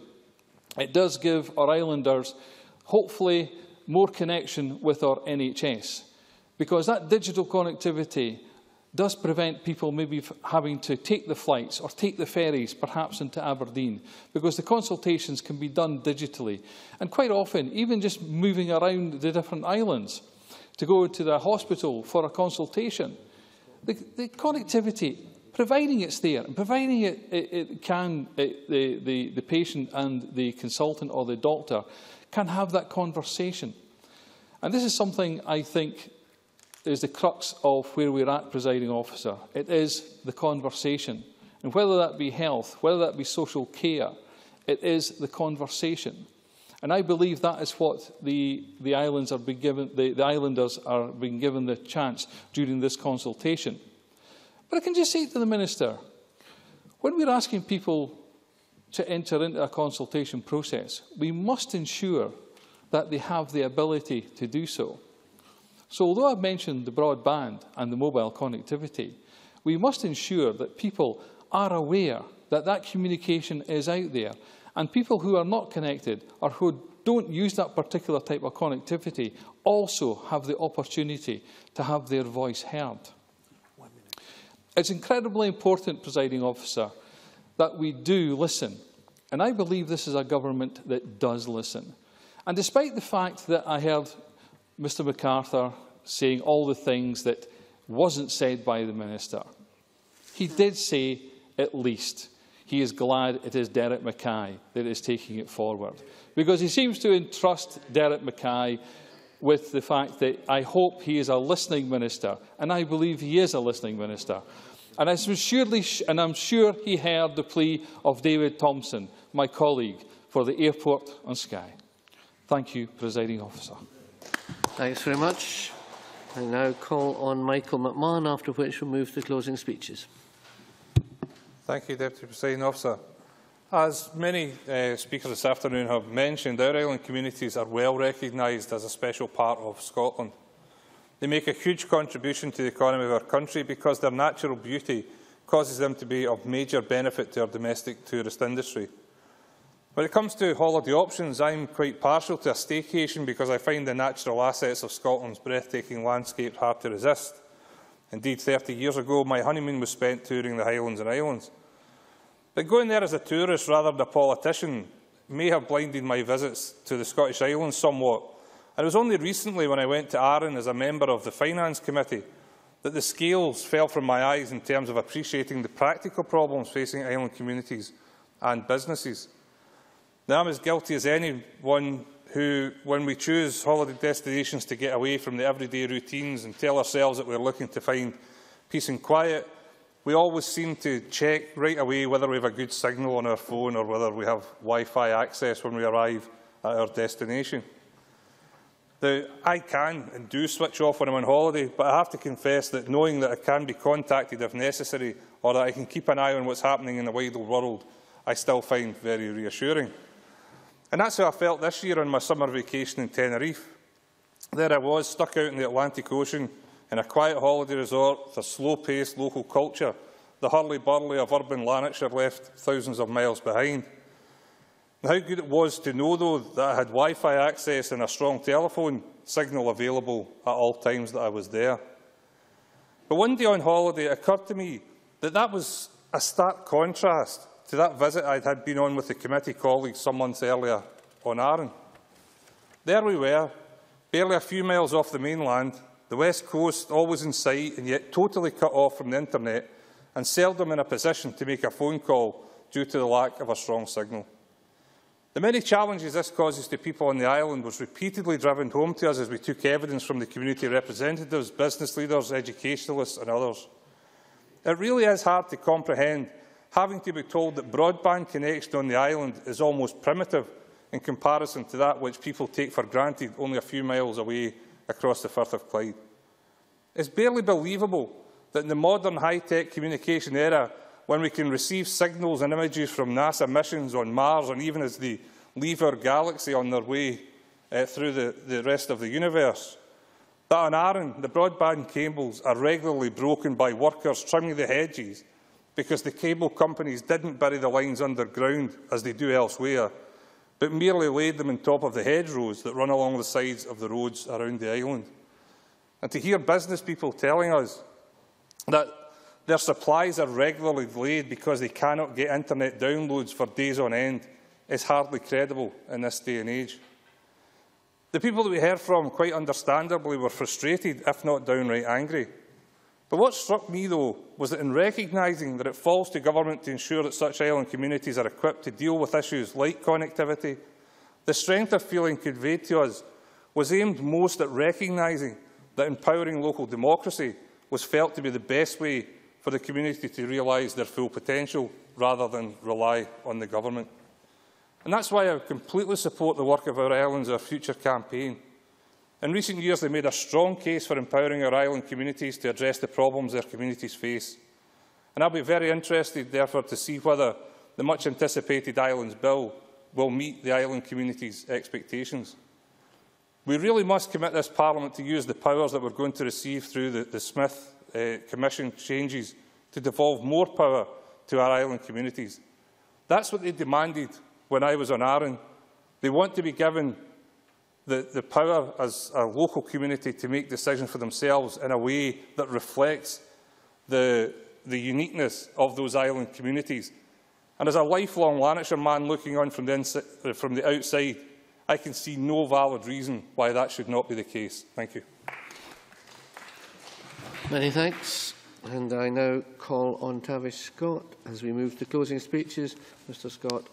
[SPEAKER 19] it does give our islanders hopefully more connection with our NHS. Because that digital connectivity does prevent people maybe having to take the flights or take the ferries perhaps into Aberdeen because the consultations can be done digitally. And quite often, even just moving around the different islands to go to the hospital for a consultation, the, the connectivity, providing it's there and providing it, it, it can, it, the, the, the patient and the consultant or the doctor can have that conversation. And this is something I think is the crux of where we're at, presiding officer. It is the conversation. And whether that be health, whether that be social care, it is the conversation. And I believe that is what the, the, islands are being given, the, the islanders are being given the chance during this consultation. But I can just say to the Minister, when we're asking people to enter into a consultation process, we must ensure that they have the ability to do so. So although I've mentioned the broadband and the mobile connectivity, we must ensure that people are aware that that communication is out there and people who are not connected or who don't use that particular type of connectivity also have the opportunity to have their voice heard. It's incredibly important, presiding officer, that we do listen. And I believe this is a government that does listen. And despite the fact that I heard Mr McArthur saying all the things that wasn't said by the Minister, he did say, at least, he is glad it is Derek Mackay that is taking it forward. Because he seems to entrust Derek Mackay with the fact that I hope he is a listening minister, and I believe he is a listening minister. And I'm, surely, and I'm sure he heard the plea of David Thompson, my colleague, for the airport on Skye. Thank you, Presiding Officer.
[SPEAKER 16] Thanks very much. I now call on Michael McMahon, after which we'll move to closing speeches.
[SPEAKER 20] Thank you, Deputy Presiding Officer. As many uh, speakers this afternoon have mentioned, our island communities are well recognised as a special part of Scotland. They make a huge contribution to the economy of our country because their natural beauty causes them to be of major benefit to our domestic tourist industry. When it comes to holiday options, I'm quite partial to a staycation because I find the natural assets of Scotland's breathtaking landscape hard to resist. Indeed, 30 years ago, my honeymoon was spent touring the Highlands and Islands. But going there as a tourist rather than a politician may have blinded my visits to the Scottish Islands somewhat, And it was only recently when I went to Arran as a member of the Finance Committee that the scales fell from my eyes in terms of appreciating the practical problems facing island communities and businesses. Now I'm as guilty as anyone who, when we choose holiday destinations to get away from the everyday routines and tell ourselves that we're looking to find peace and quiet, we always seem to check right away whether we have a good signal on our phone or whether we have Wi-Fi access when we arrive at our destination. Now, I can and do switch off when I'm on holiday, but I have to confess that knowing that I can be contacted if necessary or that I can keep an eye on what's happening in the wider world, I still find very reassuring. And that's how I felt this year on my summer vacation in Tenerife. There I was, stuck out in the Atlantic Ocean in a quiet holiday resort with a slow-paced local culture. The hurly-burly of urban Lanarkshire left thousands of miles behind. And how good it was to know, though, that I had Wi-Fi access and a strong telephone signal available at all times that I was there. But one day on holiday, it occurred to me that that was a stark contrast to that visit I had been on with the committee colleagues some months earlier on Arran. There we were, barely a few miles off the mainland, the west coast always in sight and yet totally cut off from the internet and seldom in a position to make a phone call due to the lack of a strong signal. The many challenges this causes to people on the island was repeatedly driven home to us as we took evidence from the community representatives, business leaders, educationalists and others. It really is hard to comprehend having to be told that broadband connection on the island is almost primitive in comparison to that which people take for granted only a few miles away across the Firth of Clyde. It's barely believable that in the modern high-tech communication era, when we can receive signals and images from NASA missions on Mars and even as they leave our galaxy on their way uh, through the, the rest of the universe, that on Arran, the broadband cables are regularly broken by workers trimming the hedges because the cable companies didn't bury the lines underground as they do elsewhere, but merely laid them on top of the hedgerows that run along the sides of the roads around the island. And to hear business people telling us that their supplies are regularly delayed because they cannot get internet downloads for days on end is hardly credible in this day and age. The people that we heard from, quite understandably, were frustrated, if not downright angry. But what struck me, though, was that in recognising that it falls to government to ensure that such island communities are equipped to deal with issues like connectivity, the strength of feeling conveyed to us was aimed most at recognising that empowering local democracy was felt to be the best way for the community to realise their full potential rather than rely on the government. And that's why I completely support the work of our Islands Our Future campaign. In recent years, they made a strong case for empowering our island communities to address the problems their communities face. And I'll be very interested, therefore, to see whether the much-anticipated Islands Bill will meet the island communities' expectations. We really must commit this Parliament to use the powers that we're going to receive through the, the Smith uh, Commission changes to devolve more power to our island communities. That's what they demanded when I was on Arran. They want to be given the, the power as a local community to make decisions for themselves in a way that reflects the, the uniqueness of those island communities. And as a lifelong Lanarkshire man looking on from the, inside, uh, from the outside, I can see no valid reason why that should not be the case. Thank you.
[SPEAKER 16] Many thanks. And I now call on Tavish Scott as we move to closing speeches. Mr Scott,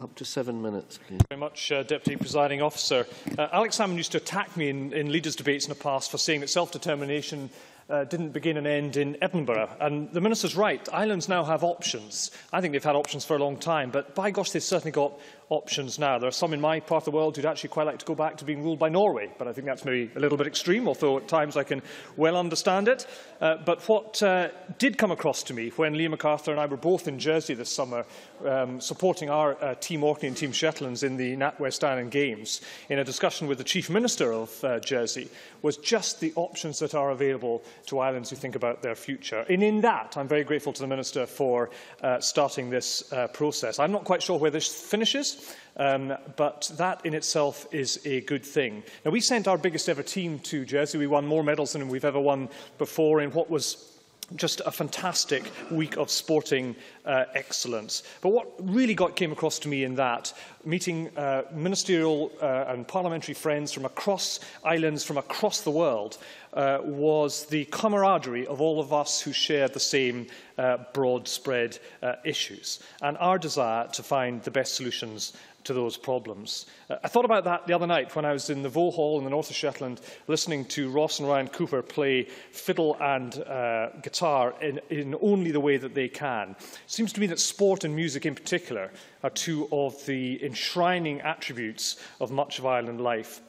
[SPEAKER 16] up to seven minutes, please.
[SPEAKER 21] Thank you very much, uh, Deputy Presiding Officer. Uh, Alex Salmond used to attack me in, in leaders' debates in the past for saying that self-determination uh, didn't begin and end in Edinburgh. And the Minister's right. Islands now have options. I think they've had options for a long time, but by gosh, they've certainly got options now. There are some in my part of the world who'd actually quite like to go back to being ruled by Norway, but I think that's maybe a little bit extreme, although at times I can well understand it. Uh, but what uh, did come across to me when Liam McArthur and I were both in Jersey this summer um, supporting our uh, Team Orkney and Team Shetlands in the NatWest Island Games in a discussion with the Chief Minister of uh, Jersey was just the options that are available to islands who think about their future. And in that, I'm very grateful to the Minister for uh, starting this uh, process. I'm not quite sure where this finishes, um, but that in itself is a good thing. Now, we sent our biggest ever team to Jersey. We won more medals than we've ever won before in what was just a fantastic week of sporting uh, excellence. But what really got came across to me in that, meeting uh, ministerial uh, and parliamentary friends from across islands, from across the world, uh, was the camaraderie of all of us who shared the same uh, broad spread uh, issues and our desire to find the best solutions to those problems. Uh, I thought about that the other night when I was in the Vaux Hall in the north of Shetland listening to Ross and Ryan Couper play fiddle and uh, guitar in, in only the way that they can. It seems to me that sport and music in particular are two of the enshrining attributes of much of Ireland life.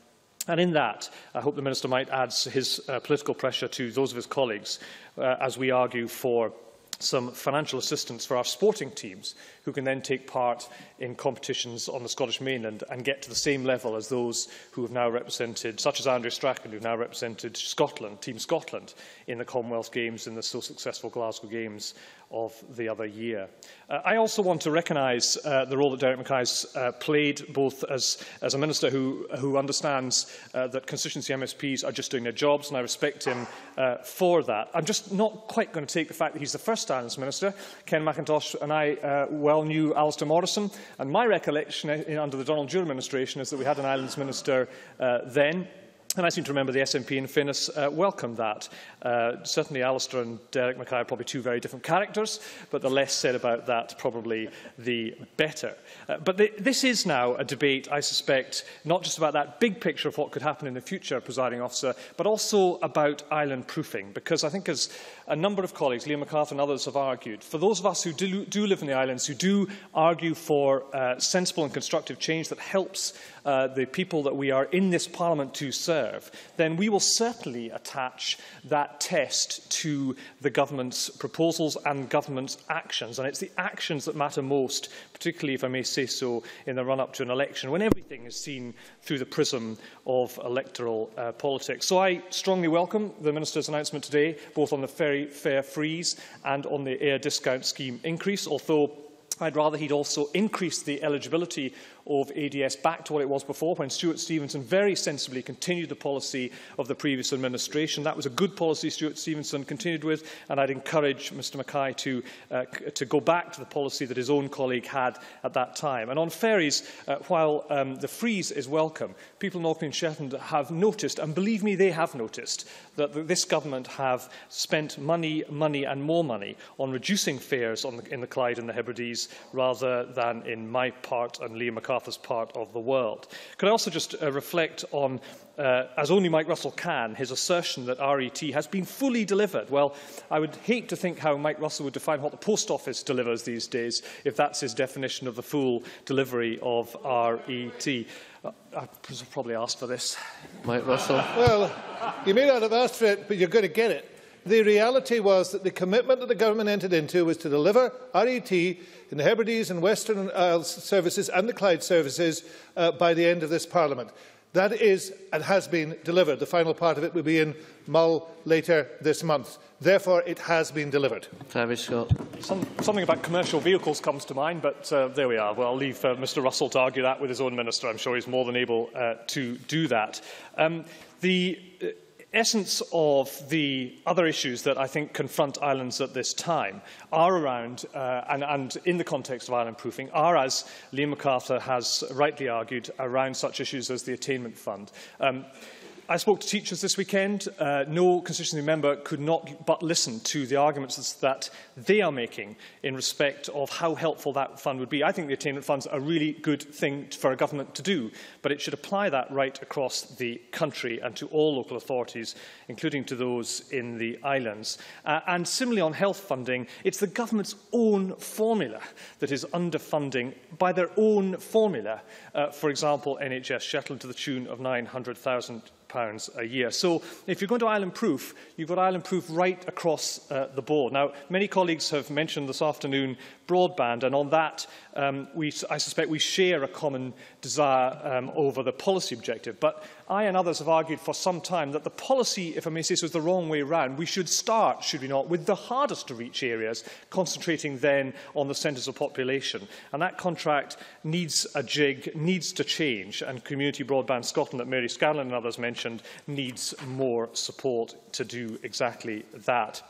[SPEAKER 21] And in that, I hope the Minister might add his uh, political pressure to those of his colleagues uh, as we argue for some financial assistance for our sporting teams who can then take part in competitions on the Scottish mainland and get to the same level as those who have now represented, such as Andrew Strachan, who have now represented Scotland, Team Scotland, in the Commonwealth Games and the so successful Glasgow Games of the other year. Uh, I also want to recognise uh, the role that Derek Mackay has uh, played, both as, as a minister who, who understands uh, that constituency MSPs are just doing their jobs, and I respect him uh, for that. I'm just not quite going to take the fact that he's the first Islands minister. Ken Macintosh and I uh, well knew Alasdair Morrison, and my recollection in, under the Donald Dewar administration is that we had an Islands minister uh, then, And I seem to remember the SNP in Finnis uh, welcomed that. Uh, certainly Alasdair and Derek Mackay are probably two very different characters, but the less said about that, probably the better. Uh, but this is now a debate, I suspect, not just about that big picture of what could happen in the future, presiding officer, but also about island proofing. Because I think as a number of colleagues, Liam McArthur and others have argued, for those of us who do, do live in the islands, who do argue for uh, sensible and constructive change that helps uh, the people that we are in this parliament to serve, then we will certainly attach that test to the government's proposals and government's actions. And it's the actions that matter most, particularly, if I may say so, in the run-up to an election, when everything is seen through the prism of electoral uh, politics. So I strongly welcome the Minister's announcement today, both on the ferry fare freeze and on the air discount scheme increase, although I'd rather he'd also increased the eligibility of ADS back to what it was before, when Stewart Stevenson very sensibly continued the policy of the previous administration. That was a good policy Stewart Stevenson continued with, and I'd encourage Mr Mackay to, uh, to go back to the policy that his own colleague had at that time. And on ferries, uh, while um, the freeze is welcome, people in Orkney and Shetland have noticed, and believe me, they have noticed, that this government have spent money, money and more money on reducing fares on the, in the Clyde and the Hebrides rather than in my part and Liam McArthur as part of the world. Could I also just uh, reflect on, uh, as only Mike Russell can, his assertion that RET has been fully delivered? Well, I would hate to think how Mike Russell would define what the post office delivers these days, if that's his definition of the full delivery of RET. Uh, I probably asked for this.
[SPEAKER 16] Mike Russell.
[SPEAKER 13] Well, you may not have asked for it, but you're going to get it. The reality was that the commitment that the government entered into was to deliver RET in the Hebrides and Western Isles services and the Clyde services uh, by the end of this Parliament. That is and has been delivered. The final part of it will be in Mull later this month. Therefore, it has been delivered.
[SPEAKER 16] Tavish Scott.
[SPEAKER 21] Some, something about commercial vehicles comes to mind, but uh, there we are. Well, I'll leave uh, Mr Russell to argue that with his own minister. I'm sure he's more than able uh, to do that. Um, the uh, essence of the other issues that I think confront islands at this time are around, uh, and, and in the context of island proofing, are, as Liam McArthur has rightly argued, around such issues as the attainment fund. Um, I spoke to teachers this weekend. Uh, no constituency member could not but listen to the arguments that they are making in respect of how helpful that fund would be. I think the attainment fund's are a really good thing for a government to do, but it should apply that right across the country and to all local authorities, including to those in the islands. Uh, and similarly on health funding, it's the government's own formula that is underfunding by their own formula, uh, for example, NHS Shetland to the tune of 900,000 pounds a year. So if you're going to island proof, you've got island proof right across uh, the board. Now, many colleagues have mentioned this afternoon broadband, and on that, um, we, I suspect we share a common desire um, over the policy objective. But I and others have argued for some time that the policy, if I may say so, is the wrong way around. We should start, should we not, with the hardest to reach areas, concentrating then on the centres of population. And that contract needs a jig, needs to change, and Community Broadband Scotland that Mary Scanlon and others mentioned needs more support to do exactly that.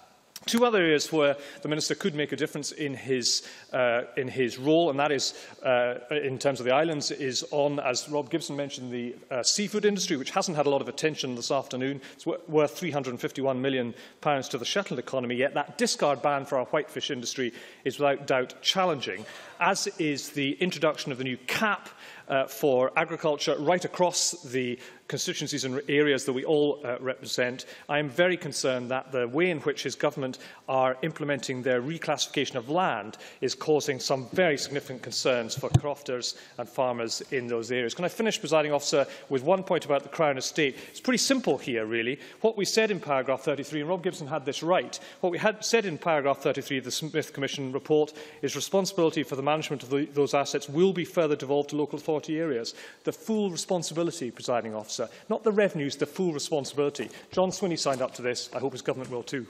[SPEAKER 21] Two other areas where the Minister could make a difference in his, uh, in his role, and that is, uh, in terms of the islands, is on, as Rob Gibson mentioned, the uh, seafood industry, which hasn't had a lot of attention this afternoon. It's worth £351 million to the Shetland economy, yet that discard ban for our whitefish industry is without doubt challenging, as is the introduction of the new cap uh, for agriculture right across the constituencies and areas that we all uh, represent, I am very concerned that the way in which his government are implementing their reclassification of land is causing some very significant concerns for crofters and farmers in those areas. Can I finish, presiding officer, with one point about the Crown Estate? It's pretty simple here, really. What we said in paragraph 33, and Rob Gibson had this right, what we had said in paragraph 33 of the Smith Commission report is responsibility for the management of the, those assets will be further devolved to local authority areas. The full responsibility, presiding officer, not the revenues, the full responsibility. John Swinney signed up to this. I hope his government will too.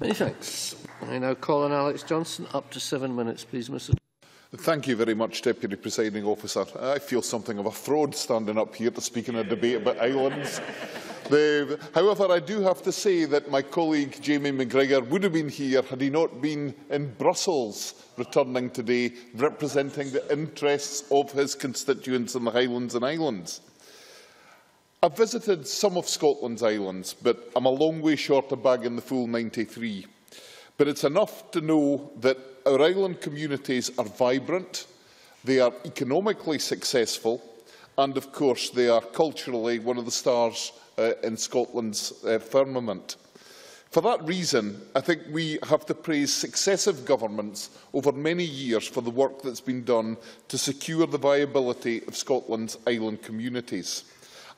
[SPEAKER 16] Many thanks. I now call on Alex Johnson. Up to seven minutes, please, Mr.
[SPEAKER 22] Thank you very much, Deputy Presiding Officer. I feel something of a fraud standing up here to speak in a debate about islands. The, however, I do have to say that my colleague Jamie McGrigor would have been here had he not been in Brussels returning today, representing the interests of his constituents in the Highlands and Islands. I've visited some of Scotland's islands, but I'm a long way short of bagging the full 93. But it's enough to know that our island communities are vibrant, they are economically successful, and of course they are culturally one of the stars uh, in Scotland's uh, firmament. For that reason, I think we have to praise successive governments over many years for the work that's been done to secure the viability of Scotland's island communities.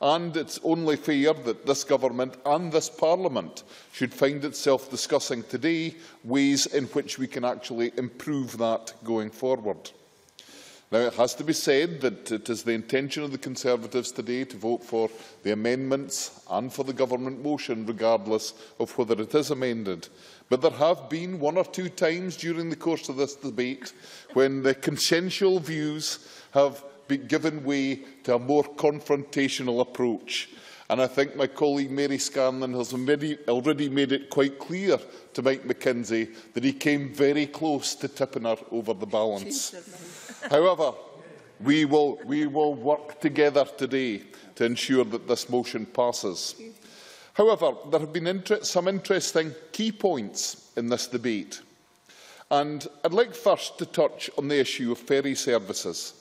[SPEAKER 22] And it's only fair that this government and this parliament should find itself discussing today ways in which we can actually improve that going forward. Now, it has to be said that it is the intention of the Conservatives today to vote for the amendments and for the government motion, regardless of whether it is amended. But there have been one or two times during the course of this debate when the consensual views have been given way to a more confrontational approach. And I think my colleague Mary Scanlon has already made it quite clear to Mike MacKenzie that he came very close to tipping her over the balance. However, we will, we will work together today to ensure that this motion passes. However, there have been inter some interesting key points in this debate. And I'd like first to touch on the issue of ferry services.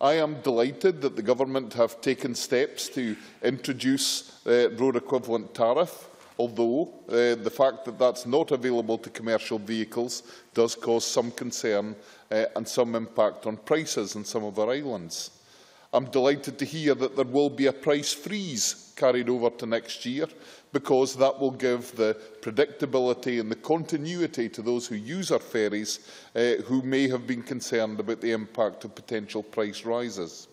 [SPEAKER 22] I am delighted that the Government have taken steps to introduce uh, road equivalent tariff, although uh, the fact that that's not available to commercial vehicles does cause some concern uh, and some impact on prices in some of our islands. I'm delighted to hear that there will be a price freeze carried over to next year because that will give the predictability and the continuity to those who use our ferries uh, who may have been concerned about the impact of potential price rises.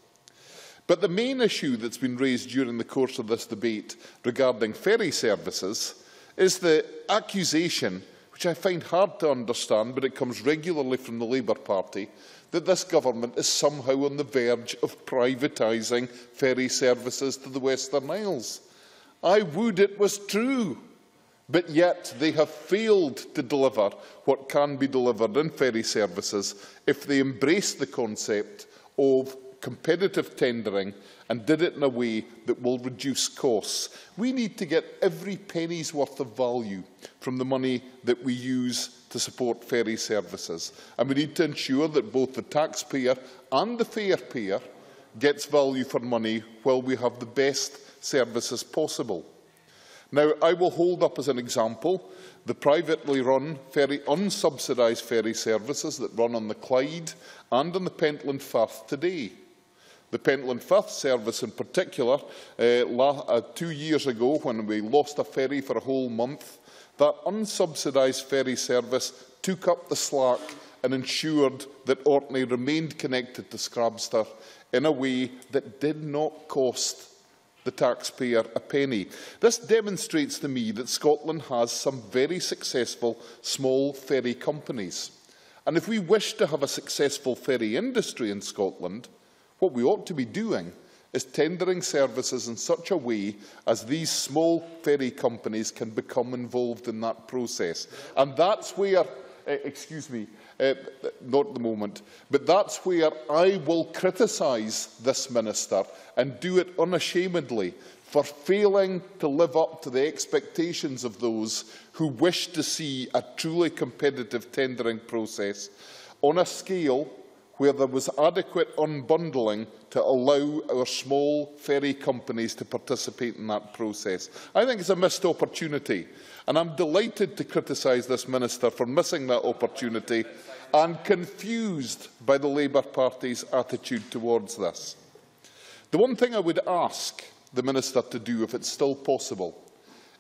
[SPEAKER 22] But the main issue that's been raised during the course of this debate regarding ferry services is the accusation, which I find hard to understand, but it comes regularly from the Labour Party, that this government is somehow on the verge of privatising ferry services to the Western Isles. I would it was true, but yet they have failed to deliver what can be delivered in ferry services if they embrace the concept of competitive tendering and did it in a way that will reduce costs. We need to get every penny's worth of value from the money that we use to support ferry services. And we need to ensure that both the taxpayer and the fare payer gets value for money while we have the best services possible. Now, I will hold up as an example the privately run, ferry, unsubsidised ferry services that run on the Clyde and on the Pentland Firth today. The Pentland Firth service in particular, uh, uh, two years ago when we lost a ferry for a whole month, that unsubsidised ferry service took up the slack and ensured that Orkney remained connected to Scrabster in a way that did not cost the taxpayer a penny. This demonstrates to me that Scotland has some very successful small ferry companies. And if we wish to have a successful ferry industry in Scotland, what we ought to be doing is tendering services in such a way as these small ferry companies can become involved in that process. And that's where, uh, excuse me, uh, not the moment, but that's where I will criticise this minister and do it unashamedly for failing to live up to the expectations of those who wish to see a truly competitive tendering process on a scale where there was adequate unbundling to allow our small ferry companies to participate in that process. I think it's a missed opportunity, and I'm delighted to criticise this Minister for missing that opportunity and confused by the Labour Party's attitude towards this. The one thing I would ask the Minister to do, if it's still possible,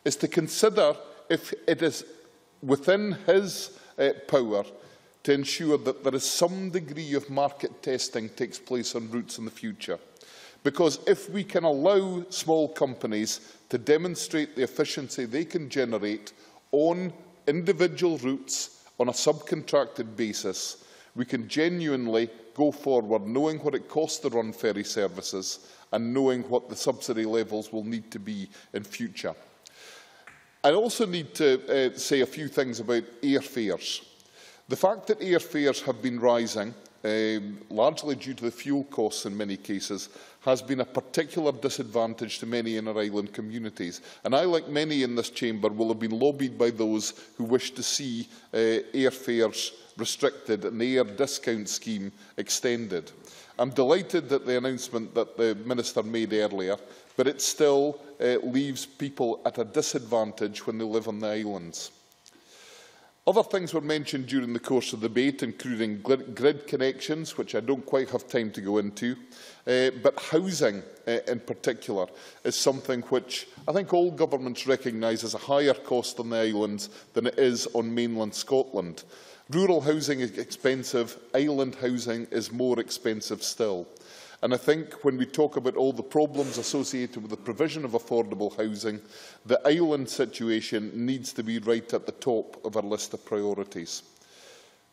[SPEAKER 22] is to consider if it is within his uh, power to ensure that there is some degree of market testing takes place on routes in the future. Because if we can allow small companies to demonstrate the efficiency they can generate on individual routes on a subcontracted basis, we can genuinely go forward knowing what it costs to run ferry services and knowing what the subsidy levels will need to be in future. I also need to uh, say a few things about airfares. The fact that airfares have been rising, um, largely due to the fuel costs in many cases, has been a particular disadvantage to many in our island communities. And I, like many in this chamber, will have been lobbied by those who wish to see uh, airfares restricted and the air discount scheme extended. I'm delighted that the announcement that the Minister made earlier, but it still uh, leaves people at a disadvantage when they live on the islands. Other things were mentioned during the course of the debate, including grid connections, which I don't quite have time to go into, uh, but housing uh, in particular is something which I think all governments recognise as a higher cost on the islands than it is on mainland Scotland. Rural housing is expensive, island housing is more expensive still. And I think when we talk about all the problems associated with the provision of affordable housing, the island situation needs to be right at the top of our list of priorities.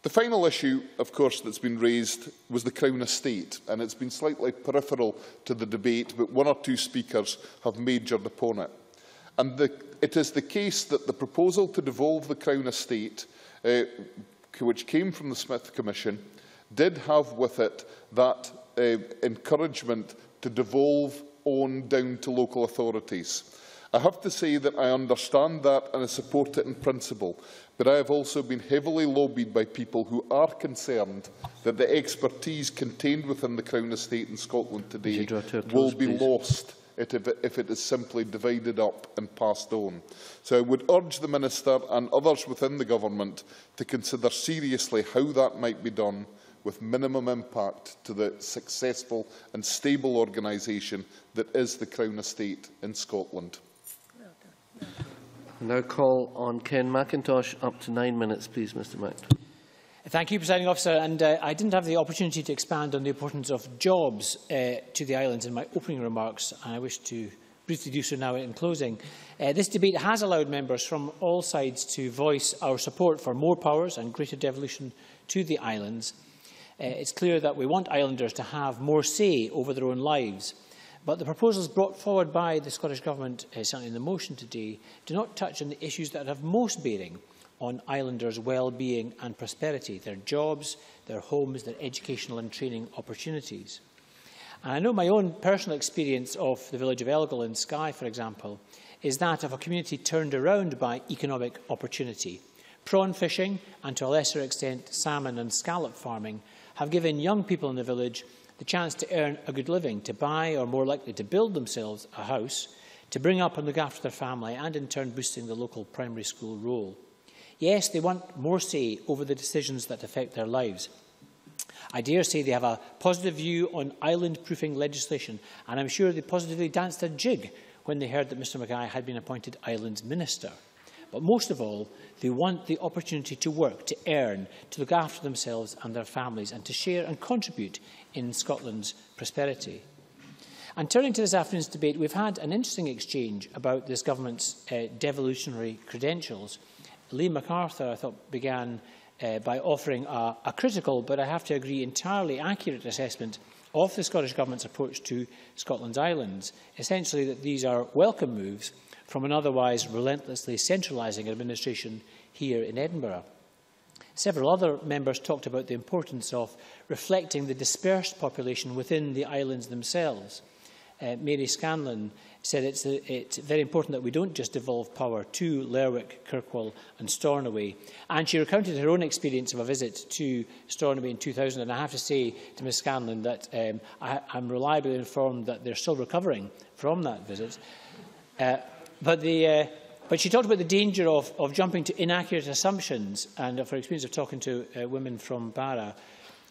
[SPEAKER 22] The final issue, of course, that's been raised was the Crown Estate, and it's been slightly peripheral to the debate, but one or two speakers have majored upon it. And the, it is the case that the proposal to devolve the Crown Estate, uh, which came from the Smith Commission, did have with it that uh, encouragement to devolve on down to local authorities. I have to say that I understand that and I support it in principle, but I have also been heavily lobbied by people who are concerned that the expertise contained within the Crown Estate in Scotland today will be please. lost if it is simply divided up and passed on. So I would urge the Minister and others within the Government to consider seriously how that might be done with minimum impact to the successful and stable organisation that is the Crown Estate in Scotland.
[SPEAKER 16] I now call on Ken Macintosh. Up to nine minutes, please, Mr Mac.
[SPEAKER 6] Thank you, Presiding Officer. And uh, I didn't have the opportunity to expand on the importance of jobs uh, to the islands in my opening remarks, and I wish to briefly do so now in closing. Uh, this debate has allowed members from all sides to voice our support for more powers and greater devolution to the islands uh, it's clear that we want islanders to have more say over their own lives. But the proposals brought forward by the Scottish Government, uh, certainly in the motion today, do not touch on the issues that have most bearing on islanders' well-being and prosperity, their jobs, their homes, their educational and training opportunities. And I know my own personal experience of the village of Elgol in Skye, for example, is that of a community turned around by economic opportunity. Prawn fishing, and to a lesser extent salmon and scallop farming, have given young people in the village the chance to earn a good living, to buy or more likely to build themselves a house, to bring up and look after their family and in turn boosting the local primary school role. Yes, they want more say over the decisions that affect their lives. I dare say they have a positive view on island-proofing legislation and I'm sure they positively danced a jig when they heard that Mr Mackay had been appointed Islands Minister. But most of all, they want the opportunity to work, to earn, to look after themselves and their families, and to share and contribute in Scotland's prosperity. And turning to this afternoon's debate, we've had an interesting exchange about this government's uh, devolutionary credentials. Lee McArthur, I thought, began uh, by offering a, a critical, but I have to agree, entirely accurate assessment of the Scottish Government's approach to Scotland's islands, essentially that these are welcome moves from an otherwise relentlessly centralising administration here in Edinburgh. Several other members talked about the importance of reflecting the dispersed population within the islands themselves. Uh, Mary Scanlon said it's, a, it's very important that we don't just devolve power to Lerwick, Kirkwall and Stornoway. And she recounted her own experience of a visit to Stornoway in 2000. And I have to say to Ms Scanlon that um, I, I'm reliably informed that they're still recovering from that visit. Uh, but, the, uh, but she talked about the danger of, of jumping to inaccurate assumptions and of her experience of talking to uh, women from Barra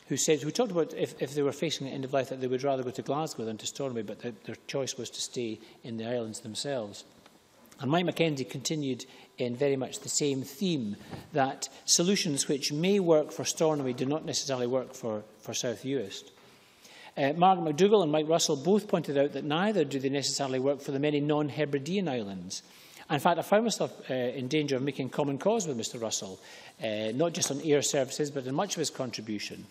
[SPEAKER 6] who said who talked about if, if they were facing the end of life that they would rather go to Glasgow than to Stornoway, but the, their choice was to stay in the islands themselves. And Mike MacKenzie continued in very much the same theme that solutions which may work for Stornoway do not necessarily work for, for South Uist. Uh, Margaret McDougall and Mike Russell both pointed out that neither do they necessarily work for the many non-Hebridean islands. In fact, I found myself uh, in danger of making common cause with Mr Russell, uh, not just on air services, but in much of his contribution.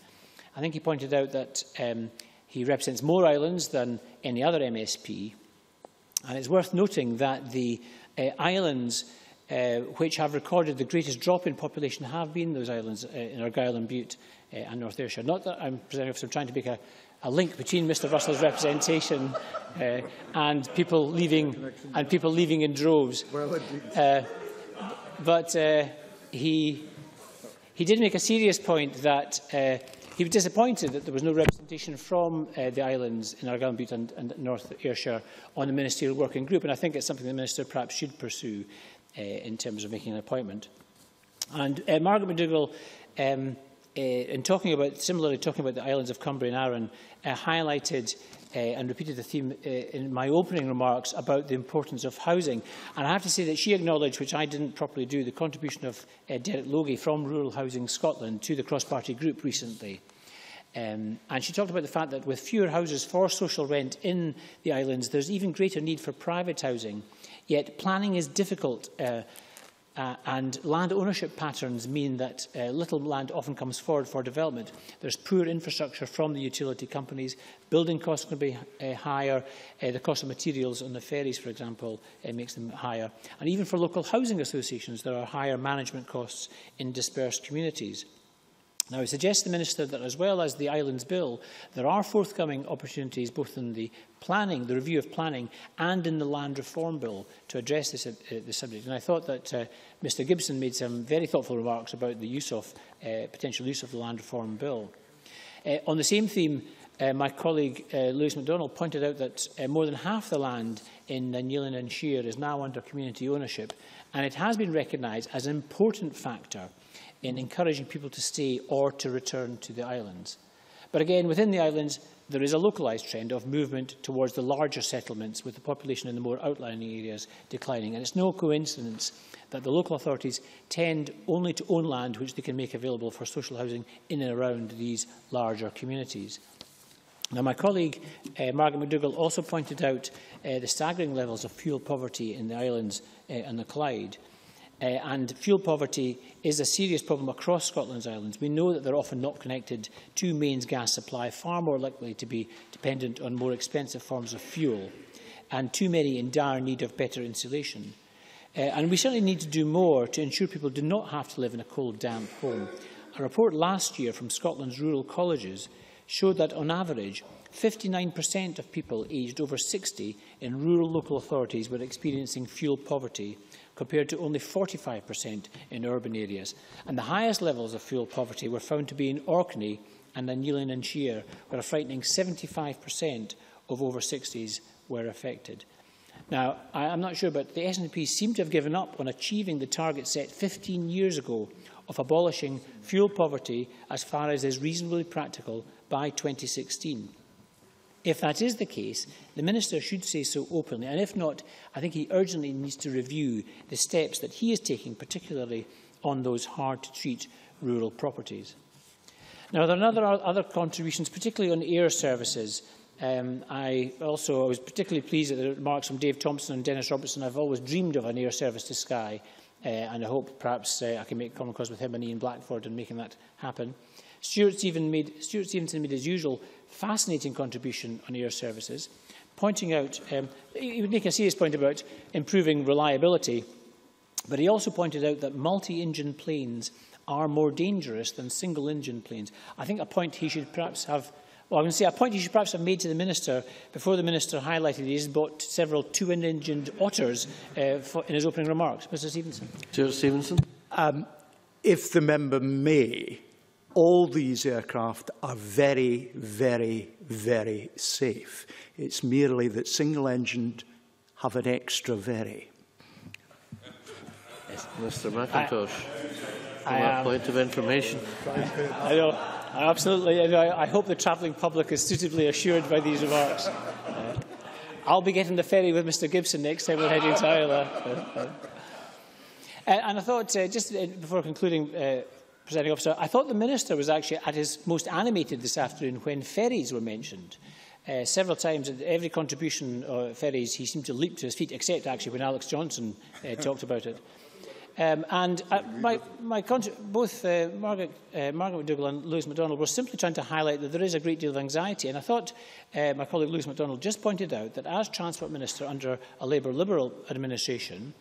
[SPEAKER 6] I think he pointed out that um, he represents more islands than any other MSP. And it's worth noting that the uh, islands uh, which have recorded the greatest drop in population have been those islands uh, in Argyll and Butte uh, and North Ayrshire. Not that I'm presenting, I'm trying to make a, a link between Mr Russell's representation uh, and people leaving and people leaving in droves. Uh, but uh, he, he did make a serious point that uh, He was disappointed that there was no representation from uh, the islands in Argyll and and, and North Ayrshire on the ministerial working group, and I think it's something the Minister perhaps should pursue uh, in terms of making an appointment. And uh, Margaret McDougall, um, uh, in talking about, similarly talking about the islands of Cumbrae and Arran, uh, highlighted uh, and repeated the theme uh, in my opening remarks about the importance of housing. And I have to say that she acknowledged, which I didn't properly do, the contribution of uh, Derek Logie from Rural Housing Scotland to the cross-party group recently. Um, and she talked about the fact that with fewer houses for social rent in the islands, there's even greater need for private housing. Yet planning is difficult uh, Uh, and land ownership patterns mean that uh, little land often comes forward for development. There's poor infrastructure from the utility companies. Building costs can be uh, higher. Uh, the cost of materials on the ferries, for example, uh, makes them higher. And even for local housing associations, there are higher management costs in dispersed communities. Now, I suggest the Minister that as well as the Islands Bill, there are forthcoming opportunities both in the planning, the review of planning, and in the Land Reform Bill to address this, uh, this subject. And I thought that uh, Mr Gibson made some very thoughtful remarks about the use of, uh, potential use of the Land Reform Bill. Uh, on the same theme, uh, my colleague uh, Lewis MacDonald pointed out that uh, more than half the land in Na h-Eileanan Siar is now under community ownership, and it has been recognised as an important factor in encouraging people to stay or to return to the islands. But again, within the islands, there is a localised trend of movement towards the larger settlements, with the population in the more outlying areas declining. And it's no coincidence that the local authorities tend only to own land which they can make available for social housing in and around these larger communities. Now, my colleague, uh, Margaret McDougall, also pointed out uh, the staggering levels of fuel poverty in the islands uh, and the Clyde. Uh, and fuel poverty is a serious problem across Scotland's islands. We know that they're often not connected to mains gas supply, far more likely to be dependent on more expensive forms of fuel, and too many in dire need of better insulation. Uh, and we certainly need to do more to ensure people do not have to live in a cold, damp home. A report last year from Scotland's rural colleges showed that, on average, 59% of people aged over 60 in rural local authorities were experiencing fuel poverty, compared to only 45% in urban areas. And the highest levels of fuel poverty were found to be in Orkney and Na h-Eileanan Siar, where a frightening 75% of over 60s were affected. Now, I, I'm not sure, but the SNP seem to have given up on achieving the target set 15 years ago of abolishing fuel poverty as far as is reasonably practical by 2016. If that is the case, the Minister should say so openly, and if not, I think he urgently needs to review the steps that he is taking, particularly on those hard-to-treat rural properties. Now, there are other, other contributions, particularly on air services. Um, I also I was particularly pleased at the remarks from Dave Thompson and Dennis Robertson. I've always dreamed of an air service to Skye, uh, and I hope perhaps uh, I can make common cause with him and Ian Blackford in making that happen. Stewart, Stephen made, Stewart Stevenson made as usual fascinating contribution on air services, pointing out, um, he would make a serious point about improving reliability, but he also pointed out that multi-engine planes are more dangerous than single-engine planes. I think a point he should perhaps have Well, I'm going to say a point you should perhaps have made to the Minister before the Minister highlighted he has bought several two-engined otters uh, for, in his opening remarks. Mr Stevenson.
[SPEAKER 16] Stewart Stevenson.
[SPEAKER 23] Um, if the member may, all these aircraft are very, very, very safe. It's merely that single-engined have an extra very.
[SPEAKER 16] Mr Macintosh,
[SPEAKER 6] I,
[SPEAKER 16] I,
[SPEAKER 6] um,
[SPEAKER 16] point of information.
[SPEAKER 6] I know. I absolutely. I, I hope the travelling public is suitably assured by these remarks. Uh, I'll be getting the ferry with Mr Gibson next time we're heading to Ireland. Uh, uh, and I thought, uh, just uh, before concluding, uh, Presiding Officer, I thought the Minister was actually at his most animated this afternoon when ferries were mentioned. Uh, several times, at every contribution of ferries, he seemed to leap to his feet, except actually when Alex Johnstone uh, talked about it. Um, and uh, my, my both uh, Margaret, uh, Margaret McDougall and Lewis MacDonald were simply trying to highlight that there is a great deal of anxiety. And I thought uh, my colleague Lewis MacDonald just pointed out that as Transport Minister under a Labour Liberal administration,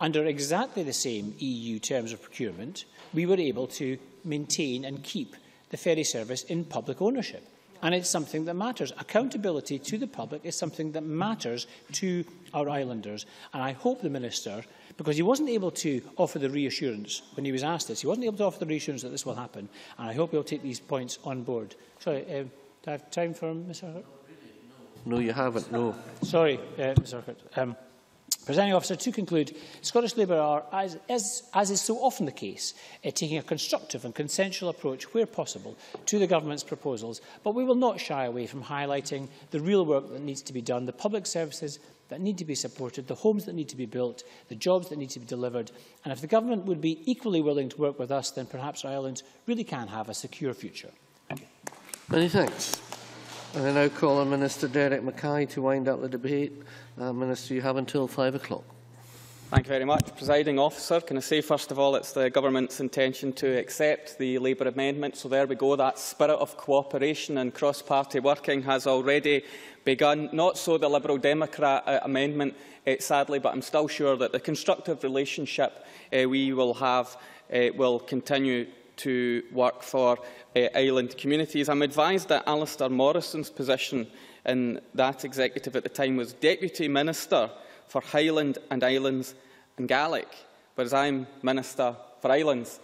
[SPEAKER 6] under exactly the same EU terms of procurement, we were able to maintain and keep the ferry service in public ownership. And it's something that matters. Accountability to the public is something that matters to our islanders. And I hope the Minister, because he wasn't able to offer the reassurance when he was asked this, he wasn't able to offer the reassurance that this will happen. And I hope he'll take these points on board. Sorry, um, do I have time for Mr. Hurt?
[SPEAKER 16] No, you haven't, no.
[SPEAKER 6] Sorry, uh, Mr. Hurt. Um, Presiding officer, to conclude, Scottish Labour are, as, as, as is so often the case, uh, taking a constructive and consensual approach where possible to the government's proposals, but we will not shy away from highlighting the real work that needs to be done, the public services that need to be supported, the homes that need to be built, the jobs that need to be delivered. And if the government would be equally willing to work with us, then perhaps Ireland really can have a secure future.
[SPEAKER 16] Many thanks. And I now call on Minister Derek Mackay to wind up the debate. Uh, Minister, you have until five o'clock.
[SPEAKER 3] Thank you very much. Presiding officer, can I say first of all it's the government's intention to accept the Labour amendment. So there we go. That spirit of cooperation and cross-party working has already begun. Not so the Liberal Democrat uh, amendment, uh, sadly, but I'm still sure that the constructive relationship uh, we will have uh, will continue to work for uh, island communities. I'm advised that Alasdair Morrison's position in that executive at the time was Deputy Minister for Highland and Islands and Gaelic, whereas I'm Minister for Islands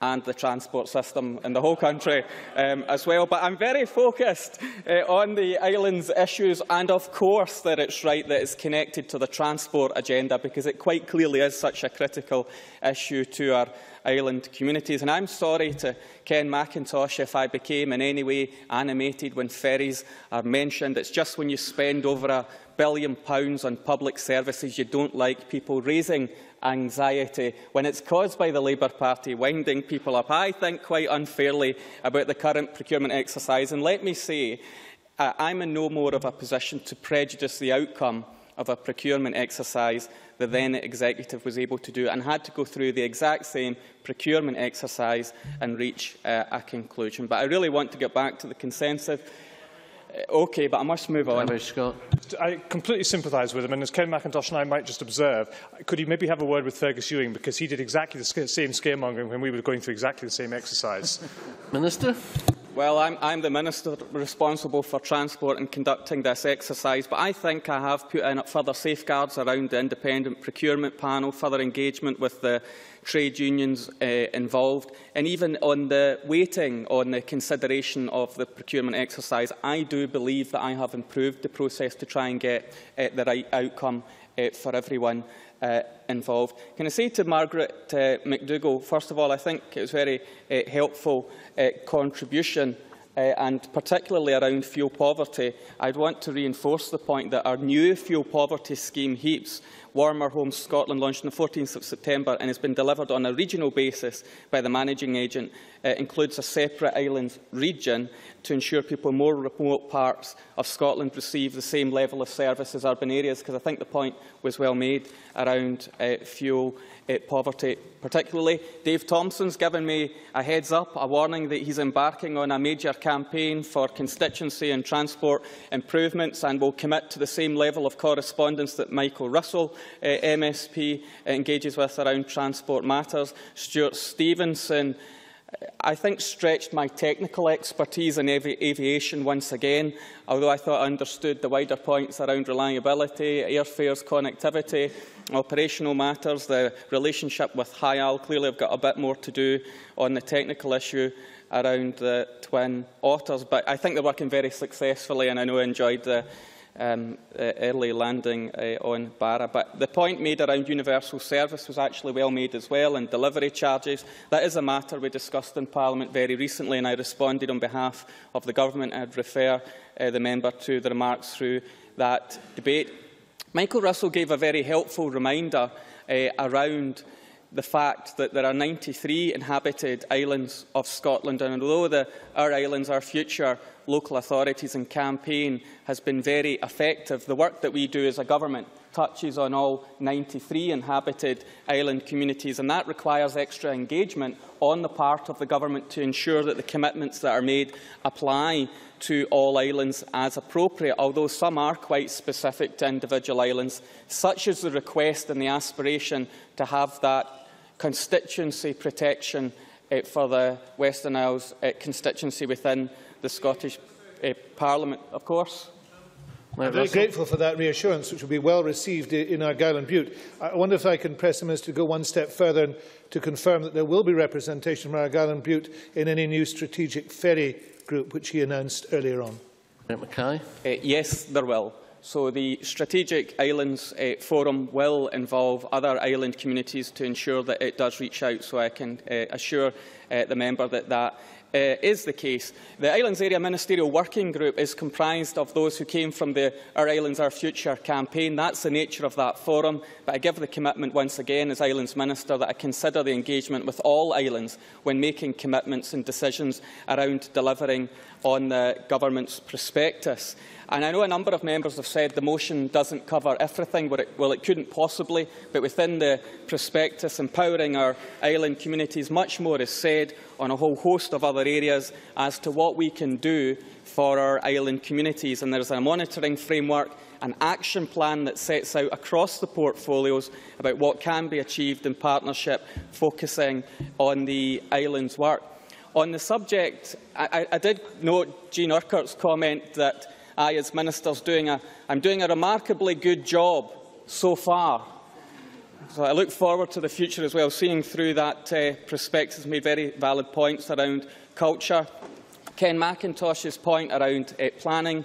[SPEAKER 3] and the transport system in the whole country um, as well. But I'm very focused uh, on the islands issues and of course that it's right that it's connected to the transport agenda because it quite clearly is such a critical issue to our island communities. And I'm sorry to Ken Macintosh if I became in any way animated when ferries are mentioned. It's just when you spend over a billion pounds on public services you don't like people raising anxiety when it's caused by the Labour Party winding people up, I think quite unfairly, about the current procurement exercise. And let me say, uh, I'm in no more of a position to prejudice the outcome of a procurement exercise the then executive was able to do and had to go through the exact same procurement exercise and reach uh, a conclusion. But I really want to get back to the consensus. Uh, okay, but I must move on.
[SPEAKER 16] Scott.
[SPEAKER 21] I completely sympathise with him, and as Ken Macintosh and I might just observe, could he maybe have a word with Fergus Ewing, because he did exactly the same scaremongering when we were going through exactly the same exercise.
[SPEAKER 16] Minister?
[SPEAKER 3] Well, I'm, I'm the Minister responsible for transport and conducting this exercise, but I think I have put in further safeguards around the independent procurement panel, further engagement with the trade unions uh, involved, and even on the waiting on the consideration of the procurement exercise, I do believe that I have improved the process to try and get uh, the right outcome uh, for everyone uh, involved. Can I say to Margaret uh, McDougall, first of all, I think it was a very uh, helpful uh, contribution uh, and particularly around fuel poverty, I'd want to reinforce the point that our new fuel poverty scheme HEEPS Warmer Homes Scotland launched on the 14th of September and has been delivered on a regional basis by the managing agent, It includes a separate island region to ensure people in more remote parts of Scotland receive the same level of service as urban areas, because I think the point was well made around uh, fuel uh, poverty particularly. Dave Thompson's given me a heads up, a warning that he's embarking on a major campaign for constituency and transport improvements and will commit to the same level of correspondence that Michael Russell, uh, MSP, engages with around transport matters. Stewart Stevenson I think stretched my technical expertise in avi aviation once again, although I thought I understood the wider points around reliability, airfares, connectivity, operational matters, the relationship with HIAL. Clearly, I've got a bit more to do on the technical issue around the twin otters, but I think they're working very successfully, and I know I enjoyed the um, uh, early landing uh, on Barra. But the point made around universal service was actually well made as well, and delivery charges. That is a matter we discussed in Parliament very recently, and I responded on behalf of the Government. I'd refer uh, the member to the remarks through that debate. Michael Russell gave a very helpful reminder uh, around the fact that there are 93 inhabited islands of Scotland, and although the Our Islands, Our Future local authorities and campaign has been very effective, the work that we do as a government touches on all 93 inhabited island communities, and that requires extra engagement on the part of the government to ensure that the commitments that are made apply to all islands as appropriate, although some are quite specific to individual islands, such as the request and the aspiration to have that constituency protection uh, for the Western Isles uh, constituency within the Scottish uh, Parliament, of course.
[SPEAKER 13] I'm very grateful for that reassurance, which will be well received in Argyll and Bute. I wonder if I can press the Minister to go one step further and to confirm that there will be representation from Argyll and Bute in any new strategic ferry group, which he announced earlier on.
[SPEAKER 16] Mackay.
[SPEAKER 3] Uh, yes, there will. So the Strategic Islands uh, Forum will involve other island communities to ensure that it does reach out. So I can uh, assure uh, the member that that uh, is the case. The Islands Area Ministerial Working Group is comprised of those who came from the Our Islands, Our Future campaign. That's the nature of that forum. But I give the commitment once again as Islands Minister that I consider the engagement with all islands when making commitments and decisions around delivering on the government's prospectus. And I know a number of members have said the motion doesn't cover everything. Well, it, well, it couldn't possibly, but within the prospectus, empowering our island communities, much more is said on a whole host of other areas as to what we can do for our island communities. And there's a monitoring framework an action plan that sets out across the portfolios about what can be achieved in partnership, focusing on the islands' work. On the subject, I, I did note Jean Urquhart's comment that I, as Minister, doing a, I'm doing a remarkably good job so far. So I look forward to the future as well, seeing through that uh, prospectus made very valid points around culture. Ken Macintosh's point around uh, planning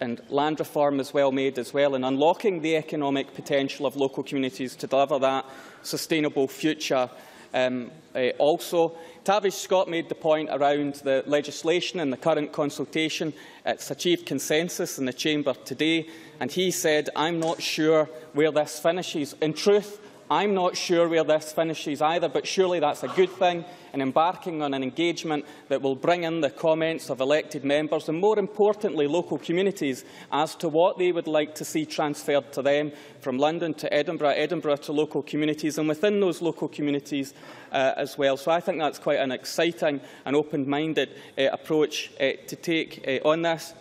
[SPEAKER 3] and land reform is well made as well, and unlocking the economic potential of local communities to deliver that sustainable future um, uh, also. Tavish Scott made the point around the legislation and the current consultation. It's achieved consensus in the Chamber today, and he said, I'm not sure where this finishes. In truth, I'm not sure where this finishes either, but surely that's a good thing in embarking on an engagement that will bring in the comments of elected members and, more importantly, local communities as to what they would like to see transferred to them from London to Edinburgh, Edinburgh to local communities and within those local communities uh, as well. So I think that's quite an exciting and open-minded uh, approach uh, to take uh, on this.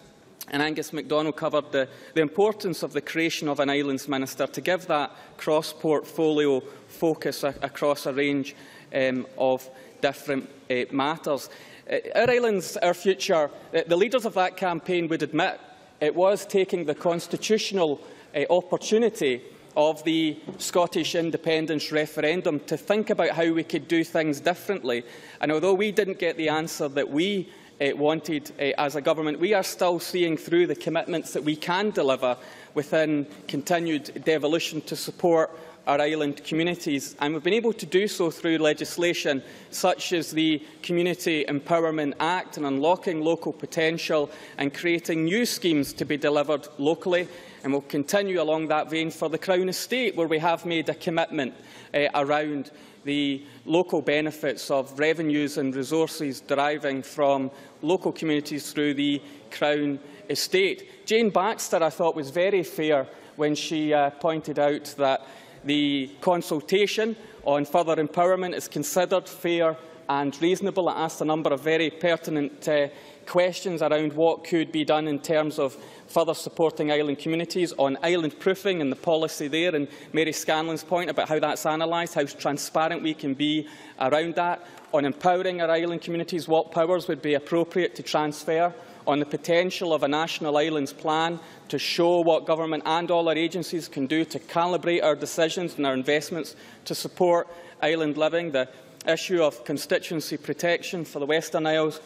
[SPEAKER 3] And Angus MacDonald covered the, the importance of the creation of an Islands Minister to give that cross-portfolio focus a, across a range um, of different uh, matters. Uh, our islands, our future, uh, the leaders of that campaign would admit it was taking the constitutional uh, opportunity of the Scottish independence referendum to think about how we could do things differently. And although we didn't get the answer that we uh, wanted uh, as a government. We are still seeing through the commitments that we can deliver within continued devolution to support our island communities. And we've been able to do so through legislation such as the Community Empowerment Act and unlocking local potential and creating new schemes to be delivered locally. And we'll continue along that vein for the Crown Estate, where we have made a commitment uh, around the local benefits of revenues and resources deriving from local communities through the Crown Estate. Jayne Baxter, I thought, was very fair when she uh, pointed out that the consultation on further empowerment is considered fair and reasonable. It asked a number of very pertinent uh, questions around what could be done in terms of further supporting island communities on island proofing and the policy there, and Mary Scanlon's point about how that's analysed, how transparent we can be around that, on empowering our island communities, what powers would be appropriate to transfer, on the potential of a national islands plan to show what government and all our agencies can do to calibrate our decisions and our investments to support island living, the issue of constituency protection for the Western Isles,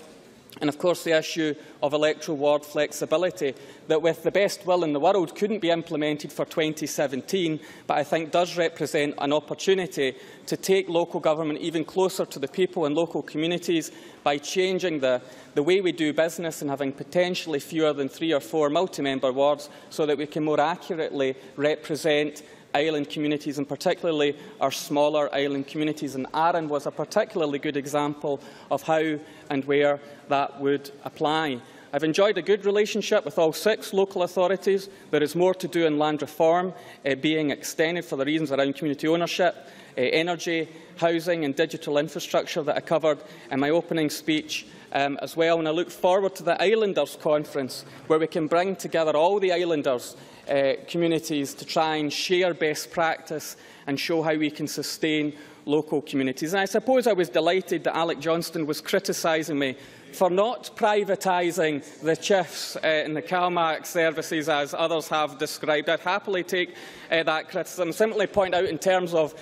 [SPEAKER 3] and of course the issue of electoral ward flexibility that with the best will in the world couldn't be implemented for 2017 but I think does represent an opportunity to take local government even closer to the people and local communities by changing the, the way we do business and having potentially fewer than three or four multi-member wards so that we can more accurately represent island communities, and particularly our smaller island communities. And Arran was a particularly good example of how and where that would apply. I've enjoyed a good relationship with all six local authorities. There is more to do in land reform, uh, being extended for the reasons around community ownership, energy, housing and digital infrastructure that I covered in my opening speech um, as well. And I look forward to the Islanders Conference, where we can bring together all the Islanders uh, communities to try and share best practice and show how we can sustain local communities. And I suppose I was delighted that Alec Johnstone was criticising me for not privatising the chiefs uh, and the CalMac services as others have described. I'd happily take uh, that criticism. Simply point out in terms of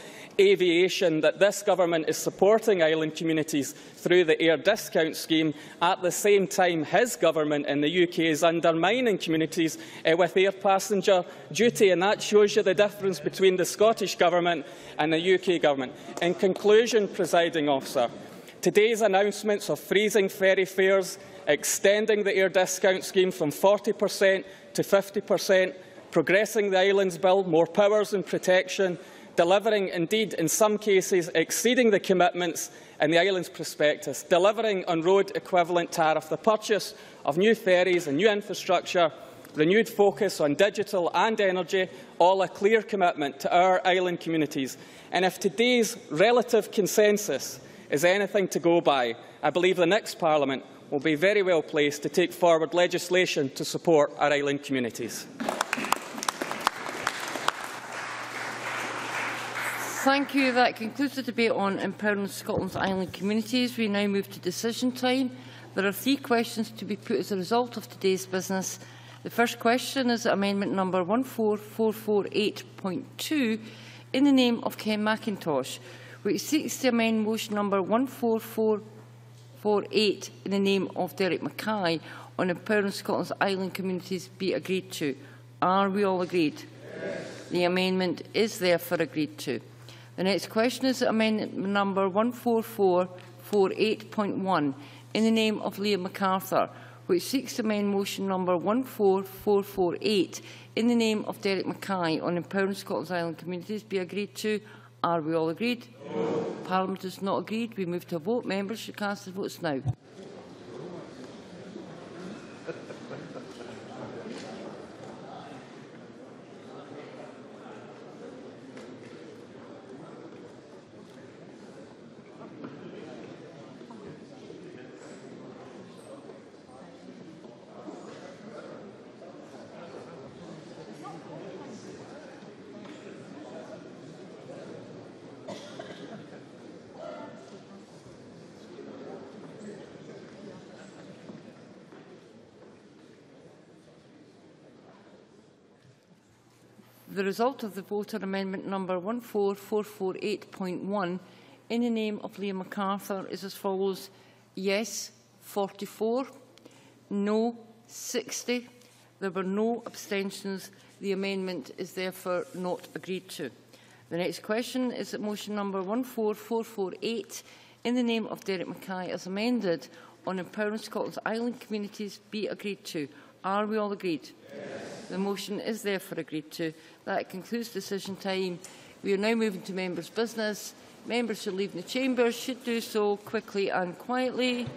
[SPEAKER 3] aviation that this government is supporting island communities through the air discount scheme. At the same time, his government in the UK is undermining communities uh, with air passenger duty, and that shows you the difference between the Scottish Government and the UK Government. In conclusion, presiding officer, today's announcements of freezing ferry fares, extending the air discount scheme from 40% to 50%, progressing the Islands Bill, more powers and protection, delivering, indeed in some cases exceeding the commitments in the Islands Prospectus, delivering on road equivalent tariff, the purchase of new ferries and new infrastructure, renewed focus on digital and energy, all a clear commitment to our island communities. And if today's relative consensus is anything to go by, I believe the next Parliament will be very well placed to take forward legislation to support our island communities.
[SPEAKER 24] Thank you. That concludes the debate on empowering Scotland's island communities. We now move to decision time. There are three questions to be put as a result of today's business. The first question is amendment number 14448.2 in the name of Ken Macintosh, which seeks to amend motion number 14448 in the name of Derek Mackay on empowering Scotland's island communities be agreed to. Are we all agreed? Yes. The amendment is therefore agreed to. The next question is amendment number 14448.1 in the name of Leah MacArthur, which seeks to amend motion number 14448 in the name of Derek Mackay on empowering Scotland's island communities be agreed to. Are we all agreed? No. Parliament is not agreed. We move to a vote. Members should cast their votes now. Result of the vote on amendment number 14448.1 in the name of Liam McArthur is as follows. Yes, 44. No, 60. There were no abstentions. The amendment is therefore not agreed to. The next question is that motion number 14448 in the name of Derek Mackay as amended on empowering Scotland's island communities be agreed to. Are we all agreed? Yes. The motion is therefore agreed to. That concludes decision time. We are now moving to members' business. Members who leave the chamber should do so quickly and quietly.